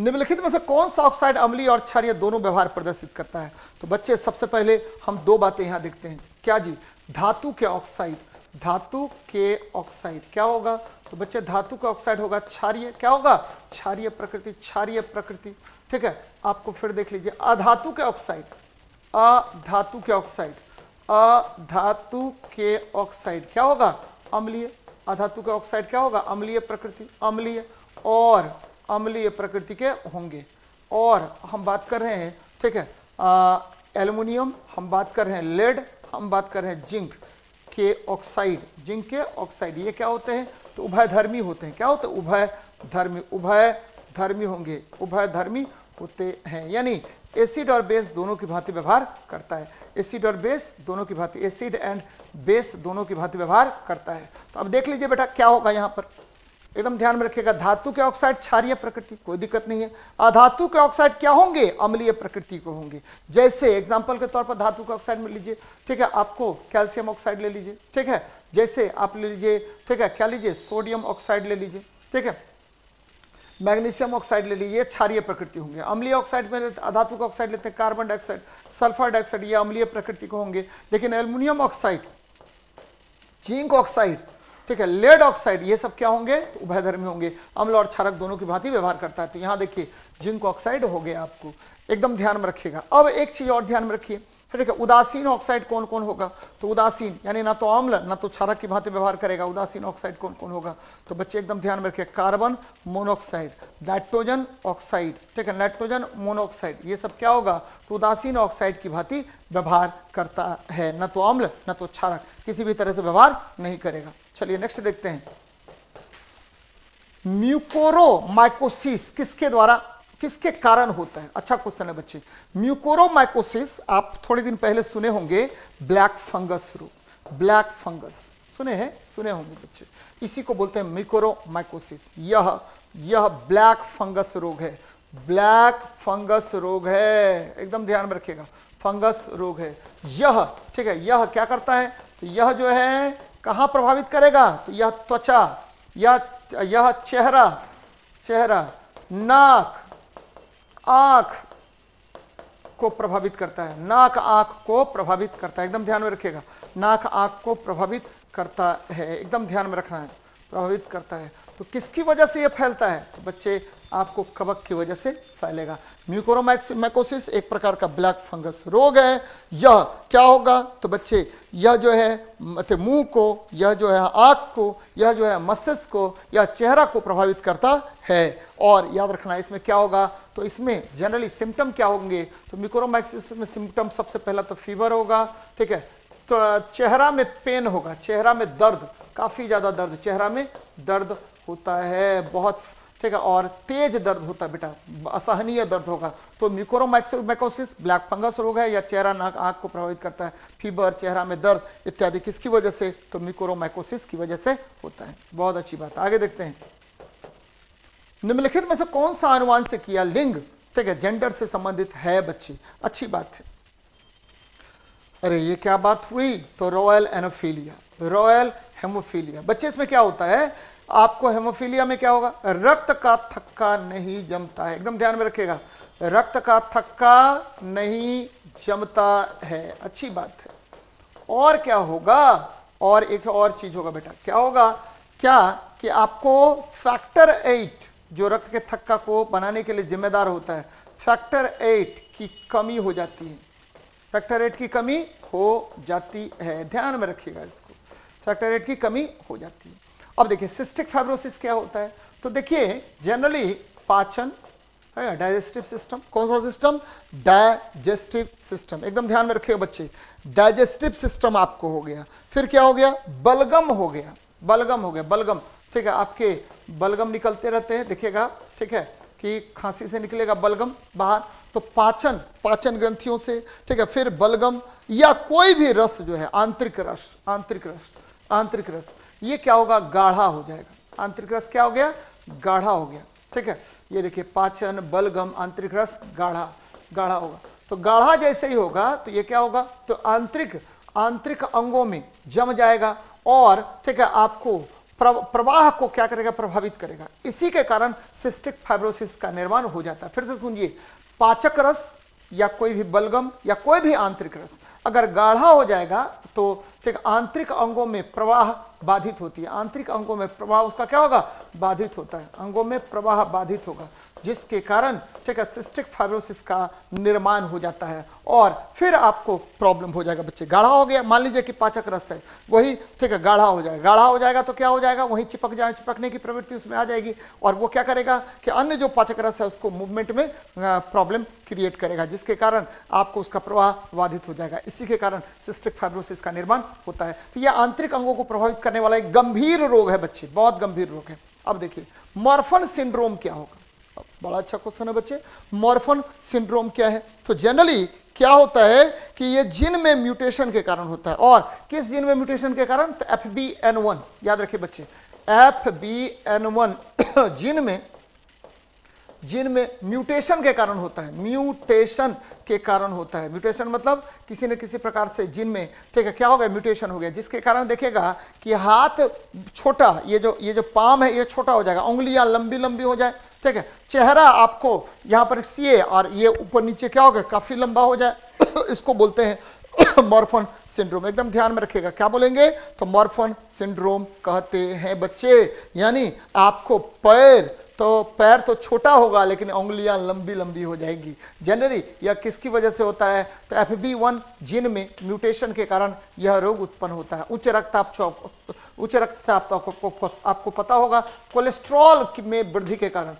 निम्नलिखित में से कौन सा ऑक्साइड अम्ली और क्षारीय दोनों व्यवहार प्रदर्शित करता है? तो बच्चे, सबसे पहले हम दो बातें यहाँ देखते हैं। क्या जी? धातु के ऑक्साइड धातु के ऑक्साइड क्या होगा? तो बच्चे, धातु का ऑक्साइड होगा क्षारीय। क्या होगा? क्षारीय प्रकृति क्षारीय प्रकृति। ठीक है? आपको फिर देख लीजिए। अधातु के ऑक्साइड अधातु के ऑक्साइड अधातु के ऑक्साइड क्या होगा? अम्लीय। अधातु के ऑक्साइड क्या होगा? अम्लीय प्रकृति। अम्लीय और अम्लीय प्रकृति के होंगे। और हम बात कर रहे हैं, ठीक है एल्युमिनियम, हम बात कर रहे हैं लेड, हम बात कर रहे हैं जिंक के ऑक्साइड। जिंक के ऑक्साइड, ये क्या होते हैं? तो उभय धर्मी होते हैं। क्या होते हैं? उभय धर्मी उभय धर्मी होंगे। उभय धर्मी होते हैं। यानी एसिड और बेस दोनों की भांति व्यवहार करता है। एसिड और बेस दोनों की भांति, एसिड एंड बेस दोनों की भांति व्यवहार करता है। तो अब देख लीजिए बेटा, क्या होगा यहाँ पर? एकदम ध्यान में रखिएगा, धातु के ऑक्साइड क्षारीय प्रकृति, कोई दिक्कत नहीं है। अधातु के ऑक्साइड क्या होंगे? अम्लीय प्रकृति को होंगे। जैसे एग्जांपल के तौर पर धातु के ऑक्साइड में लीजिए, ठीक है, आपको कैल्शियम ऑक्साइड ले लीजिए, ठीक है? जैसे आप ले लीजिए, ठीक है, क्या लीजिए? सोडियम ऑक्साइड ले लीजिए, ठीक है? मैग्नीशियम ऑक्साइड ले लीजिए क्षारीय प्रकृति होंगे। अम्लीय ऑक्साइड में अधातु का ऑक्साइड लेते हैं कार्बन डाइऑक्साइड सल्फ़र डाइऑक्साइड ये अम्लीय प्रकृति को होंगे। लेकिन एल्यूमिनियम ऑक्साइड जिंक ऑक्साइड ठीक है लेड ऑक्साइड ये सब क्या होंगे? उभयधर्मी होंगे। अम्ल और क्षारक दोनों की भांति व्यवहार करता है। तो यहाँ देखिए, जिंक ऑक्साइड हो गया आपको। एकदम ध्यान में रखिएगा। अब एक चीज़ और ध्यान में रखिए। ठीक है, उदासीन ऑक्साइड कौन कौन होगा? तो उदासीन, यानी ना तो अम्ल, ना तो क्षारक की भांति व्यवहार करेगा। उदासीन ऑक्साइड कौन कौन होगा? तो बच्चे एकदम ध्यान में रखिए कार्बन मोनोऑक्साइड नाइट्रोजन ऑक्साइड ठीक है नाइट्रोजन मोनोऑक्साइड ये सब क्या होगा? तो उदासीन ऑक्साइड की भांति व्यवहार करता है। न तो अम्ल, न तो क्षारक, किसी भी तरह से व्यवहार नहीं करेगा। चलिए नेक्स्ट देखते हैं। म्यूकोरोमाइकोसिस किसके द्वारा, किसके कारण होता है? अच्छा क्वेश्चन है बच्चे। म्यूकोरोमाइकोसिस आप थोड़े दिन पहले सुने होंगे ब्लैक फंगस रोग ब्लैक फंगस सुने हैं? सुने होंगे बच्चे। इसी को बोलते हैं म्यूकोरोमाइकोसिस यह यह ब्लैक फंगस रोग है। ब्लैक फंगस रोग है। एकदम ध्यान में रखिएगा। फंगस रोग है। यह, ठीक है, यह क्या करता है? तो यह जो है कहाँ प्रभावित करेगा? तो यह त्वचा, यह यह चेहरा चेहरा, नाक, आँख को प्रभावित करता है। नाक, आँख को प्रभावित करता है। एकदम ध्यान में रखिएगा। नाक, आँख को प्रभावित करता है। एकदम ध्यान में रखना है। प्रभावित करता है। तो किसकी वजह से यह फैलता है? तो बच्चे आपको कवक की वजह से फैलेगा। म्यूकोरोमैकोसिस एक प्रकार का ब्लैक फंगस रोग है। यह क्या होगा? तो बच्चे, यह जो है मुँह को, यह जो है आँख को, यह जो है मस्तिष्क को, यह चेहरा को प्रभावित करता है। और याद रखना, इसमें क्या होगा? तो इसमें जनरली सिम्टम क्या होंगे? तो म्यूकोरोमैक्सिस में सिम्टम सबसे पहला तो फीवर होगा, ठीक है? तो चेहरा में पेन होगा, चेहरा में दर्द, काफ़ी ज़्यादा दर्द, चेहरा में दर्द होता है। बहुत ठीक है और तेज दर्द होता है बेटा, असहनीय दर्द होगा। तो म्यूकोरोमैक्सिस ब्लैक फंगस रोग है या चेहरा नाक, आँख को प्रभावित करता है, फीवर, चेहरा में दर्द इत्यादि, किसकी वजह से? तो म्यूकोरोमैकोसिस की वजह से होता है। बहुत अच्छी बात आगे देखते हैं। निम्नलिखित में से कौन सा से किया लिंग? ठीक है जेंडर से संबंधित है बच्ची। अच्छी बात है। अरे, ये क्या बात हुई? तो रॉयल एनोफीलिया रॉयल हेमोफीलिया बच्चे इसमें क्या होता है? आपको हेमोफीलिया में क्या होगा? रक्त का थक्का नहीं जमता है। एकदम ध्यान में रखिएगा। रक्त का थक्का नहीं जमता है। अच्छी बात है। और क्या होगा? और एक और चीज़ होगा बेटा। क्या होगा? क्या कि आपको फैक्टर एट जो रक्त के थक्का को बनाने के लिए जिम्मेदार होता है फैक्टर एट की कमी हो जाती है। फैक्टर एट की कमी हो जाती है। ध्यान में रखिएगा इसको। फैक्टर एट की कमी हो जाती है। अब देखिए सिस्टिक फाइब्रोसिस क्या होता है? तो देखिए जनरली पाचन डाइजेस्टिव सिस्टम कौन सा सिस्टम डाइजेस्टिव सिस्टम एकदम ध्यान में रखिएगा बच्चे। डाइजेस्टिव सिस्टम आपको हो गया। फिर क्या हो गया? बलगम हो गया। बलगम हो गया। बलगम। ठीक है, आपके बलगम निकलते रहते हैं, देखिएगा। ठीक है, कि खांसी से निकलेगा बलगम बाहर। तो पाचन पाचन ग्रंथियों से, ठीक है, फिर बलगम या कोई भी रस जो है, आंतरिक रस आंतरिक रस। आंतरिक रस ये क्या होगा? गाढ़ा हो जाएगा। आंतरिक रस क्या हो गया? गाढ़ा हो गया। ठीक है? ये देखिए, पाचन बलगम आंतरिक रस गाढ़ा। गाढ़ा होगा। तो गाढ़ा जैसे ही होगा तो ये क्या होगा? तो आंतरिक आंतरिक अंगों में जम जाएगा और, ठीक है, आपको प्रवाह को क्या करेगा? प्रभावित करेगा। इसी के कारण सिस्टिक फाइब्रोसिस का निर्माण हो जाता है। फिर से सुनिए। पाचक रस या कोई भी बलगम या कोई भी आंतरिक रस अगर गाढ़ा हो जाएगा तो ठीक, आंतरिक अंगों में प्रवाह बाधित होती है। आंतरिक अंगों में प्रवाह, उसका क्या होगा? बाधित होता है। अंगों में प्रवाह बाधित होगा। जिसके कारण ठीक है सिस्टिक फाइब्रोसिस का निर्माण हो जाता है और फिर आपको प्रॉब्लम हो जाएगा बच्चे। गाढ़ा हो गया, मान लीजिए कि पाचक रस है, वही ठीक है, गाढ़ा हो जाएगा। गाढ़ा हो जाएगा तो क्या हो जाएगा? वहीं चिपक जाए, चिपकने की प्रवृत्ति उसमें आ जाएगी और वो क्या करेगा कि अन्य जो पाचक रस है उसको मूवमेंट में प्रॉब्लम क्रिएट करेगा, जिसके कारण आपको उसका प्रवाह बाधित हो जाएगा। इसी के कारण सिस्टिक फाइब्रोसिस का निर्माण होता है। तो यह आंतरिक अंगों को प्रभावित करने वाला एक गंभीर रोग है बच्चे, बहुत गंभीर रोग है। अब देखिए, मॉर्फन सिंड्रोम क्या होगा? बड़ा अच्छा क्वेश्चन है बच्चे मॉर्फन सिंड्रोम क्या है? तो जनरली क्या होता है कि ये जिन में म्यूटेशन के कारण होता है। और किस जिन में म्यूटेशन के कारण? तो एफ़ बी एन वन याद रखिए बच्चे। एफ़ बी एन वन जिन में जिन में म्यूटेशन के कारण होता है। म्यूटेशन के कारण होता है। म्यूटेशन मतलब किसी न किसी प्रकार से जिन में। ठीक है, क्या हो गया? म्यूटेशन हो गया। जिसके कारण देखेगा कि हाथ छोटा, ये जो ये जो पाम है, ये छोटा हो जाएगा। उंगलियाँ लंबी लंबी हो जाए। ठीक है, चेहरा आपको यहाँ पर सीए और ये ऊपर नीचे क्या होगा, काफ़ी लंबा हो जाए। इसको बोलते हैं मॉर्फन सिंड्रोम। एकदम ध्यान में रखेगा क्या बोलेंगे? तो मॉर्फन सिंड्रोम कहते हैं बच्चे, यानी आपको पैर तो पैर तो छोटा होगा लेकिन उंगलियाँ लंबी लंबी हो जाएगी। जनरली यह किसकी वजह से होता है? तो एफ़ बी वन जिन में म्यूटेशन के कारण यह रोग उत्पन्न होता है। उच्च रक्तचाप उच्च रक्तचाप तो आपको, आपको पता होगा कोलेस्ट्रॉल में वृद्धि के कारण।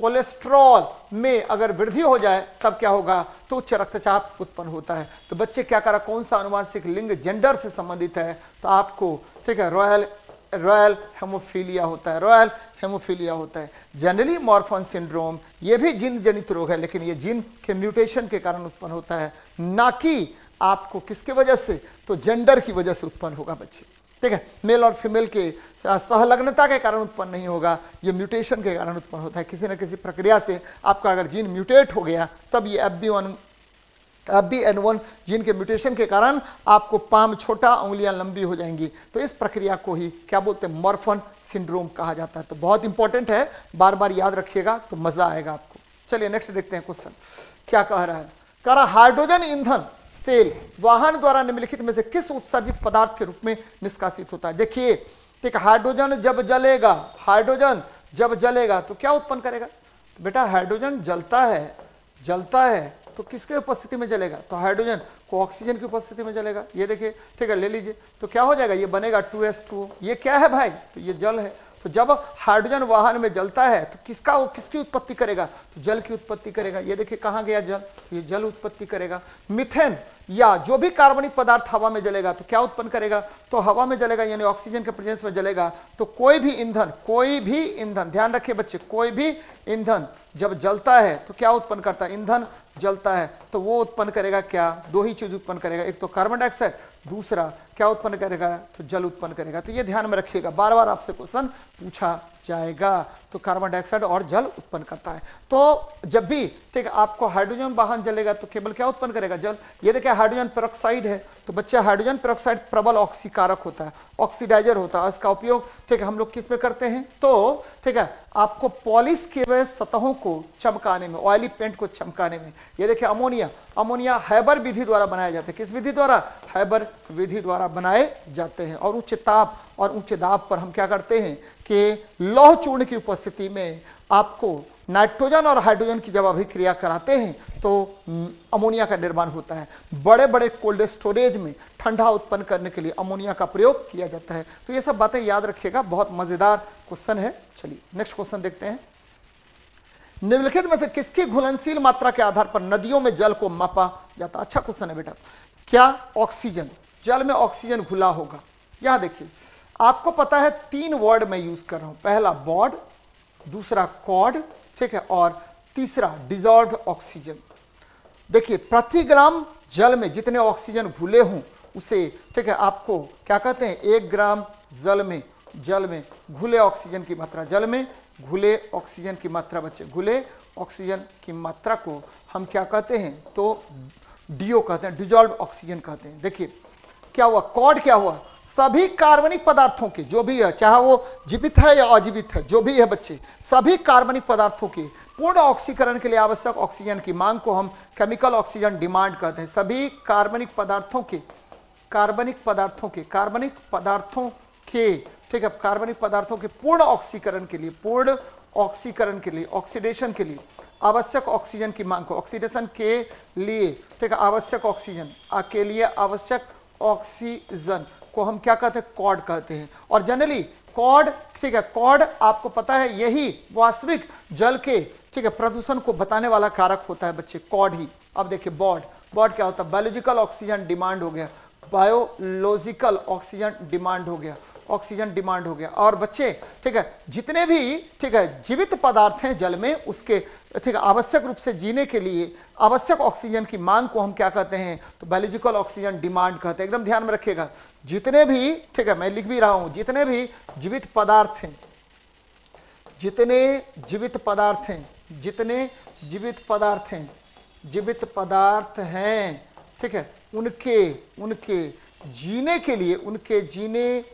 कोलेस्ट्रॉल में अगर वृद्धि हो जाए तब क्या होगा? तो उच्च रक्तचाप उत्पन्न होता है। तो बच्चे क्या करा? कौन सा अनुवांशिक लिंग जेंडर से संबंधित है? तो आपको ठीक है रॉयल रॉयल हेमोफीलिया होता है, रॉयल हेमोफीलिया होता है। जनरली मॉर्फन सिंड्रोम ये भी जिन जनित रोग है, लेकिन ये जिन के म्यूटेशन के कारण उत्पन्न होता है। ना कि आपको किसके वजह से तो जेंडर की वजह से उत्पन्न होगा बच्चे। ठीक है? मेल और फीमेल के सहलग्नता के कारण उत्पन्न नहीं होगा, ये म्यूटेशन के कारण उत्पन्न होता है। किसी न किसी प्रक्रिया से आपका अगर जीन म्यूटेट हो गया, तब ये F B one F B N one gene के म्यूटेशन के कारण आपको पाम छोटा, उंगलियाँ लंबी हो जाएँगी। तो इस प्रक्रिया को ही क्या बोलते हैं? मॉर्फन सिंड्रोम कहा जाता है। तो बहुत इंपॉर्टेंट है। बार बार याद रखिएगा तो मज़ा आएगा आपको। चलिए नेक्स्ट देखते हैं क्वेश्चन क्या कह रहा है? कह रहा हाइड्रोजन ईंधन सेल वाहन द्वारा निम्नलिखित में से किस उत्सर्जित पदार्थ के रूप में निष्कासित होता है? देखिए, ठीक हाइड्रोजन जब जलेगा हाइड्रोजन जब जलेगा तो क्या उत्पन्न करेगा? बेटा हाइड्रोजन जलता है जलता है। तो किसके उपस्थिति में जलेगा? तो हाइड्रोजन को ऑक्सीजन की उपस्थिति में जलेगा। ये देखिए, ठीक है, ले लीजिए। तो क्या हो जाएगा? ये बनेगा टू एस टू ये क्या है भाई? तो ये जल है। तो जब हाइड्रोजन वाहन में जलता है तो किसका वो किसकी उत्पत्ति करेगा? तो जल की उत्पत्ति करेगा। ये देखिए, कहाँ गया जल? तो ये जल उत्पत्ति करेगा। मिथेन या जो भी कार्बनिक पदार्थ हवा में जलेगा तो क्या उत्पन्न करेगा? तो हवा में जलेगा, यानी ऑक्सीजन के प्रेजेंस में जलेगा। तो कोई भी ईंधन, कोई भी ईंधन, ध्यान रखिए बच्चे, कोई भी ईंधन जब जलता है तो क्या उत्पन्न करता है? ईंधन जलता है तो वो उत्पन्न करेगा क्या? दो ही चीज़ उत्पन्न करेगा। एक तो कार्बन डाइऑक्साइड दूसरा क्या उत्पन्न करेगा? तो जल उत्पन्न करेगा। तो ये ध्यान में रखिएगा। बार बार आपसे क्वेश्चन पूछा जाएगा। तो कार्बन डाइऑक्साइड और जल उत्पन्न करता है। तो जब भी, ठीक आपको हाइड्रोजन वाहन जलेगा तो केवल क्या उत्पन्न करेगा? जल। ये देखिए, हाइड्रोजन पेरोक्साइड है। तो बच्चा, हाइड्रोजन पेरोक्साइड प्रबल ऑक्सीकारक होता है। ऑक्सीडाइजर होता है। इसका उपयोग, ठीक है, हम लोग किसमें करते हैं? तो ठीक है, आपको पॉलिश किए हुए सतहों को चमकाने में ऑयली पेंट को चमकाने में। ये देखिए, अमोनिया। अमोनिया हैबर विधि द्वारा बनाया जाता है। किस विधि द्वारा? हैबर विधि द्वारा। बनाए जाते हैं और उच्च ताप और उच्च दाब पर हम क्या करते हैं कि लौह चूर्ण की उपस्थिति में आपको नाइट्रोजन और हाइड्रोजन की जब अभिक्रिया कराते हैं तो अमोनिया का निर्माण होता है। बड़े बड़े कोल्ड स्टोरेज में ठंडा उत्पन्न करने के लिए अमोनिया का प्रयोग किया जाता है। तो ये सब बातें याद रखिएगा, बहुत मज़ेदार क्वेश्चन है। चलिए, नेक्स्ट क्वेश्चन देखते हैं। निम्नलिखित में से किसकी घुलनशील मात्रा के आधार पर नदियों में जल को मापा जाता अच्छा क्वेश्चन है बेटा, क्या ऑक्सीजन? जल में ऑक्सीजन घुला होगा। यहाँ देखिए, आपको पता है तीन वर्ड मैं यूज़ कर रहा हूँ। पहला बॉड, दूसरा कॉड ठीक है, और तीसरा डिजॉल्व ऑक्सीजन देखिए, प्रति ग्राम जल में जितने ऑक्सीजन घुले हों, उसे, ठीक है, आपको क्या कहते हैं? एक ग्राम जल में जल में घुले ऑक्सीजन की मात्रा, जल में घुले ऑक्सीजन की मात्रा, बच्चे, घुले ऑक्सीजन की मात्रा को हम क्या कहते हैं? तो डीओ कहते हैं डिजॉल्व ऑक्सीजन कहते हैं। देखिए क्या हुआ? कॉड क्या हुआ? सभी कार्बनिक पदार्थों के, जो भी है, चाहे वो जीवित है या अजीवित है, जो भी है बच्चे, सभी कार्बनिक पदार्थों के पूर्ण ऑक्सीकरण के लिए आवश्यक ऑक्सीजन की मांग को हम केमिकल ऑक्सीजन डिमांड कहते हैं। सभी कार्बनिक पदार्थों के, कार्बनिक पदार्थों के, कार्बनिक पदार्थों के, ठीक है, कार्बनिक पदार्थों के पूर्ण ऑक्सीकरण के लिए, पूर्ण ऑक्सीकरण के लिए, ऑक्सीडेशन के लिए आवश्यक ऑक्सीजन की मांग को, ऑक्सीडेशन के लिए, ठीक है, आवश्यक ऑक्सीजन के लिए आवश्यक ऑक्सीजन को हम क्या कहते हैं? कॉड कहते हैं। और जनरली कॉड ठीक है कॉड आपको पता है, यही वास्तविक जल के, ठीक है, प्रदूषण को बताने वाला कारक होता है बच्चे कॉड ही। अब देखिए, बॉड। बॉड क्या होता है? बायोलॉजिकल ऑक्सीजन डिमांड हो गया। बायोलॉजिकल ऑक्सीजन डिमांड हो गया। ऑक्सीजन डिमांड हो गया। और बच्चे, ठीक है, जितने भी, ठीक है, जीवित पदार्थ हैं जल में, उसके, ठीक है, आवश्यक रूप से जीने के लिए आवश्यक ऑक्सीजन की मांग को हम क्या कहते हैं? तो बायोलॉजिकल ऑक्सीजन डिमांड कहते हैं। एकदम ध्यान में रखिएगा। जितने भी, ठीक है, मैं लिख भी रहा हूँ, जितने भी जीवित पदार्थ हैं, जितने जीवित पदार्थ हैं, जितने जीवित पदार्थ हैं, जीवित पदार्थ हैं, ठीक है, उनके उनके जीने के लिए, उनके जीने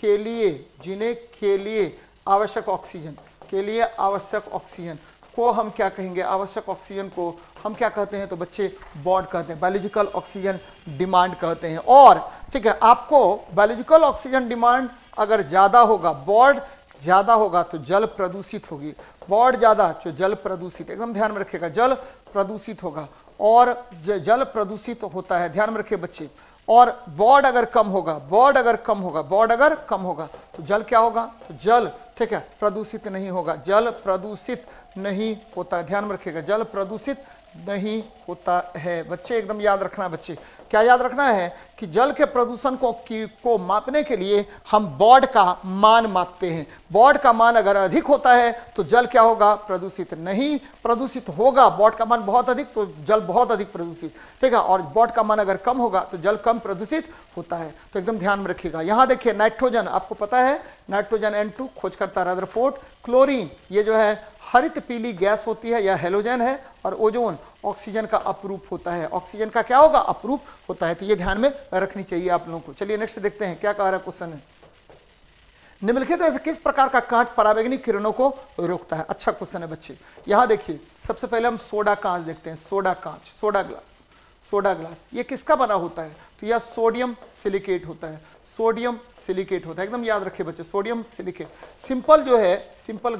के लिए, जिन्हें के लिए आवश्यक ऑक्सीजन के लिए आवश्यक ऑक्सीजन को हम क्या कहेंगे? आवश्यक ऑक्सीजन को हम क्या कहते हैं? तो बच्चे बॉड कहते हैं बायोलॉजिकल ऑक्सीजन डिमांड कहते हैं। और, ठीक है, आपको बायोलॉजिकल ऑक्सीजन डिमांड अगर ज़्यादा होगा बॉड ज़्यादा होगा तो जल प्रदूषित होगी। बॉड ज़्यादा तो जल प्रदूषित, एकदम ध्यान में रखिएगा, जल प्रदूषित होगा। और जल प्रदूषित होता है, ध्यान में रखिए बच्चे और बॉड अगर कम होगा, बॉड अगर कम होगा, बॉड अगर कम होगा तो जल क्या होगा? तो जल, ठीक है, प्रदूषित नहीं होगा, जल प्रदूषित नहीं होता, ध्यान में रखिएगा, जल प्रदूषित नहीं होता है। बच्चे, एकदम याद रखना बच्चे। क्या याद रखना है? कि जल के प्रदूषण को की, को मापने के लिए हम बॉड का मान मापते हैं। बॉड का मान अगर अधिक होता है तो जल क्या होगा? प्रदूषित नहीं। प्रदूषित होगा, बॉड का मान बहुत अधिक तो जल बहुत अधिक प्रदूषित। ठीक है? और बॉड का मान अगर कम होगा तो जल कम प्रदूषित होता है। तो एकदम ध्यान में रखिएगा। यहाँ देखिए, नाइट्रोजन, आपको पता है, नाइट्रोजन एन टू खोज करता रदरफोर्ड क्लोरीन ये जो है, हरित पीली गैस होती है या हेलोजन है, और ओजोन ऑक्सीजन का अपरूप होता है। ऑक्सीजन का क्या होगा? अपरूप होता है। तो ये ध्यान में रखनी चाहिए आप लोगों को। चलिए नेक्स्ट देखते हैं, क्या कह रहा है क्वेश्चन है। निम्नलिखित ऐसे किस प्रकार का कांच पराबैंगनी किरणों को रोकता है? अच्छा क्वेश्चन है बच्चे। यहाँ देखिए, सबसे पहले हम सोडा कांच देखते हैं। सोडा कांच, सोडा ग्लास सोडा ग्लास। ये किसका बना होता है? तो यह सोडियम सिलिकेट होता है। सोडियम सिलिकेट होता है। एकदम याद रखिए बच्चे, सोडियम सिलिकेट। सिंपल जो है, सिंपल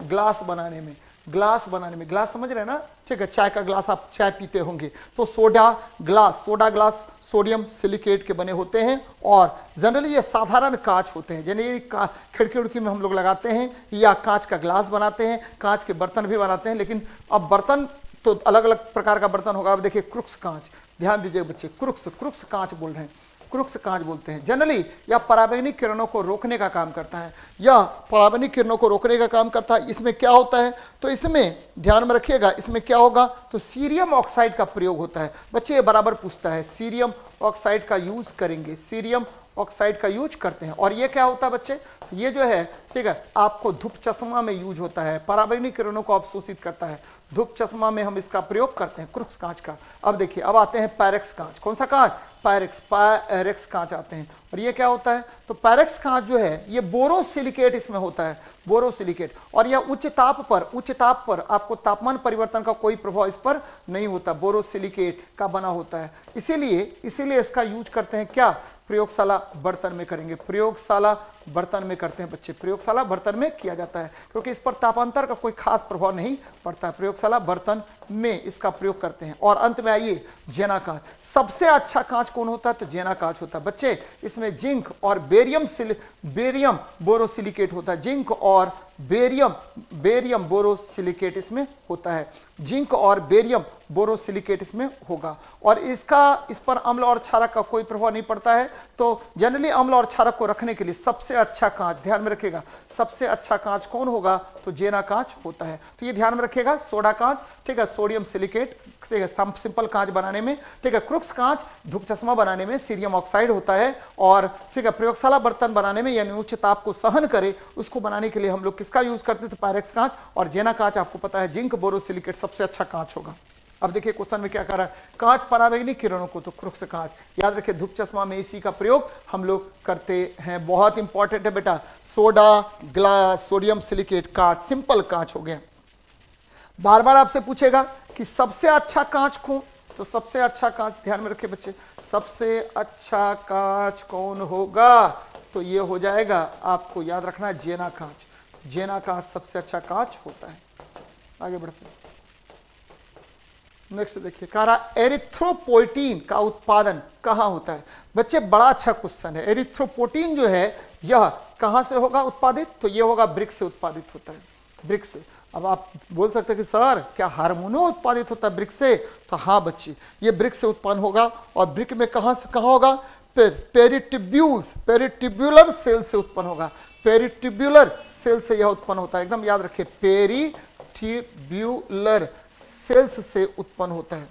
ग्लास बनाने में। ग्लास बनाने में, ग्लास समझ रहे हैं ना? ठीक है, चाय का ग्लास आप चाय पीते होंगे। तो soda glass soda glass sodium silicate के बने होते हैं और जनरली ये साधारण कांच होते हैं। जनरली खिड़की उड़की में हम लोग लगाते हैं, या कांच का ग्लास बनाते हैं, कांच के बर्तन भी बनाते हैं, लेकिन अब बर्तन तो अलग अलग प्रकार का बर्तन होगा। अब देखिए, क्रुक्स कांच, ध्यान दीजिए बच्चे, क्रुक्स क्रुक्स कांच बोल रहे हैं। क्रुक्स कांच बोलते हैं। जनरली यह पराबैंगनिक किरणों को रोकने का काम करता है। यह पराबैंगनिक किरणों को रोकने का काम करता है। इसमें क्या होता है? तो इसमें ध्यान में रखिएगा, इसमें क्या होगा? तो सीरियम ऑक्साइड का प्रयोग होता है। बच्चे ये बराबर पूछता है, सीरियम ऑक्साइड का यूज़ करेंगे। सीरियम ऑक्साइड का यूज़ करते हैं। और ये क्या होता है बच्चे? ये जो है, ठीक है, आपको धूप चश्मा में यूज़ होता है। पराबैंगनी किरणों को अवशोषित करता है। धूप चश्मा में हम इसका प्रयोग करते हैं, क्रुक्स कांच का। अब देखिए, अब आते हैं पैरेक्स कांच। कौन सा कांच? पैरेक्स पैरेक्स कांच आते हैं। और ये क्या होता है? तो पैरेक्स कांच जो है, ये बोरोसिलिकेट इसमें होता है बोरोसिलिकेट और यह उच्च ताप पर, उच्च ताप पर आपको तापमान परिवर्तन का कोई प्रभाव इस पर नहीं होता। बोरोसिलिकेट का बना होता है। इसीलिए इसीलिए इसका यूज़ करते हैं क्या? प्रयोगशाला बर्तन में करेंगे। प्रयोगशाला बर्तन में करते हैं बच्चे। प्रयोगशाला बर्तन में किया जाता है, क्योंकि इस पर तापांतर का कोई खास प्रभाव नहीं पड़ता है। प्रयोगशाला बर्तन में इसका प्रयोग करते हैं। और अंत में आइए, जेना कांच। सबसे अच्छा कांच कौन होता है? तो जेना कांच होता है। बच्चे, इसमें जिंक और बेरियम सिल, बेरियम बोरोसिलिकेट होता है। जिंक और बेरियम बेरियम बोरोसिलिकेट इसमें होता है। जिंक और बेरियम बोरोसिलिकेट इसमें होगा। और इसका, इस पर अम्ल और क्षारक का कोई प्रभाव नहीं पड़ता है। तो जनरली अम्ल और क्षारक को रखने के लिए सबसे अच्छा कांच, ध्यान में रखेगा सबसे अच्छा कांच कौन होगा? तो जेना कांच होता है। तो ये ध्यान में रखेगा सोडा कांच, ठीक है, सोडियम सिलिकेट ठीक है सिंपल कांच बनाने में, ठीक है, क्रुक्स कांच धूप चश्मा बनाने में सीरियम ऑक्साइड होता है और, ठीक है, प्रयोगशाला बर्तन बनाने में यानी उच्च ताप को सहन करे, उसको बनाने के लिए हम लोग किसका यूज़ करते थे? पायरेक्स कांच और जेना कांच, आपको पता है, जिंक बोरोसिलिकेट सबसे अच्छा कांच होगा। अब देखिए क्वेश्चन में क्या कर रहा है, कांच पराबैंगनी किरणों को तो क्रुक्स कांच। याद रखिए, धूप चश्मा में इसी का प्रयोग हम लोग करते हैं। बहुत इंपॉर्टेंट है बेटा, सोडा, ग्लास, सोडियम सिलिकेट कांच, सिंपल कांच हो गया। बार बार आपसे पूछेगा कि सबसे अच्छा कांच कौन? तो सबसे अच्छा कांच, ध्यान में रखे बच्चे, सबसे अच्छा कांच कौन होगा? तो ये हो जाएगा, आपको याद रखना है जेना कांच। जेना कांच सबसे अच्छा कांच होता है। आगे बढ़ते हैं। नेक्स्ट देखिए, कह रहा एरिथ्रोपोइटीन का उत्पादन कहाँ होता है? बच्चे, बड़ा अच्छा क्वेश्चन है। एरिथ्रोपोटीन जो है, यह कहाँ से होगा उत्पादित? तो यह होगा ब्रिक से उत्पादित होता है। ब्रिक से। अब आप बोल सकते हैं कि, सर, क्या हार्मोनो उत्पादित होता है ब्रिक से? तो हाँ बच्ची, ये ब्रिक से उत्पन्न होगा और ब्रिक में कहाँ से, कहाँ होगा? पेरिटिब्यूल्स पेरिटिब्यूलर सेल से उत्पन्न होगा। पेरिटिब्यूलर सेल से यह उत्पन्न होता है। एकदम याद रखिए पेरिटिब्यूलर सेल्स से उत्पन्न होता है।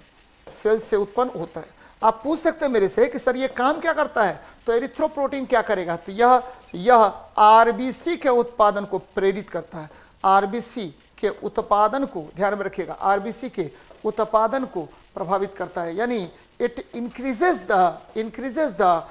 सेल्स से उत्पन्न होता है। आप पूछ सकते हैं मेरे से कि, सर, ये काम क्या करता है? तो एरिथ्रोप्रोटीन क्या करेगा? तो यह यह आरबीसी के उत्पादन को प्रेरित करता है। आरबीसी के उत्पादन को ध्यान में रखिएगा आरबीसी के उत्पादन को प्रभावित करता है। यानी it increases the increases the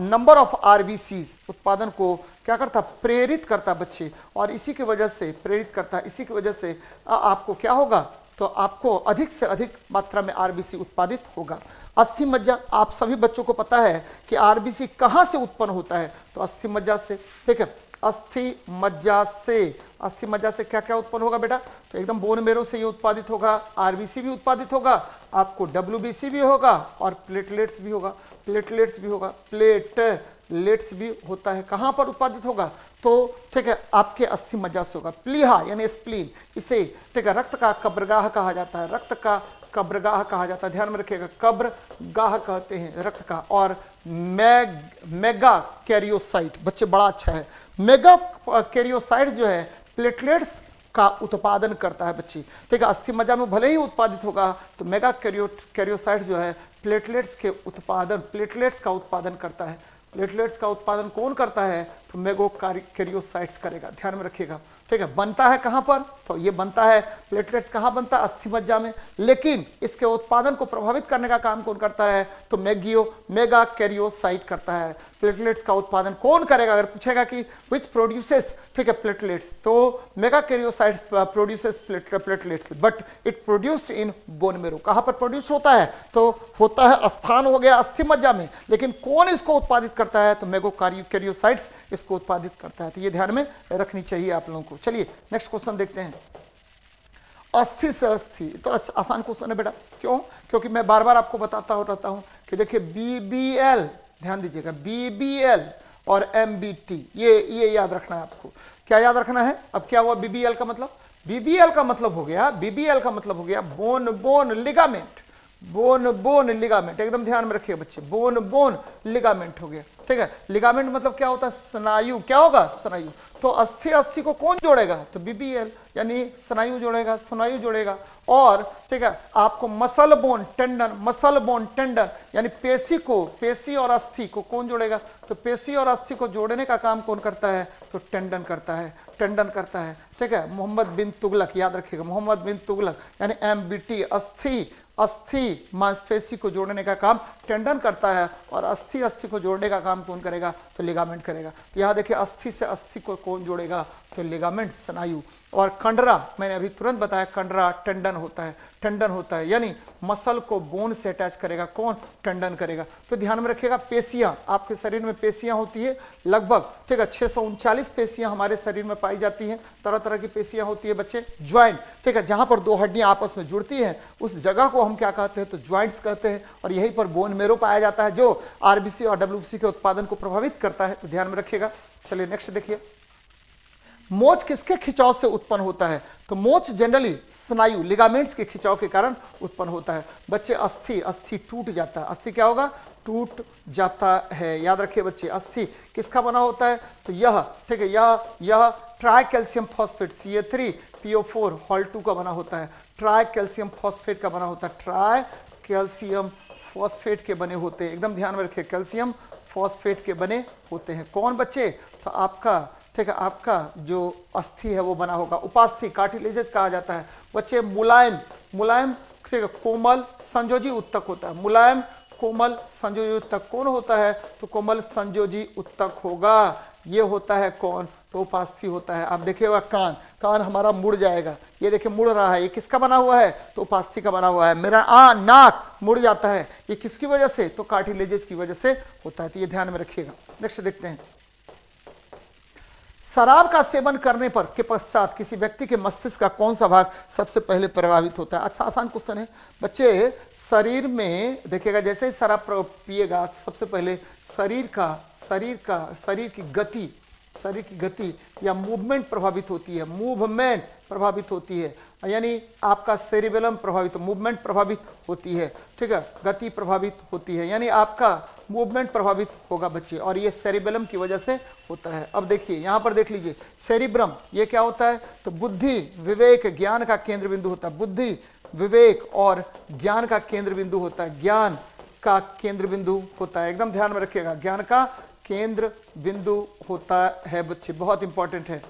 number of RBC उत्पादन को क्या करता प्रेरित करता बच्चे। और इसी की वजह से प्रेरित करता इसी की वजह से आ, आपको क्या होगा तो आपको अधिक से अधिक मात्रा में आरबीसी उत्पादित होगा। अस्थि मज्जा आप सभी बच्चों को पता है कि आरबीसी कहाँ से उत्पन्न होता है तो अस्थि मज्जा से ठीक है? अस्थि मज्जा से। अस्थि मज्जा से क्या क्या उत्पन्न होगा बेटा? तो एकदम बोन मेरो से ये उत्पादित होगा आरबीसी भी उत्पादित होगा, आपको डब्ल्यूबीसी भी होगा और प्लेटलेट्स भी होगा। प्लेटलेट्स भी होगा। प्लेट लेट्स भी होता है। कहाँ पर उत्पादित होगा? तो ठीक है, आपके अस्थि मज्जा से होगा। प्लीहा, यानी स्प्लीन इसे ठीक है, रक्त का कब्रगाह कहा जाता है। रक्त का कब्रगाह कहा जाता है। ध्यान में रखिएगा कब्र गाह कहते हैं रक्त का, और मैग, मेगा कैरियोसाइट, बच्चे बड़ा अच्छा है। मेगा कैरियोसाइट जो है, प्लेटलेट्स का उत्पादन करता है बच्ची। ठीक है, अस्थि मज्जा में भले ही उत्पादित होगा तो मेगा कैरियो, कैरियोसाइट जो है, प्लेटलेट्स के उत्पादन, प्लेटलेट्स का उत्पादन करता है। प्लेटलेट्स का उत्पादन कौन करता है? तो मेगो कैरियोसाइट्स करेगा। ध्यान में रखिएगा। ठीक है, बनता है कहाँ पर? तो ये बनता है प्लेटलेट्स कहाँ बनता है? अस्थि मज्जा में। लेकिन इसके उत्पादन को प्रभावित करने का काम कौन करता है? तो मेगियो मेगा कैरियोसाइट करता है। प्लेटलेट्स का उत्पादन कौन करेगा? अगर पूछेगा कि विच प्रोड्यूसेस ठीक है प्लेटलेट्स तो megakaryocyte produces platelets but it produced in bone marrow कहाँ पर प्रोड्यूस होता है? तो होता है स्थान हो गया अस्थि मज्जा में, लेकिन कौन इसको उत्पादित करता है? तो मेगो कैरियोसाइट्स इसको उत्पादित करता है। तो ये ध्यान में रखनी चाहिए आप लोगों को। चलिए नेक्स्ट क्वेश्चन देखते हैं। अस्थि से अस्थि तो आसान क्वेश्चन है बेटा। क्यों? क्योंकि मैं बार बार आपको बताता हो रहता हूँ कि देखिए बीबीएल ध्यान दीजिएगा बीबीएल और एमबीटी ये ये याद रखना है आपको। क्या याद रखना है? अब क्या हुआ बीबीएल का मतलब? बीबीएल का मतलब हो गया बीबीएल का मतलब हो गया bone bone ligament bone bone ligament एकदम ध्यान में रखिए बच्चे बोन बोन लिगामेंट हो गया। ठीक है? लिगामेंट मतलब क्या होता है? स्नायु। क्या होगा? स्नायु। तो अस्थि अस्थि को कौन जोड़ेगा? तो बीबीएल यानी स्नायु जोड़ेगा स्नायु जोड़ेगा। और, ठीक है, आपको muscle bone tendon muscle bone tendon यानी पेशी को, पेशी और अस्थि को कौन जोड़ेगा? तो पेशी और अस्थि को जोड़ने का काम कौन करता है? तो टेंडन करता है टेंडन करता है। ठीक है, मोहम्मद बिन तुगलक, याद रखिएगा, मोहम्मद बिन तुगलक, यानी एमबीटी अस्थि अस्थि मांसपेशी को जोड़ने का काम टेंडन करता है और अस्थि अस्थि को जोड़ने का काम कौन करेगा? तो लिगामेंट करेगा। तो यहाँ देखिए, अस्थि से अस्थि को कौन जोड़ेगा? तो लिगामेंट स्नायु। और कंडरा, मैंने अभी तुरंत बताया, कंडरा टंडन होता है, टंडन होता है, यानी मसल को बोन से अटैच करेगा। कौन? टंडन करेगा। तो ध्यान में रखिएगा, पेशियाँ, आपके शरीर में पेशियाँ होती है, लगभग, ठीक है, छह सौ पेशियाँ हमारे शरीर में पाई जाती हैं तरह तरह की पेशियाँ होती है बच्चे ज्वाइंट ठीक है, जहाँ पर दो हड्डियाँ आपस में जुड़ती हैं, उस जगह को हम क्या कहते हैं तो ज्वाइंट्स कहते हैं, और यहीं पर बोन मेरो पाया जाता है, जो आरबीसी और डब्ल्यूसी के उत्पादन को प्रभावित करता है। तो ध्यान में रखिएगा। चलिए नेक्स्ट देखिए। मोच किसके खिंचाव से उत्पन्न होता है? तो मोच जनरली स्नायु लिगामेंट्स के खिंचाव के कारण उत्पन्न होता है। बच्चे अस्थि अस्थि टूट जाता है। अस्थि क्या होगा? टूट जाता है। याद रखिए बच्चे, अस्थि किसका बना होता है? तो यह, ठीक है, यह यह tri calcium phosphate C A three PO four whole two का बना होता है। ट्राई कैल्शियम फॉस्फेट का बना होता है। ट्राई कैल्शियम फॉस्फेट के बने होते हैं। एकदम ध्यान में रखिए, कैल्शियम फॉस्फेट के बने होते हैं। कौन बच्चे? तो आपका ठीक है, आपका जो अस्थि है वो बना होगा। उपास्थि, कार्टिलेजेस कहा जाता है। बच्चे, मुलायम मुलायम, ठीक है, कोमल संयोजी उत्तक होता है। मुलायम, कोमल संयोजी उत्तक कौन होता है? तो कोमल संयोजी उत्तक होगा। ये होता है कौन? तो उपास्थि होता है। आप देखिएगा कान। कान हमारा मुड़ जाएगा। ये देखिए, मुड़ रहा है। ये किसका बना हुआ है? तो उपास्थि का बना हुआ है। मेरा आ, नाक मुड़ जाता है। ये किसकी वजह से? तो कार्टिलेजेस की वजह से होता है। तो ये ध्यान में रखिएगा। नेक्स्ट देखते हैं। शराब का सेवन करने पर के पश्चात किसी व्यक्ति के मस्तिष्क का कौन सा भाग सबसे पहले प्रभावित होता है? अच्छा आसान क्वेश्चन है। बच्चे, शरीर में, देखिएगा, जैसे ही शराब पिएगा, सबसे पहले शरीर का शरीर का, शरीर की गति, शरीर की गति या मूवमेंट प्रभावित होती है। मूवमेंट प्रभावित होती है। यानी आपका सेरिबेलम प्रभावित मूवमेंट प्रभावित होती है, ठीक है? गति प्रभावित होती है, यानी आपका मूवमेंट प्रभावित होगा बच्चे, और ये सेरिबेलम की वजह से होता है। अब देखिए, यहाँ पर देख लीजिए सेरिब्रम ये क्या होता है? तो बुद्धि, विवेक, ज्ञान का केंद्र बिंदु होता है। बुद्धि, विवेक और ज्ञान का केंद्र बिंदु होता है। ज्ञान का केंद्र बिंदु होता है। एकदम ध्यान में रखिएगा, ज्ञान का केंद्र बिंदु होता है बच्चे, बहुत इंपॉर्टेंट है।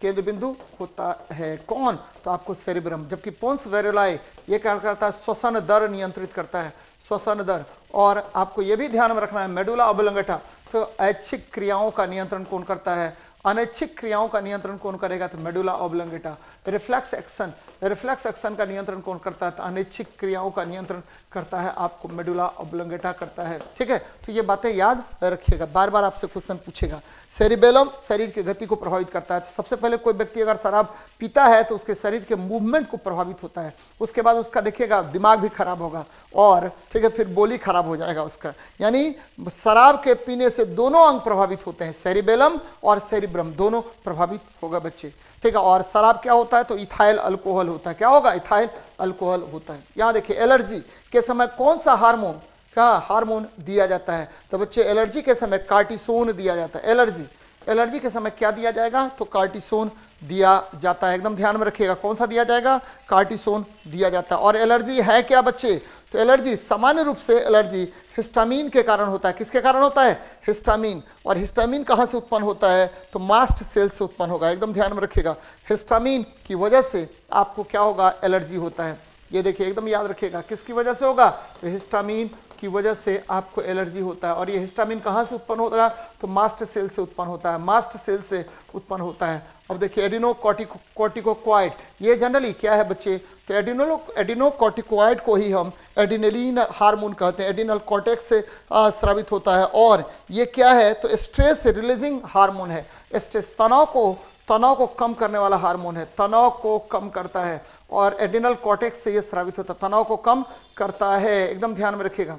केंद्र बिंदु होता है। कौन? तो आपको सेरिब्रम, जबकि पोन्स वेरोलाई ये क्या करता है? श्वसन दर नियंत्रित करता है। श्वसन दर। और आपको ये भी ध्यान में रखना है, मेडुला अबलंगटा तो ऐच्छिक क्रियाओं का नियंत्रण कौन करता है? अनैच्छिक क्रियाओं का नियंत्रण कौन करेगा? तो medulla oblongata reflex action reflex action का नियंत्रण कौन करता है? अनैच्छिक क्रियाओं का नियंत्रण करता है, आपको मेडुला ऑबलंगेटा करता है। ठीक है? तो ये बातें याद रखिएगा। बार बार आपसे क्वेश्चन पूछेगा। सेरिबेलम शरीर की गति को प्रभावित करता है। तो सबसे पहले कोई व्यक्ति अगर शराब पीता है तो उसके शरीर के मूवमेंट को प्रभावित होता है। उसके बाद उसका देखिएगा, दिमाग भी खराब होगा और, ठीक है, फिर बोली खराब हो जाएगा उसका। यानी शराब के पीने से दोनों अंग प्रभावित होते हैं। सेरिबेलम और सेरिब्रम दोनों प्रभावित होगा बच्चे। ठीक है, और शराब क्या होता है? तो इथाइल अल्कोहल होता है। क्या होगा? इथाइल अल्कोहल होता है। यहाँ देखिए, एलर्जी के समय कौन सा हार्मोन क्या हार्मोन दिया जाता है? तो बच्चे, एलर्जी के समय कार्टिसोन दिया जाता है। एलर्जी एलर्जी के समय क्या दिया जाएगा? तो कार्टिसोन दिया जाता है। एकदम ध्यान में रखिएगा, कौन सा दिया जाएगा? कार्टिसोन दिया जाता है। और एलर्जी है क्या बच्चे? तो एलर्जी, सामान्य रूप से एलर्जी हिस्टामीन के कारण होता है। किसके कारण होता है? हिस्टामीन। और हिस्टामीन कहाँ से उत्पन्न होता है? तो मास्ट सेल से उत्पन्न होगा। एकदम ध्यान में रखिएगा। हिस्टामीन की वजह से आपको क्या होगा? एलर्जी होता है। ये देखिए, एकदम याद रखिएगा। किसकी वजह से होगा? तो हिस्टामीन की वजह से आपको एलर्जी होता है और ये हिस्टामिन कहाँ से उत्पन्न होता है? तो मास्ट सेल से उत्पन्न होता है। मास्ट सेल से उत्पन्न होता है। अब देखिए एडिनो कॉर्टिको ये जनरली क्या है बच्चे? तो एडिनो एडिनो को ही हम एडिनलिन हार्मोन कहते हैं। एडिनल कॉर्टेक्स से स्रावित होता है। और ये क्या है? तो स्ट्रेस रिलीजिंग हार्मोन है। स्ट्रेस तनाव को तनाव को कम करने वाला हार्मोन है। तनाव को कम करता है और एडिनल कॉटेक्स से यह स्रावित होता है। तनाव को कम करता है। एकदम ध्यान में रखिएगा।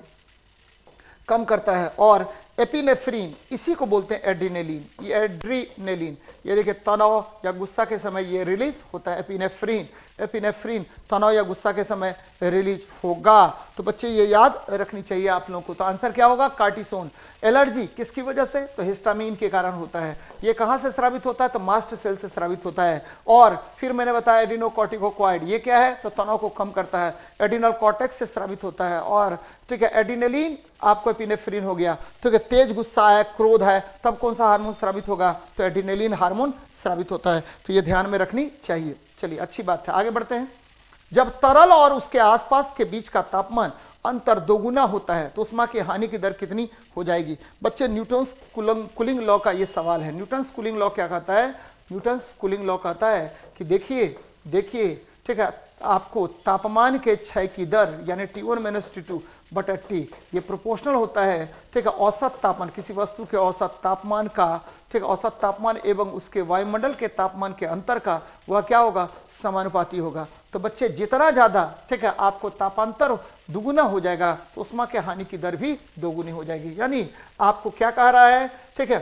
कम करता है और एपिनेफ्रीन, इसी को बोलते हैं एड्रीनेलिन। ये एड्रीनेलिन, ये देखिए तनाव या गुस्सा के समय ये रिलीज़ होता है एपिनेफ्रीन। एपिनेफ्रीन तनाव या गुस्सा के समय रिलीज़ होगा। तो बच्चे, ये याद रखनी चाहिए आप लोगों को। तो आंसर क्या होगा? कार्टिसोन एलर्जी किसकी वजह से? तो हिस्टामिन के कारण होता है। ये कहाँ से स्रावित होता है? तो मास्ट सेल से स्रावित होता है। और फिर मैंने बताया एडिनोकॉटिकोक्वाइड ये क्या है? तो तनाव को कम करता है। एडिनल कॉटेक्स से स्रावित होता है। और ठीक है एडिनेलिन आपको एपिनेफ्रीन हो गया। ठीक है, तेज गुस्सा है, क्रोध है, तब कौन सा हार्मोन स्रावित होगा? तो एडिनेलिन हार्मोन स्रावित होता है। तो ये ध्यान में रखनी चाहिए। चलिए, अच्छी बात है। आगे बढ़ते हैं। जब तरल और उसके आसपास के बीच का तापमान अंतर दोगुना होता है तो उष्मा की हानि की दर कितनी हो जाएगी? बच्चे, न्यूटन्स कूलिंग लॉ का ये सवाल है। न्यूटन्स कूलिंग लॉ क्या कहता है? न्यूटन्स कूलिंग लॉ कहता है कि देखिए देखिए, ठीक है, आपको तापमान के क्षय की दर, यानी T one minus T two बटा टी ये प्रोपोर्शनल होता है। ठीक है, औसत तापमान, किसी वस्तु के औसत तापमान का ठीक औसत तापमान एवं उसके वायुमंडल के तापमान के अंतर का वह क्या होगा? समानुपाती होगा। तो बच्चे, जितना ज़्यादा, ठीक है, आपको तापांतर दुगुना हो जाएगा तो उष्मा के हानि की दर भी दोगुनी हो जाएगी। यानी आपको क्या कह रहा है, ठीक है,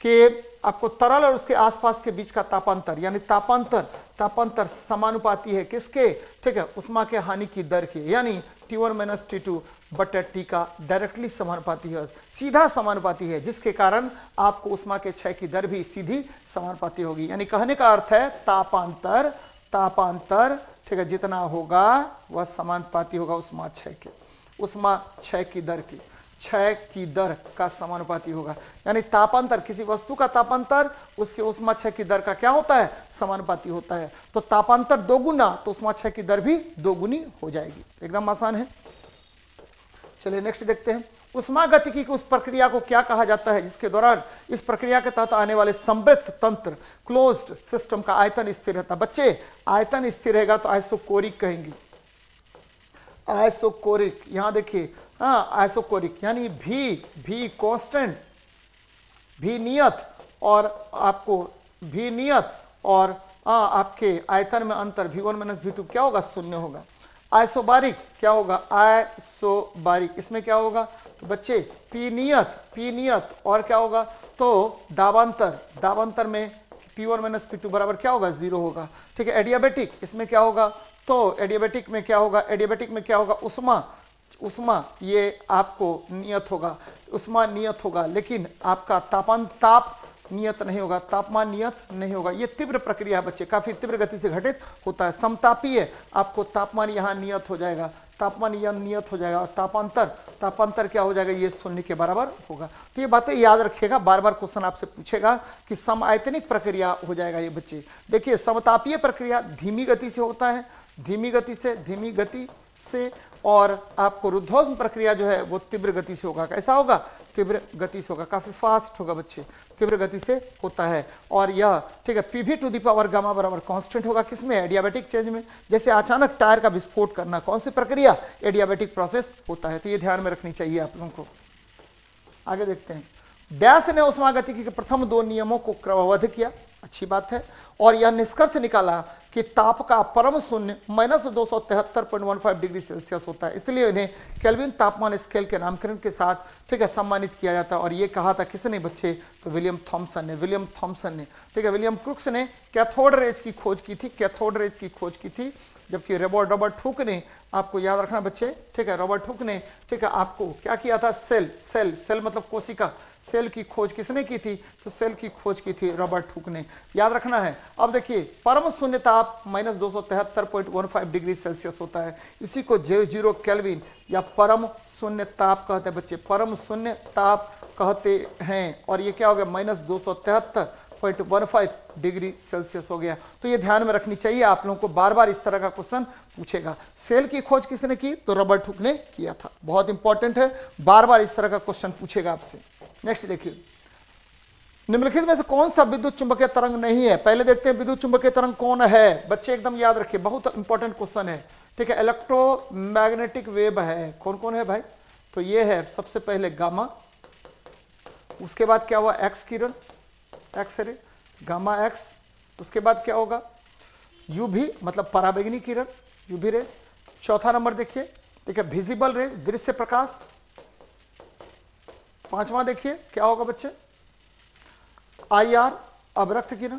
कि आपको तरल और उसके आसपास के बीच का तापांतर, यानी तापांतर तापांतर समानुपाती है किसके? ठीक है उष्मा के हानि की दर के, यानी T one minus T two, butter T का डायरेक्टली समानुपाती है, सीधा समानुपाती है, जिसके कारण आपको उष्मा के क्षय की दर भी सीधी समानुपाती होगी। यानी कहने का अर्थ है, तापांतर तापांतर, ठीक है, जितना होगा, वह समानुपाती होगा उष्मा क्षय के, उष्मा क्षय की दर की। क्षय की दर का समानुपाती होगा। यानी तापांतर, किसी वस्तु का तापांतर, उसके उष्मा क्षय की दर का क्या होता है? समानुपाती होता है। तो तापांतर दोगुना तो उष्मा क्षय की दर भी दोगुनी हो जाएगी। एकदम आसान है। चलिए नेक्स्ट देखते हैं। उष्मा गतिकी की उस प्रक्रिया को क्या कहा जाता है, जिसके दौरान इस प्रक्रिया के तहत आने वाले समृद्ध तंत्र क्लोज्ड सिस्टम का आयतन स्थिर रहता। है बच्चे, आयतन स्थिर रहेगा तो आइसोकोरिक कहेंगे। आइसोकोरिक, यहाँ देखिए आइसोकोरिक यानी भी भी कांस्टेंट भी नियत और आपको भी नियत और आ, आपके आयतन में अंतर भी वन माइनस भी टू क्या होगा? शून्य होगा। आइसोबारिक क्या होगा? आइसोबारिक इसमें क्या होगा? तो बच्चे पी नियत पी नियत और क्या होगा? तो दावांतर दावांतर में P one minus P two बराबर क्या होगा? ज़ीरो होगा। ठीक है एडियाबेटिक इसमें क्या होगा? तो एडियाबेटिक में क्या होगा? एडियाबेटिक में क्या होगा? उष्मा उष्मा, ये आपको नियत होगा। उष्मा नियत होगा, लेकिन आपका तापमान, ताप नियत नहीं होगा, तापमान नियत नहीं होगा। ये तीव्र प्रक्रिया बच्चे, काफ़ी तीव्र गति से घटित होता है। समतापीय आपको तापमान यहाँ नियत हो जाएगा। तापमान यह नियत हो जाएगा, और तापांतर तापांतर क्या हो जाएगा, ये शून्य के बराबर होगा। तो ये बातें याद रखिएगा बार बार क्वेश्चन आपसे पूछेगा कि समायतनिक प्रक्रिया हो जाएगा ये बच्चे। देखिए, समतापीय प्रक्रिया धीमी गति से होता है, धीमी गति से, धीमी गति से और आपको रुद्धोष्म प्रक्रिया जो है, वो तीव्र गति से होगा। कैसा होगा? तीव्र गति से होगा। काफ़ी फास्ट होगा बच्चे। तीव्र गति से होता है। और यह, ठीक है PV to the power gamma बराबर कांस्टेंट होगा किसमें एडियाबेटिक चेंज में। जैसे अचानक टायर का विस्फोट करना, कौन सी प्रक्रिया? एडियाबेटिक प्रोसेस होता है। तो ये ध्यान में रखनी चाहिए आप लोगों को। आगे देखते हैं। डैश ने उष्मा गतिकी के प्रथम दो नियमों को क्रमबद्ध किया। अच्छी बात है। और यह निष्कर्ष निकाला कि ताप का परम शून्य माइनस दो सौ तिहत्तर point one five degree Celsius होता है। इसलिए इन्हें केल्विन तापमान स्केल के नामकरण के साथ, ठीक है, सम्मानित किया जाता है। और ये कहा था किसने बच्चे? तो विलियम थॉमसन ने, विलियम थॉमसन ने, ठीक है। विलियम क्रुक्स ने कैथोड रेज की खोज की थी, कैथोड रेज की खोज की थी, जबकि रॉबर्ट रॉबर्ट हुक ने, आपको याद रखना बच्चे, ठीक है, रॉबर्ट हुक ने, ठीक है, आपको क्या किया था? सेल सेल सेल मतलब कोशिका सेल की खोज किसने की थी? तो सेल की खोज की थी रॉबर्ट हुक ने याद रखना है, अब देखिए, परम शून्य ताप माइनस दो डिग्री सेल्सियस होता है। इसी को जे ज़ीरो कैलविन या परम शून्य ताप कहते हैं बच्चे। परम शून्य ताप कहते हैं। और ये क्या हो गया? माइनस दो point one five degree Celsius हो गया। तो ये ध्यान में रखनी चाहिए, आप लोगों को बार बार इस तरह का क्वेश्चन पूछेगा। सेल की खोज किसने की? तो रॉबर्ट हुक ने किया था। बहुत इंपॉर्टेंट है बार बार इस तरह का क्वेश्चन पूछेगा आपसे। नेक्स्ट देखिए। निम्नलिखित में से कौन सा विद्युत चुंबकीय तरंग नहीं है? पहले देखते हैं विद्युत चुंबकीय तरंग कौन है? बच्चे एकदम याद रखिए, बहुत इंपॉर्टेंट क्वेश्चन है। ठीक है इलेक्ट्रोमैग्नेटिक वेव है। कौन कौन है भाई? तो ये है सबसे पहले गामा, उसके बाद क्या हुआ? एक्स किरण। X ray. गामा एक्स उसके बाद क्या होगा? यू भी मतलब पराबैगनी किरण। यू भी रेस चौथा नंबर देखिए। ठीक है विजिबल रेस दृश्य प्रकाश। पांचवा देखिए, क्या होगा बच्चे? आई आर अवरक्त किरण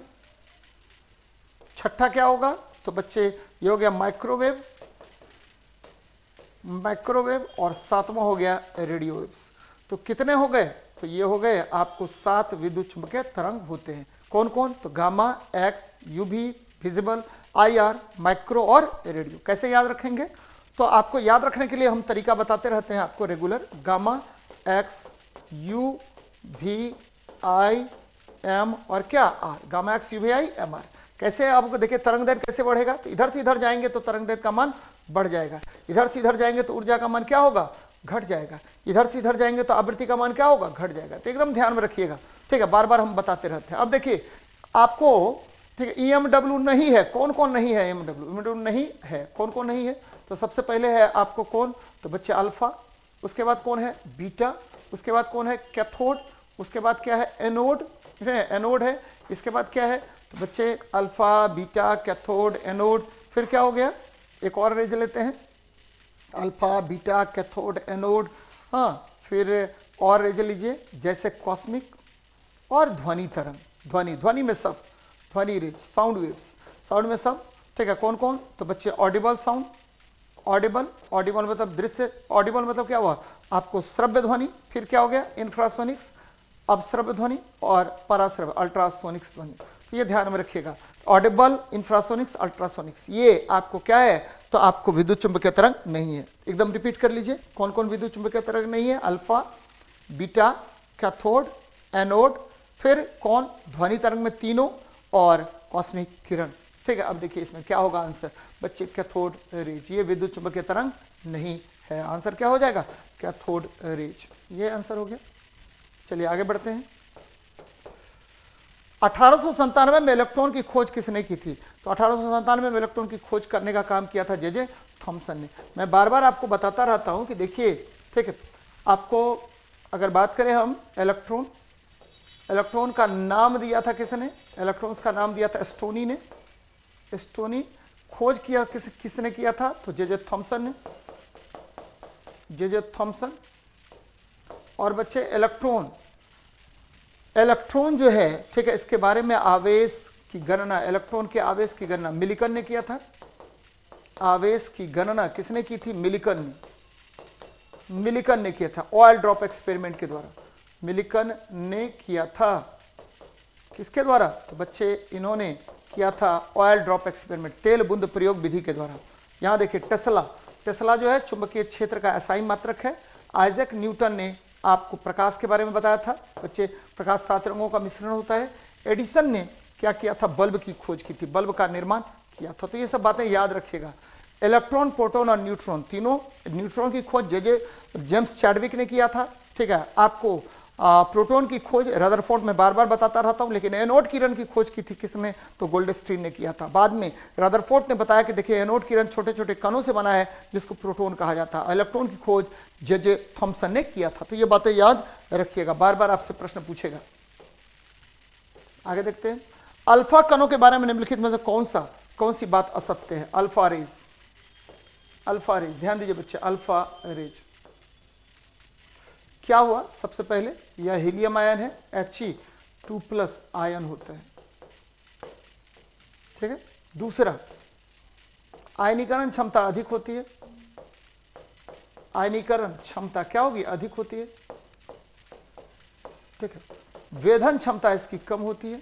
छठा क्या होगा? तो बच्चे, ये हो गया माइक्रोवेव माइक्रोवेव और सातवां हो गया रेडियो वेव्स तो कितने हो गए? तो ये हो गए, आपको सात विद्युत चुंबकीय तरंग होते हैं। कौन कौन तो gamma X UV visible I R micro और रेडियो कैसे याद रखेंगे? तो आपको याद रखने के लिए हम तरीका बताते रहते हैं आपको regular gamma X U V I M और क्या R gamma X U V I M R कैसे आपको देखिए तरंग दैर्घ्य कैसे बढ़ेगा? तो इधर से इधर जाएँगे तो तरंग दैर्घ्य का मान बढ़ जाएगा। इधर से इधर जाएँगे तो ऊर्जा का मान क्या होगा? घट जाएगा। इधर से इधर जाएँगे तो आवृत्ति का मान क्या होगा? घट जाएगा। तो एकदम ध्यान में रखिएगा। ठीक है बार बार हम बताते रहते हैं। अब देखिए, आपको, ठीक है ईएमडब्ल्यू e नहीं है। कौन कौन नहीं है ईएमडब्ल्यू ईएमडब्ल्यू e नहीं है। कौन कौन नहीं है? तो सबसे पहले है आपको कौन? तो बच्चे अल्फ़ा। उसके बाद कौन है? बीटा। उसके बाद कौन है? कैथोड। उसके बाद क्या है? एनोड। है? एनोड है। इसके बाद क्या है? तो बच्चे, अल्फ़ा, बीटा, कैथोड, एनोड। फिर क्या हो गया? एक और रेज लेते हैं। Alpha, beta, cathode, anode. हाँ फिर और रेज लीजिए। जैसे कॉस्मिक और ध्वनि तरंग। ध्वनि। ध्वनि में सब। ध्वनि रेज। साउंड वेव्स साउंड में सब। ठीक है? कौन कौन तो बच्चे ऑडिबल साउंड ऑडिबल ऑडिबल मतलब दृश्य ऑडिबल मतलब क्या हुआ? आपको श्रव्य ध्वनि फिर क्या हो गया? इंफ्रासोनिक्स अब श्रव्य ध्वनि और पराश्रव्य अल्ट्रासोनिक्स ध्वनि। तो ये ध्यान में रखिएगा। ऑडिबल इंफ्रासोनिक्स अल्ट्रासोनिक्स ये आपको क्या है? तो आपको विद्युत चुंबकीय तरंग नहीं है। एकदम रिपीट कर लीजिए। कौन कौन विद्युत चुंबकीय तरंग नहीं है? अल्फ़ा बीटा कैथोड एनोड फिर कौन? ध्वनि तरंग में तीनों और कॉस्मिक किरण। ठीक है, अब देखिए इसमें क्या होगा आंसर बच्चे कैथोड रेज, ये विद्युत चुंबकीय तरंग नहीं है। आंसर क्या हो जाएगा? Cathode rays. ये आंसर हो गया। चलिए आगे बढ़ते हैं। अठारह में इलेक्ट्रॉन की खोज किसने की थी? तो अठारह में इलेक्ट्रॉन की खोज करने का काम किया था जे जे थॉमसन ने। मैं बार बार आपको बताता रहता हूँ कि देखिए, ठीक है, आपको अगर बात करें हम, इलेक्ट्रॉन इलेक्ट्रॉन का नाम दिया था किसने? इलेक्ट्रॉन्स का नाम दिया था स्टोनी ने। स्टोनी खोज किया, किस, किसने किया था? तो जे जे थॉमसन ने। J J Thomson. और बच्चे, इलेक्ट्रॉन। इलेक्ट्रॉन जो है, ठीक है, इसके बारे में आवेश की गणना, इलेक्ट्रॉन के आवेश की गणना मिलिकन ने किया था। आवेश की गणना किसने की थी? मिलिकन ने। मिलिकन ने किया था। ऑयल ड्रॉप एक्सपेरिमेंट के द्वारा। मिलिकन ने किया था। किसके द्वारा? तो बच्चे, इन्होंने किया था ऑयल ड्रॉप एक्सपेरिमेंट तेल बुंद प्रयोग विधि के द्वारा। यहाँ देखिए टेस्ला टेस्ला जो है, चुंबकीय क्षेत्र का असाई मात्रक है। आइजक न्यूटन ने आपको प्रकाश के बारे में बताया था। बच्चे, प्रकाश सात रंगों का मिश्रण होता है। एडिसन ने क्या किया था? बल्ब की खोज की थी, बल्ब का निर्माण किया था। तो ये सब बातें याद रखिएगा। इलेक्ट्रॉन प्रोटॉन और न्यूट्रॉन तीनों न्यूट्रॉन की खोज जे जे जेम्स चैडविक ने किया था। ठीक है, आपको प्रोटॉन की खोज रदरफोर्ड में बार बार बताता रहता हूँ, लेकिन एनोड किरण की खोज की थी किसने तो गोल्ड स्ट्रीन ने किया था। बाद में रदरफोर्ड ने बताया कि देखिए, एनोड किरण छोटे छोटे कणों से बना है, जिसको प्रोटोन कहा जाता है। इलेक्ट्रॉन की खोज जे जे थॉम्सन ने किया था। तो ये बातें याद रखिएगा। बार बार आपसे प्रश्न पूछेगा। आगे देखते हैं। अल्फ़ा कणों के बारे में निम्नलिखित में से कौन सा, कौन सी बात असत्य है? Alpha rays. Alpha rays. ध्यान दीजिए बच्चे, अल्फ़ा रेज। क्या हुआ? सबसे पहले यह हीलियम आयन है H E two plus ion होता है। ठीक है? दूसरा, आयनीकरण क्षमता अधिक होती है। आयनीकरण क्षमता क्या होगी? अधिक होती है। ठीक है? वेधन क्षमता इसकी कम होती है।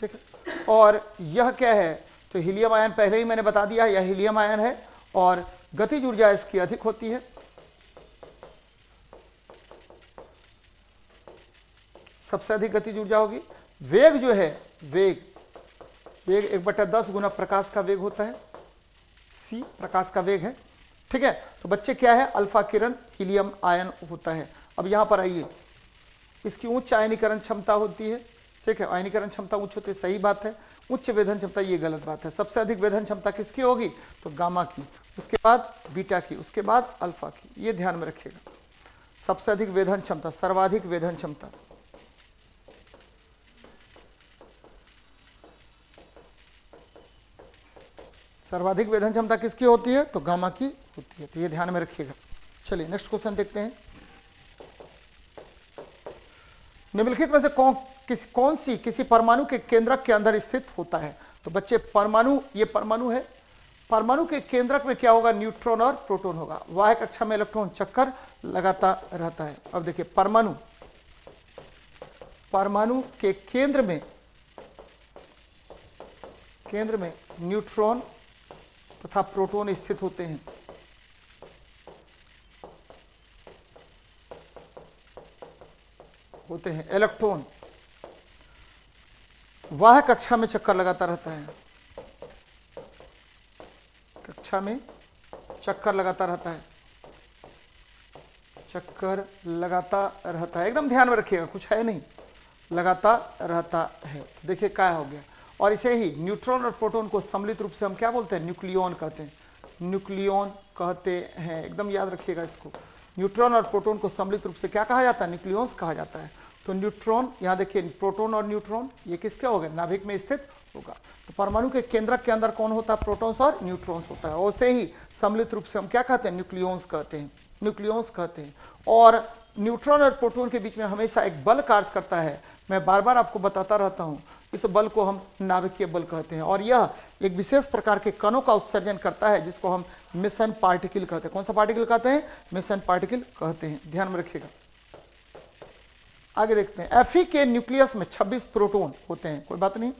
ठीक है? और यह क्या है? तो हीलियम आयन पहले ही मैंने बता दिया यह हीलियम आयन है और गतिज ऊर्जा इसकी अधिक होती है। सबसे अधिक गतिज ऊर्जा होगी वेग जो है, वेग वेग एक बटा दस गुना प्रकाश का वेग होता है। सी प्रकाश का वेग है। ठीक है? तो बच्चे, क्या है? अल्फ़ा किरण, हीलियम आयन होता है। अब यहाँ पर आइए। इसकी उच्च आयनीकरण क्षमता होती है। ठीक है? आयनीकरण क्षमता उच्च होती है, सही बात है। उच्च वेधन क्षमता, ये गलत बात है। सबसे अधिक वेधन क्षमता किसकी होगी? तो गामा की। उसके बाद बीटा की, उसके बाद अल्फ़ा की। ये ध्यान में रखिएगा। सबसे अधिक वेधन क्षमता, सर्वाधिक वेधन क्षमता। सर्वाधिक वेधन क्षमता किसकी होती है? तो गामा की होती है। तो ये ध्यान में रखिएगा। चलिए, नेक्स्ट क्वेश्चन देखते हैं। निम्नलिखित में से कौन किस, कौन सी, किसी परमाणु के केंद्रक के अंदर स्थित होता है? तो बच्चे, परमाणु, ये परमाणु है। परमाणु के केंद्रक में क्या होगा? न्यूट्रॉन और प्रोटॉन होगा। वाह कक्षा में इलेक्ट्रॉन चक्कर लगाता रहता है। अब देखिए, परमाणु। परमाणु के केंद्र में केंद्र में न्यूट्रॉन तथा प्रोटॉन स्थित होते हैं। होते हैं। इलेक्ट्रॉन। वह, कक्षा में चक्कर लगाता रहता है। कक्षा में चक्कर लगाता रहता है। चक्कर लगाता रहता है। एकदम ध्यान में रखिएगा, कुछ है नहीं। लगाता रहता है। तो देखिए, क्या हो गया। और इसे ही न्यूट्रॉन और प्रोटॉन को सम्मिलित रूप से हम क्या बोलते हैं? न्यूक्लियन कहते हैं। न्यूक्लियन कहते हैं। एकदम याद रखिएगा इसको। न्यूट्रॉन और प्रोटॉन को सम्मिलित रूप से क्या कहा जाता है? न्यूक्लियंस कहा जाता है। तो न्यूट्रॉन, यहाँ देखिए, प्रोटॉन और न्यूट्रॉन, ये किसके हो गए? नाभिक में स्थित होगा। तो परमाणु के केंद्रक के अंदर कौन होता है? प्रोटॉन्स और न्यूट्रॉन्स होता है। वैसे ही सम्मिलित रूप से हम क्या कहते हैं? न्यूक्लियोन्स कहते हैं। न्यूक्लियोन्स कहते हैं। और न्यूट्रॉन और प्रोटॉन के बीच में हमेशा एक बल कार्य करता है। मैं बार बार आपको बताता रहता हूँ, इस बल को हम नाभिकीय बल कहते हैं। और यह एक विशेष प्रकार के कणों का उत्सर्जन करता है, जिसको हम मिशन पार्टिकल कहते हैं। कौन सा पार्टिकल कहते हैं? मिशन पार्टिकल कहते हैं। ध्यान में रखिएगा। आगे देखते हैं। एफ़ के न्यूक्लियस में 26 प्रोटॉन होते हैं। कोई बात नहीं।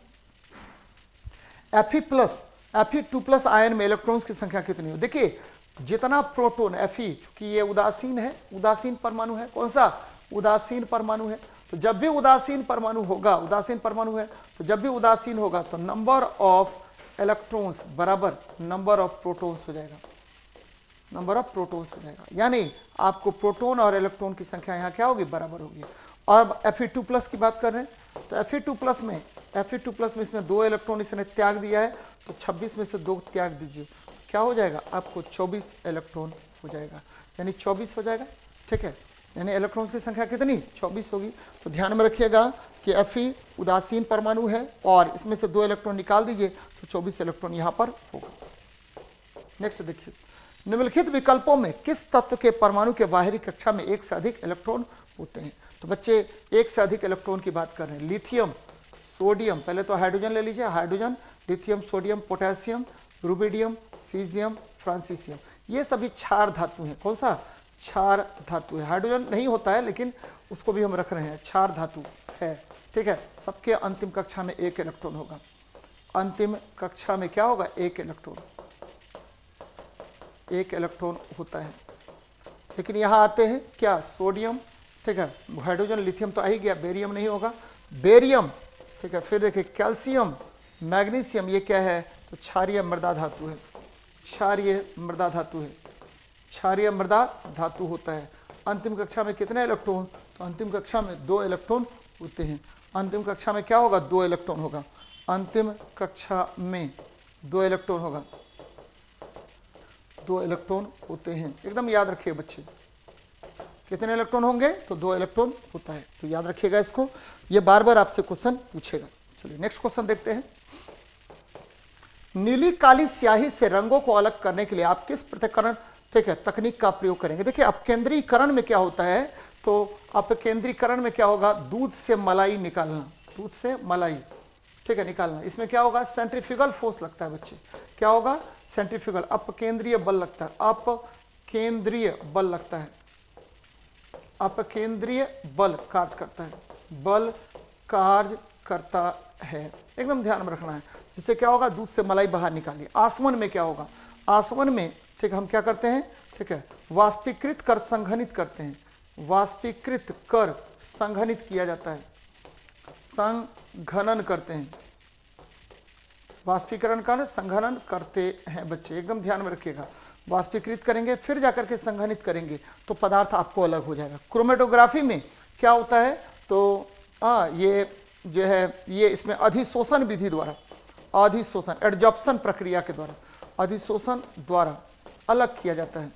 F plus F two plus ion में इलेक्ट्रॉन्स की संख्या कितनी हो? देखिए, जितना प्रोटॉन एफ़ चूँकि ये उदासीन है, उदासीन परमाणु है। कौन सा? उदासीन परमाणु है। तो जब भी उदासीन परमाणु होगा, उदासीन परमाणु है तो जब भी उदासीन होगा तो नंबर ऑफ़ इलेक्ट्रॉन्स बराबर नंबर ऑफ़ प्रोटॉन्स हो जाएगा। नंबर ऑफ़ प्रोटॉन्स हो जाएगा। यानी आपको प्रोटॉन और इलेक्ट्रॉन की संख्या यहाँ क्या होगी? बराबर होगी। और एफ़ टू प्लस की बात कर रहे हैं तो एफ़ टू प्लस में एफ़ टू प्लस में इसमें दो इलेक्ट्रॉन इसने त्याग दिया है तो 26 में से दो त्याग दीजिए। क्या हो जाएगा? आपको 24 इलेक्ट्रॉन हो जाएगा। यानी 24 हो जाएगा। ठीक है? यानी इलेक्ट्रॉन्स की संख्या कितनी? 24 होगी। तो ध्यान में रखिएगा कि एफ़ उदासीन परमाणु है, और इसमें से दो इलेक्ट्रॉन निकाल दीजिए तो 24 इलेक्ट्रॉन यहाँ पर होगा। नेक्स्ट देखिए। निम्नलिखित विकल्पों में किस तत्व के परमाणु के बाहरी कक्षा में एक से अधिक इलेक्ट्रॉन होते हैं? तो बच्चे एक से अधिक इलेक्ट्रॉन की बात कर रहे हैं। लिथियम सोडियम पहले तो हाइड्रोजन ले लीजिए। Hydrogen lithium sodium potassium rubidium caesium francium ये सभी क्षार धातु हैं। कौन सा? क्षार धातु है। हाइड्रोजन नहीं होता है, लेकिन उसको भी हम रख रहे हैं। क्षार धातु है। ठीक है? सबके अंतिम कक्षा में एक इलेक्ट्रॉन होगा। अंतिम कक्षा में क्या होगा? एक इलेक्ट्रॉन एक इलेक्ट्रॉन होता है। लेकिन यहाँ आते हैं क्या? सोडियम ठीक है हाइड्रोजन लिथियम तो आ ही गया बेरियम नहीं होगा। बेरियम ठीक है, फिर देखिए कैल्शियम मैग्नीशियम ये क्या है? तो क्षारिय मृदा धातु है। क्षारिय मृदा धातु है। क्षारिय मृदा धातु होता है। अंतिम कक्षा में कितने इलेक्ट्रॉन तो अंतिम कक्षा में दो इलेक्ट्रॉन होते हैं। अंतिम कक्षा में क्या होगा? दो इलेक्ट्रॉन होगा। अंतिम कक्षा में दो इलेक्ट्रॉन होगा। दो इलेक्ट्रॉन होते हैं। एकदम याद रखिए बच्चे। कितने इलेक्ट्रॉन होंगे? तो दो इलेक्ट्रॉन होता है। तो याद रखिएगा इसको। ये बार बार आपसे क्वेश्चन पूछेगा। चलिए नेक्स्ट क्वेश्चन देखते हैं। नीली काली स्याही से रंगों को अलग करने के लिए आप किस पृथककरण ठीक है, तकनीक का प्रयोग करेंगे? देखिए अपकेंद्रीकरण में क्या होता है तो अपकेंद्रीकरण में क्या होगा? दूध से मलाई निकालना। दूध से मलाई, ठीक है, निकालना। इसमें क्या होगा? सेंट्रीफ्यूगल फोर्स लगता है बच्चे। क्या होगा? सेंट्रीफ्यूगल अप केंद्रीय बल लगता है। अपकेंद्रीय बल लगता है। अपकेंद्रीय बल कार्य करता है। बल कार्य करता है। एकदम ध्यान में रखना है। जिससे क्या होगा? दूध से मलाई बाहर निकालिए। आसवन में क्या होगा? आसवन में, ठीक हम क्या करते हैं? ठीक है, वाष्पीकृत कर, संघनित करते हैं। वाष्पीकृत कर, संघनित किया जाता है। संघनन करते हैं। वाष्पीकरण कर संघनन करते हैं बच्चे। एकदम ध्यान में रखिएगा। वाष्पीकृत करेंगे फिर जाकर के संघनित करेंगे तो पदार्थ आपको अलग हो जाएगा। क्रोमेटोग्राफी में क्या होता है? तो आ, ये जो है ये इसमें अधिशोषण विधि द्वारा अधिशोषण एडजॉप्शन प्रक्रिया के द्वारा अधिशोषण द्वारा अलग किया जाता है।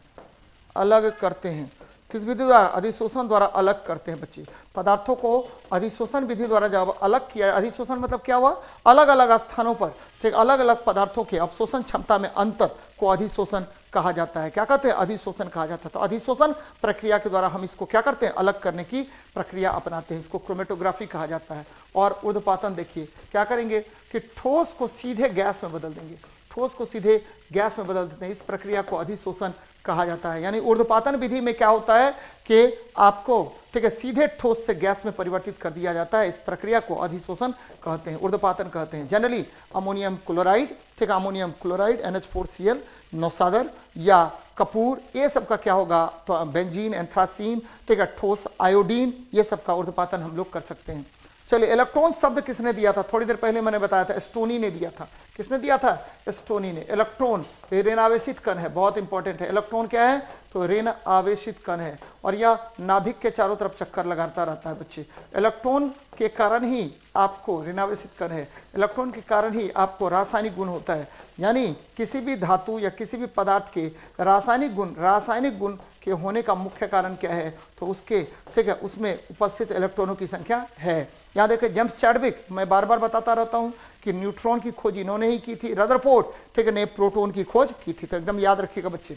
अलग करते हैं। किस विधि द्वारा? अधिशोषण द्वारा अलग करते हैं बच्चे। पदार्थों को अधिशोषण विधि द्वारा जब अलग किया अधिशोषण मतलब क्या हुआ? अलग अलग स्थानों पर ठीक अलग अलग पदार्थों के अवशोषण क्षमता में अंतर को अधिशोषण कहा जाता है। क्या कहते हैं? अधिशोषण कहा जाता है। तो अधिशोषण प्रक्रिया के द्वारा हम इसको क्या करते हैं? अलग करने की प्रक्रिया अपनाते हैं। इसको क्रोमेटोग्राफी कहा जाता है। और ऊर्धपातन देखिए, क्या करेंगे कि ठोस को सीधे गैस में बदल देंगे। ठोस को सीधे गैस में बदल देते हैं। इस प्रक्रिया को अधिशोषण कहा जाता है। यानी ऊर्ध्वपातन विधि में क्या होता है कि आपको, ठीक है, सीधे ठोस से गैस में परिवर्तित कर दिया जाता है। इस प्रक्रिया को अधिशोषण कहते हैं, ऊर्ध्वपातन कहते हैं। जनरली अमोनियम क्लोराइड ठीक है ammonium chloride N H four C L नौसादर या कपूर, ये सब का क्या होगा? तो बेंजीन, एंथ्रासीन ठीक है ठोस आयोडीन, ये सब का ऊर्ध्वपातन हम लोग कर सकते हैं। चलिए, इलेक्ट्रॉन शब्द किसने दिया था? थोड़ी देर पहले मैंने बताया था स्टोनी ने दिया था। किसने दिया था? स्टोनी ने। इलेक्ट्रॉन ऋण आवेशित कण है, बहुत इंपॉर्टेंट है। इलेक्ट्रॉन क्या है? तो रेन आवेशित कण है। और यह नाभिक के चारों तरफ़ चक्कर लगाता रहता है बच्चे। इलेक्ट्रॉन के कारण ही आपको ऋणावेशित कण है। इलेक्ट्रॉन के कारण ही आपको रासायनिक गुण होता है। यानी किसी भी धातु या किसी भी पदार्थ के रासायनिक गुण रासायनिक गुण के होने का मुख्य कारण क्या है? तो उसके, ठीक है, उसमें उपस्थित इलेक्ट्रॉनों की संख्या है। यहाँ देखिए, जेम्स चैडविक, मैं बार बार बताता रहता हूँ कि न्यूट्रॉन की खोज इन्होंने ही की थी, रदरफोर्ड, ठीक है, ने प्रोटोन की खोज की थी। तो एकदम याद रखिएगा बच्चे।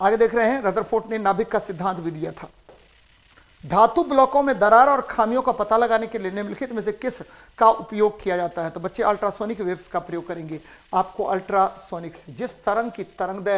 आगे देख रहे हैं, रदरफोर्ड ने नाभिक का सिद्धांत भी दिया था। धातु ब्लॉकों में दरार और खामियों का पता लगाने के लिए निम्नलिखित में से किस का उपयोग किया जाता है? तो बच्चे अल्ट्रासोनिक वेव्स का प्रयोग करेंगे। आपको अल्ट्रासोनिक जिस तरंग की तरंग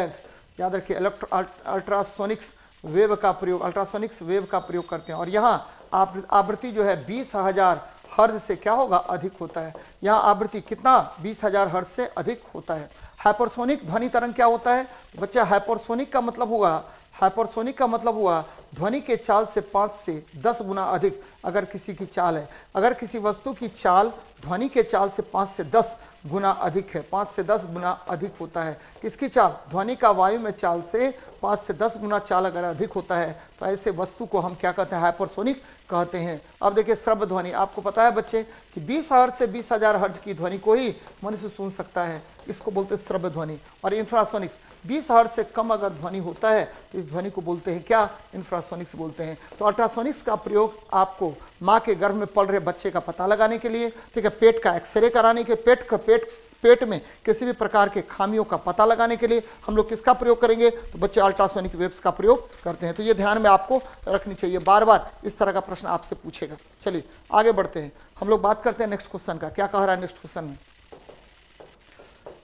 याद रखिए अल्ट्रासोनिक्स वेव का प्रयोग अल्ट्रासोनिक्स वेव का प्रयोग करते हैं। और यहाँ आवृत्ति जो है बीस हज़ार हर्ज से क्या होगा? अधिक होता है। यहाँ आवृत्ति कितना? बीस हज़ार हर्ज से अधिक होता है। हाइपरसोनिक ध्वनि तरंग क्या होता है? बच्चा, हाइपरसोनिक का मतलब हुआ हाइपरसोनिक का मतलब हुआ, ध्वनि के चाल से पाँच से दस गुना अधिक अगर किसी की चाल है। अगर किसी वस्तु की चाल ध्वनि के चाल से पाँच से दस गुना अधिक है, पाँच से दस गुना अधिक होता है। किसकी चाल? ध्वनि का वायु में चाल से पाँच से दस गुना चाल अगर अधिक होता है तो ऐसे वस्तु को हम क्या कहते हैं? हाइपरसोनिक कहते हैं। अब देखिए श्रव्य ध्वनि। आपको पता है बच्चे कि बीस हर्ज से बीस हज़ार हर्ज की ध्वनि को ही मनुष्य सुन सकता है। इसको बोलते हैं श्रव्य ध्वनि। और इंफ्रासोनिक्स। बीस हर्ज से कम अगर ध्वनि होता है तो इस ध्वनि को बोलते हैं क्या? इंफ्रासोनिक्स बोलते हैं। तो अल्ट्रासोनिक्स का प्रयोग आपको माँ के गर्भ में पल रहे बच्चे का पता लगाने के लिए, ठीक है, पेट का एक्सरे कराने के पेट का पेट पेट में किसी भी प्रकार के खामियों का पता लगाने के लिए हम लोग किसका प्रयोग करेंगे? तो बच्चे अल्ट्रासोनिक वेब्स का प्रयोग करते हैं। तो ये ध्यान में आपको रखनी चाहिए। बार बार इस तरह का प्रश्न आपसे पूछेगा। चलिए, आगे बढ़ते हैं। हम लोग बात करते हैं नेक्स्ट क्वेश्चन का। क्या कह रहा है नेक्स्ट क्वेश्चन में?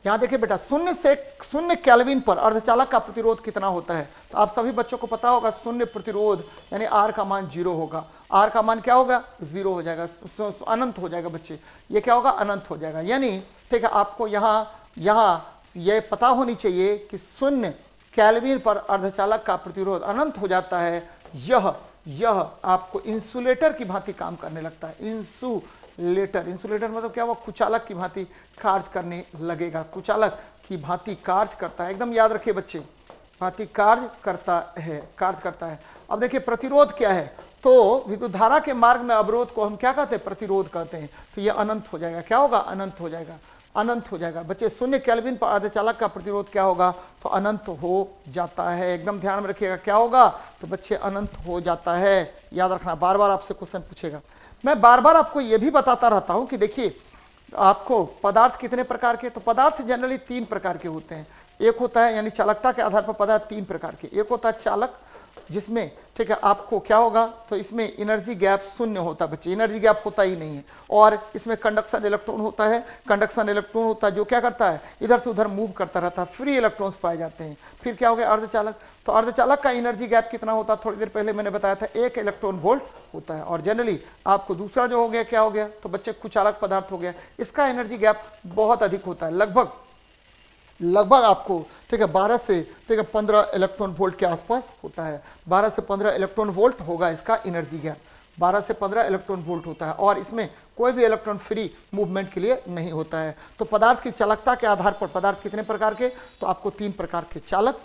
यहाँ देखिए बेटा, शून्य से शून्य कैलविन पर अर्धचालक का प्रतिरोध कितना होता है? तो आप सभी बच्चों को पता होगा, शून्य प्रतिरोध, यानी आर का मान ज़ीरो होगा। आर का मान क्या होगा? ज़ीरो हो जाएगा अनंत हो जाएगा बच्चे। ये क्या होगा? अनंत हो जाएगा। यानी, ठीक है, आपको यहाँ यहाँ ये पता होनी चाहिए कि शून्य कैलविन पर अर्धचालक का प्रतिरोध अनंत हो जाता है। यह यह आपको इंसुलेटर की भांति काम करने लगता है। इंसु लेटर। इंसुलेटर मतलब क्या? वो कुचालक की भांति कार्य करने लगेगा। कुचालक की भांति कार्य करता है। एकदम याद रखिए बच्चे, भांति कार्य करता है, कार्य करता है। अब देखिए प्रतिरोध क्या है? तो विद्युत धारा के मार्ग में अवरोध को हम क्या कहते हैं? प्रतिरोध कहते हैं। तो ये अनंत हो जाएगा। क्या होगा? अनंत हो जाएगा। अनंत हो जाएगा। बच्चे, शून्य कैलविन पर अर्धचालक का प्रतिरोध क्या होगा? तो अनंत हो जाता है। एकदम ध्यान में रखिएगा। क्या होगा? तो बच्चे, अनंत हो जाता है। याद रखना बार बार आपसे क्वेश्चन पूछेगा। मैं बार बार आपको ये भी बताता रहता हूँ कि देखिए, आपको पदार्थ कितने प्रकार के तो पदार्थ जनरली तीन प्रकार के होते हैं। एक होता है यानी चालकता के आधार पर पदार्थ तीन प्रकार के। एक होता है चालक जिसमें, ठीक है, आपको क्या होगा तो इसमें एनर्जी गैप शून्य होता है बच्चे। एनर्जी गैप होता ही नहीं है। और इसमें कंडक्शन इलेक्ट्रॉन होता है। कंडक्शन इलेक्ट्रॉन होता है जो क्या करता है, इधर से उधर मूव करता रहता है। फ्री इलेक्ट्रॉन्स पाए जाते हैं। फिर क्या हो गया, अर्धचालक? तो अर्धचालक का एनर्जी गैप कितना होता है? थोड़ी देर पहले मैंने बताया था, एक इलेक्ट्रॉन वोल्ट होता है। और जनरली आपको दूसरा जो हो गया, क्या हो गया? तो बच्चे कुचालक पदार्थ हो गया। इसका एनर्जी गैप बहुत अधिक होता है। लगभग लगभग आपको, ठीक है 12 से, ठीक है 15 इलेक्ट्रॉन वोल्ट के आसपास होता है। 12 से 15 इलेक्ट्रॉन वोल्ट होगा इसका एनर्जी गैप 12 से 15 इलेक्ट्रॉन वोल्ट होता है और इसमें कोई भी इलेक्ट्रॉन फ्री मूवमेंट के लिए नहीं होता है। तो पदार्थ की चालकता के आधार पर, पदार्थ कितने प्रकार के तो आपको तीन प्रकार के चालक,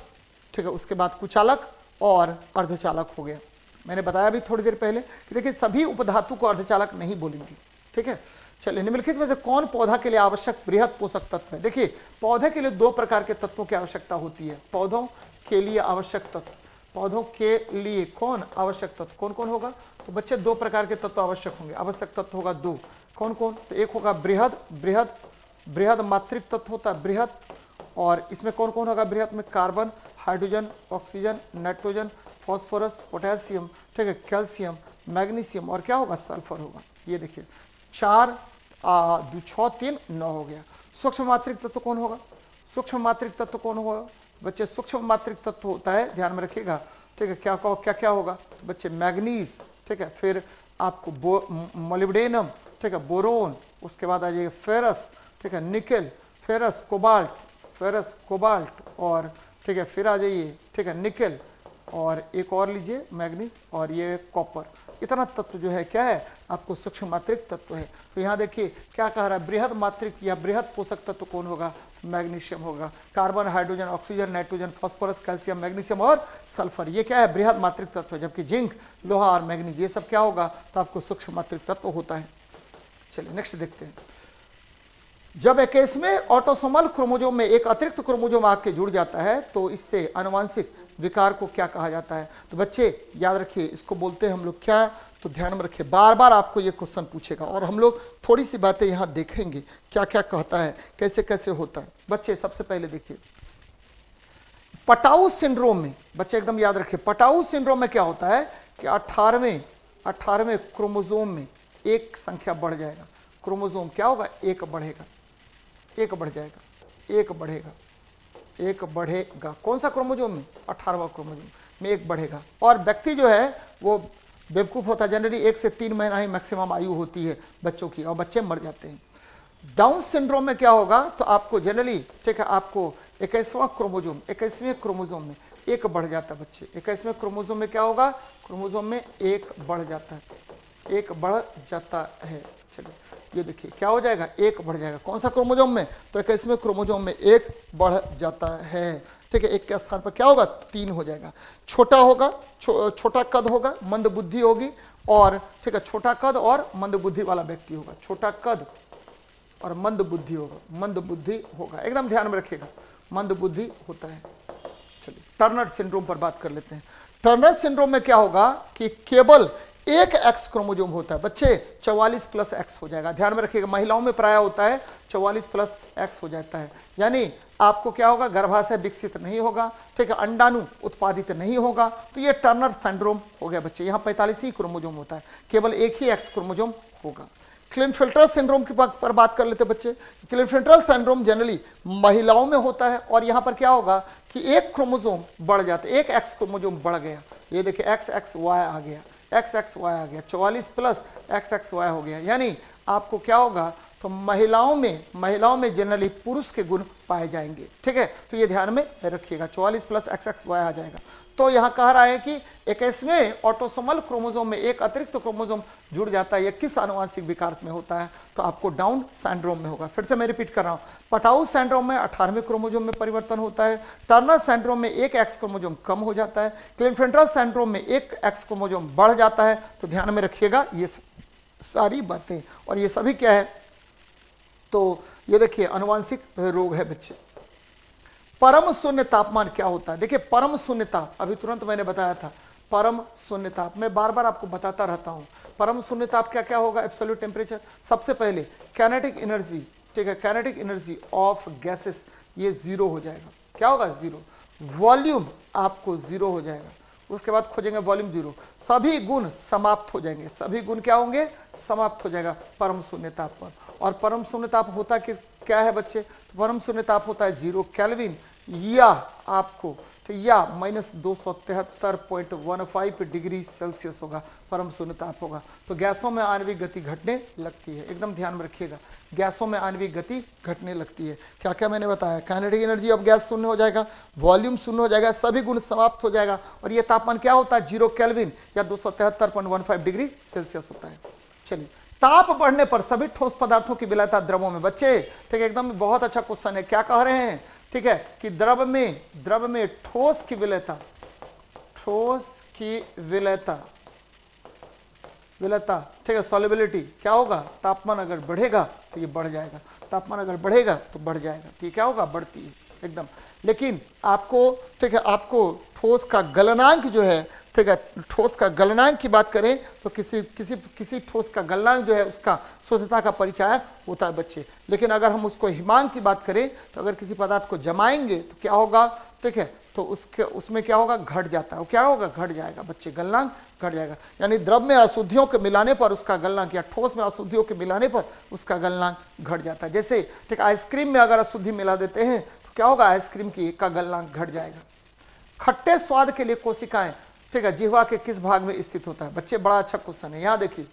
ठीक है, उसके बाद कुचालक और अर्धचालक हो गया। मैंने बताया भी थोड़ी देर पहले कि देखिए, सभी उपधातु को अर्धचालक नहीं बोलेंगे, ठीक है? चलिए, निम्नलिखित में से कौन पौधा के लिए आवश्यक बृहद पोषक तत्व है? देखिए, पौधे के लिए दो प्रकार के तत्वों की आवश्यकता होती है। पौधों के लिए आवश्यक तत्व। पौधों के लिए कौन आवश्यक तत्व? कौन कौन होगा? तो बच्चे, दो प्रकार के तत्व आवश्यक होंगे। आवश्यक तत्व होगा दो। कौन कौन तो एक होगा बृहद बृहद बृहद मात्रिक तत्व होता है बृहद, और इसमें कौन कौन होगा बृहद? में carbon, hydrogen, oxygen, nitrogen, phosphorus, potassium, ठीक है, कैल्शियम, मैग्नीशियम, और क्या होगा? सल्फ़र होगा। ये देखिए चार दो, छ, तीन, नौ हो गया। सूक्ष्म मात्रिक तत्व कौन होगा? सूक्ष्म मात्रिक तत्व कौन होगा? बच्चे, सूक्ष्म मात्रिक तत्व होता है, ध्यान में रखिएगा। ठीक है, क्या क्या क्या होगा? बच्चे, मैग्नीज, ठीक है, फिर आपको मोलिब्डेनम, ठीक है, बोरोन, उसके बाद आ जाइए फेरस, ठीक है, निकल, फेरस, कोबाल्ट फेरस, कोबाल्ट और, ठीक है, फिर आ जाइए, ठीक है, निकल और एक और लीजिए, मैग्नीज और ये कॉपर। इतना तत्व जो है, क्या है? आपको सूक्ष्म मात्रिक तत्व है। तो यहाँ देखिए, क्या कह रहा है? बृहद मात्रिक या बृहद पोषक तत्व कौन होगा? मैग्नीशियम होगा। Carbon, hydrogen, oxygen, nitrogen, phosphorus, calcium, magnesium और सल्फ़र। ये क्या है? बृहद मात्रिक तत्व जबकि जिंक, लोहा और मैग्नीज, ये सब क्या होगा? तो आपको सूक्ष्म मात्रिक तत्व होता है। चलिए नेक्स्ट देखते हैं। जब इक्कीसवें ऑटोसोमल क्रोमोजोम में एक अतिरिक्त क्रोमोजोम आके जुड़ जाता है तो इससे अनुवांशिक विकार को क्या कहा जाता है? तो बच्चे, याद रखिए, इसको बोलते हैं हम लोग क्या? तो ध्यान में रखिए बार बार आपको ये क्वेश्चन पूछेगा और हम लोग थोड़ी सी बातें यहाँ देखेंगे क्या क्या कहता है कैसे कैसे होता है। बच्चे, सबसे पहले देखिए। पटाऊ सिंड्रोम में, बच्चे एकदम याद रखिए, पटाऊ सिंड्रोम में क्या होता है कि अठारहवें अठारहवें क्रोमोजोम में एक संख्या बढ़ जाएगा। क्रोमोजोम क्या होगा? एक बढ़ेगा। एक बढ़ जाएगा। एक बढ़ेगा। एक बढ़ेगा। कौन सा क्रोमोजोम में? अठारहवा क्रोमोजोम। में एक बढ़ेगा। और व्यक्ति जो है, वो बेवकूफ़ होता है। जनरली एक से तीन महीना ही मैक्सिमम आयु होती है बच्चों की, और बच्चे मर जाते हैं। डाउन सिंड्रोम में क्या होगा? तो आपको जनरली ठीक है, आपको इक्कीसवां क्रोमोजोम, इक्कीसवें क्रोमोजोम में एक बढ़ जाता है बच्चे। इक्कीसवें क्रोमोजोम में क्या होगा? क्रोमोजोम में एक बढ़ जाता है। एक बढ़ जाता है। चलिए। ये देखिए क्या हो जाएगा? एक बढ़ जाएगा। कौन सा क्रोमोजोम में? तो इक्कीसवें क्रोमोजोम में एक बढ़ जाता है। ठीक है एक के स्थान पर क्या होगा? तीन हो जाएगा। छोटा होगा छो, छोटा कद होगा मंद बुद्धि होगी और ठीक है छोटा कद और मंद बुद्धि वाला व्यक्ति होगा। छोटा कद और मंद बुद्धि होगा। मंद बुद्धि होगा। एकदम ध्यान में रखिएगा। मंद बुद्धि होता है। चलिए टर्नर सिंड्रोम पर बात कर लेते हैं। टर्नर सिंड्रोम में क्या होगा कि केवल एक एक्स क्रोमोजोम होता है। बच्चे 44 प्लस एक्स हो जाएगा। ध्यान में रखिएगा, महिलाओं में प्राय होता है 44 प्लस एक्स हो जाता है। यानी आपको क्या होगा, गर्भाशय विकसित नहीं होगा, ठीक है, अंडाणु उत्पादित नहीं होगा तो ये टर्नर सिंड्रोम हो गया बच्चे। यहाँ पैंतालीस ही क्रोमोजोम होता है, केवल एक ही एक्स क्रोमोजोम होगा। क्लिनफिल्टर सिंड्रोम की बात पर बात कर लेते बच्चे। क्लिनफिल्टर सिंड्रोम जनरली महिलाओं में होता है और यहाँ पर क्या होगा कि एक क्रोमोजोम बढ़ जाता है, एक एक्स क्रोमोजोम बढ़ गया। ये देखिए एक्स एक्स वाई आ गया। एक्स एक्स वाई आ गया। चौवालीस प्लस एक्स एक्स वाई हो गया। यानी आपको क्या होगा? तो महिलाओं में महिलाओं में जनरली पुरुष के गुण पाए जाएँगे। ठीक है? तो ये ध्यान में रखिएगा। चौवालीस प्लस एक्स एक्स वाई आ जाएगा। तो यहाँ कह रहा है कि इक्कीसवें ऑटोसोमल क्रोमोजोम में एक अतिरिक्त क्रोमोजोम जुड़ जाता है यह किस आनुवांशिक विकार में होता है? तो आपको डाउन सैंड्रोम में होगा। फिर से मैं रिपीट कर रहा हूँ। पटाउ सैंड्रोम में अठारहवें क्रोमोजोम में परिवर्तन होता है। टर्नर सैंड्रोम में एक एक्स क्रोमोजोम कम हो जाता है। क्लिनफेंट्रल सैंड्रोम में एक एक्स क्रोमोजोम बढ़ जाता है। तो ध्यान में रखिएगा ये सारी बातें। और ये सभी क्या है? तो ये देखिए, अनुवांशिक रोग है बच्चे। परम शून्य तापमान क्या होता है? देखिए, परम शून्य ताप, अभी तुरंत मैंने बताया था, परम शून्य ताप। मैं बार बार आपको बताता रहता हूँ, परम शून्य ताप क्या क्या होगा? एब्सोल्यूट टेम्परेचर सबसे पहले कैनेटिक एनर्जी ठीक है कैनेटिक एनर्जी ऑफ़ गैसेस ये ज़ीरो हो जाएगा। क्या होगा? ज़ीरो वॉल्यूम आपको ज़ीरो हो जाएगा। उसके बाद खोजेंगे वॉल्यूम ज़ीरो सभी गुण समाप्त हो जाएँगे। सभी गुण क्या होंगे? समाप्त हो जाएगा, परम शून्य ताप पर और परम शून्य ताप होता कि, क्या है बच्चे? तो परम शून्य ताप होता है ज़ीरो कैलविन। या आपको तो या माइनस दो सौ तिहत्तर point one five degree Celsius होगा, परम शून्य ताप होगा। तो गैसों में आणविक गति घटने लगती है। एकदम ध्यान में रखिएगा। गैसों में आणविक गति घटने लगती है। क्या क्या मैंने बताया? कैनेटिक एनर्जी अब गैस शून्य हो जाएगा, वॉल्यूम शून्य हो जाएगा, सभी गुण समाप्त हो जाएगा। और ये तापमान क्या होता है? ज़ीरो कैलविन, या दो डिग्री सेल्सियस होता है। चलिए ताप बढ़ने पर सभी ठोस पदार्थों की विलयता द्रवों में। बच्चे, ठीक है, एकदम बहुत अच्छा क्वेश्चन है। क्या कह रहे हैं? ठीक है, कि द्रव में द्रव में ठोस की विलयता, ठोस की विलयता विलयता, ठीक है सॉलिबिलिटी क्या होगा? तापमान अगर बढ़ेगा तो ये बढ़ जाएगा। तापमान अगर बढ़ेगा तो बढ़ जाएगा। तो ये क्या होगा? बढ़ती है, एकदम। लेकिन आपको, ठीक है, आपको ठोस का गलनांक जो है, ठीक है, ठोस का गलनांक की बात करें तो किसी किसी किसी ठोस का गलनांक जो है, उसका शुद्धता का परिचय होता है बच्चे। लेकिन अगर हम उसको हिमांक की बात करें तो अगर किसी पदार्थ को जमाएँगे तो क्या होगा, ठीक है तो उसके, उसमें क्या होगा, घट जाता है। क्या होगा, घट जाएगा बच्चे, गलनांक घट जाएगा। यानी द्रव में अशुद्धियों के मिलाने पर उसका गलनांक, या ठोस में अशुद्धियों के मिलाने पर उसका गलनांक घट जाता है। जैसे, ठीक, आइसक्रीम में अगर अशुद्धि मिला देते हैं क्या होगा आइसक्रीम की का गलनांक घट जाएगा। खट्टे स्वाद के लिए कोशिकाएँ, ठीक है, जिहवा के किस भाग में स्थित होता है? बच्चे, बड़ा अच्छा क्वेश्चन है, यहाँ देखिए।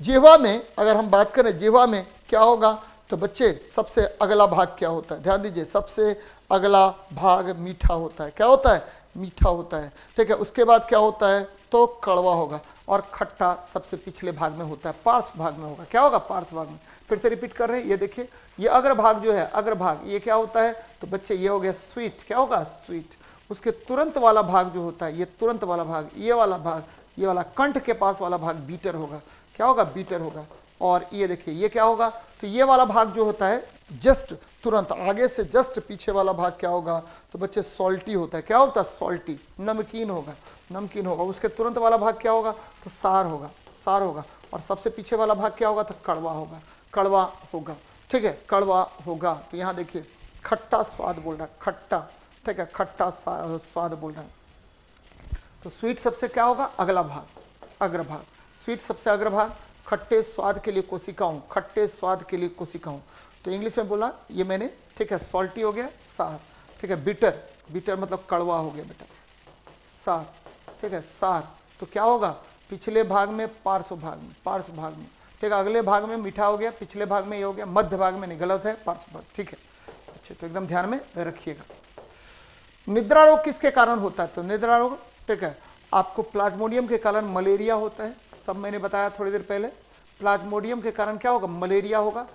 जिहवा में, अगर हम बात करें जिहवा में क्या होगा तो बच्चे, सबसे अगला भाग क्या होता है? ध्यान दीजिए, सबसे अगला भाग मीठा होता है। क्या होता है? मीठा होता है। ठीक है, उसके बाद क्या होता है? तो कड़वा होगा और खट्टा सबसे पिछले भाग में होता है, पार्श्व भाग में होगा। क्या होगा? पार्श्व भाग में। फिर से रिपीट कर रहे हैं, ये देखिए, ये अग्र भाग जो है अग्र भाग ये क्या होता है? तो बच्चे, ये हो गया स्वीट क्या होगा? स्वीट उसके तुरंत वाला भाग जो होता है, ये तुरंत वाला भाग, ये वाला भाग, ये वाला कंठ के पास वाला भाग बीटर होगा। क्या होगा? बीटर होगा। और ये देखिए, ये क्या होगा? तो ये वाला भाग जो होता है जस्ट तुरंत, आगे से जस्ट पीछे वाला भाग क्या होगा? तो बच्चे सॉल्टी होता है। क्या होता है? सॉल्टी नमकीन होगा। नमकीन होगा। उसके तुरंत वाला भाग क्या होगा? तो सार होगा। सार होगा। और सबसे पीछे वाला भाग क्या होगा? तो कड़वा होगा। कड़वा होगा, ठीक है? कड़वा होगा। तो यहाँ देखिए, खट्टा स्वाद बोल रहा है, खट्टा, ठीक है? खट्टा स्वाद बोल रहा है। तो स्वीट सबसे क्या होगा? अगला भाग अग्रभाग स्वीट सबसे अग्रभाग खट्टे स्वाद के लिए कोशिकाओं, खट्टे स्वाद के लिए कोशिकाओं। तो इंग्लिश में बोला, ये मैंने, ठीक है, सॉल्टी हो गया, सार, ठीक है? बिटर बिटर मतलब कड़वा हो गया बेटा। सार, ठीक है? सार तो क्या होगा? पिछले भाग में, पार्श्व भाग में, पार्श्व भाग में। ठीक है, अगले भाग में मीठा हो गया, पिछले भाग में ये हो गया, मध्य भाग में नहीं, गलत है पार्श्व भाग ठीक है। अच्छा तो एकदम ध्यान में रखिएगा। निद्रा रोग किसके कारण होता है? तो निद्रा रोग ठीक है, आपको प्लाज्मोडियम के कारण मलेरिया होता है, सब मैंने बताया थोड़ी देर पहले। प्लाज्मोडियम के कारण क्या होगा? मलेरिया होगा।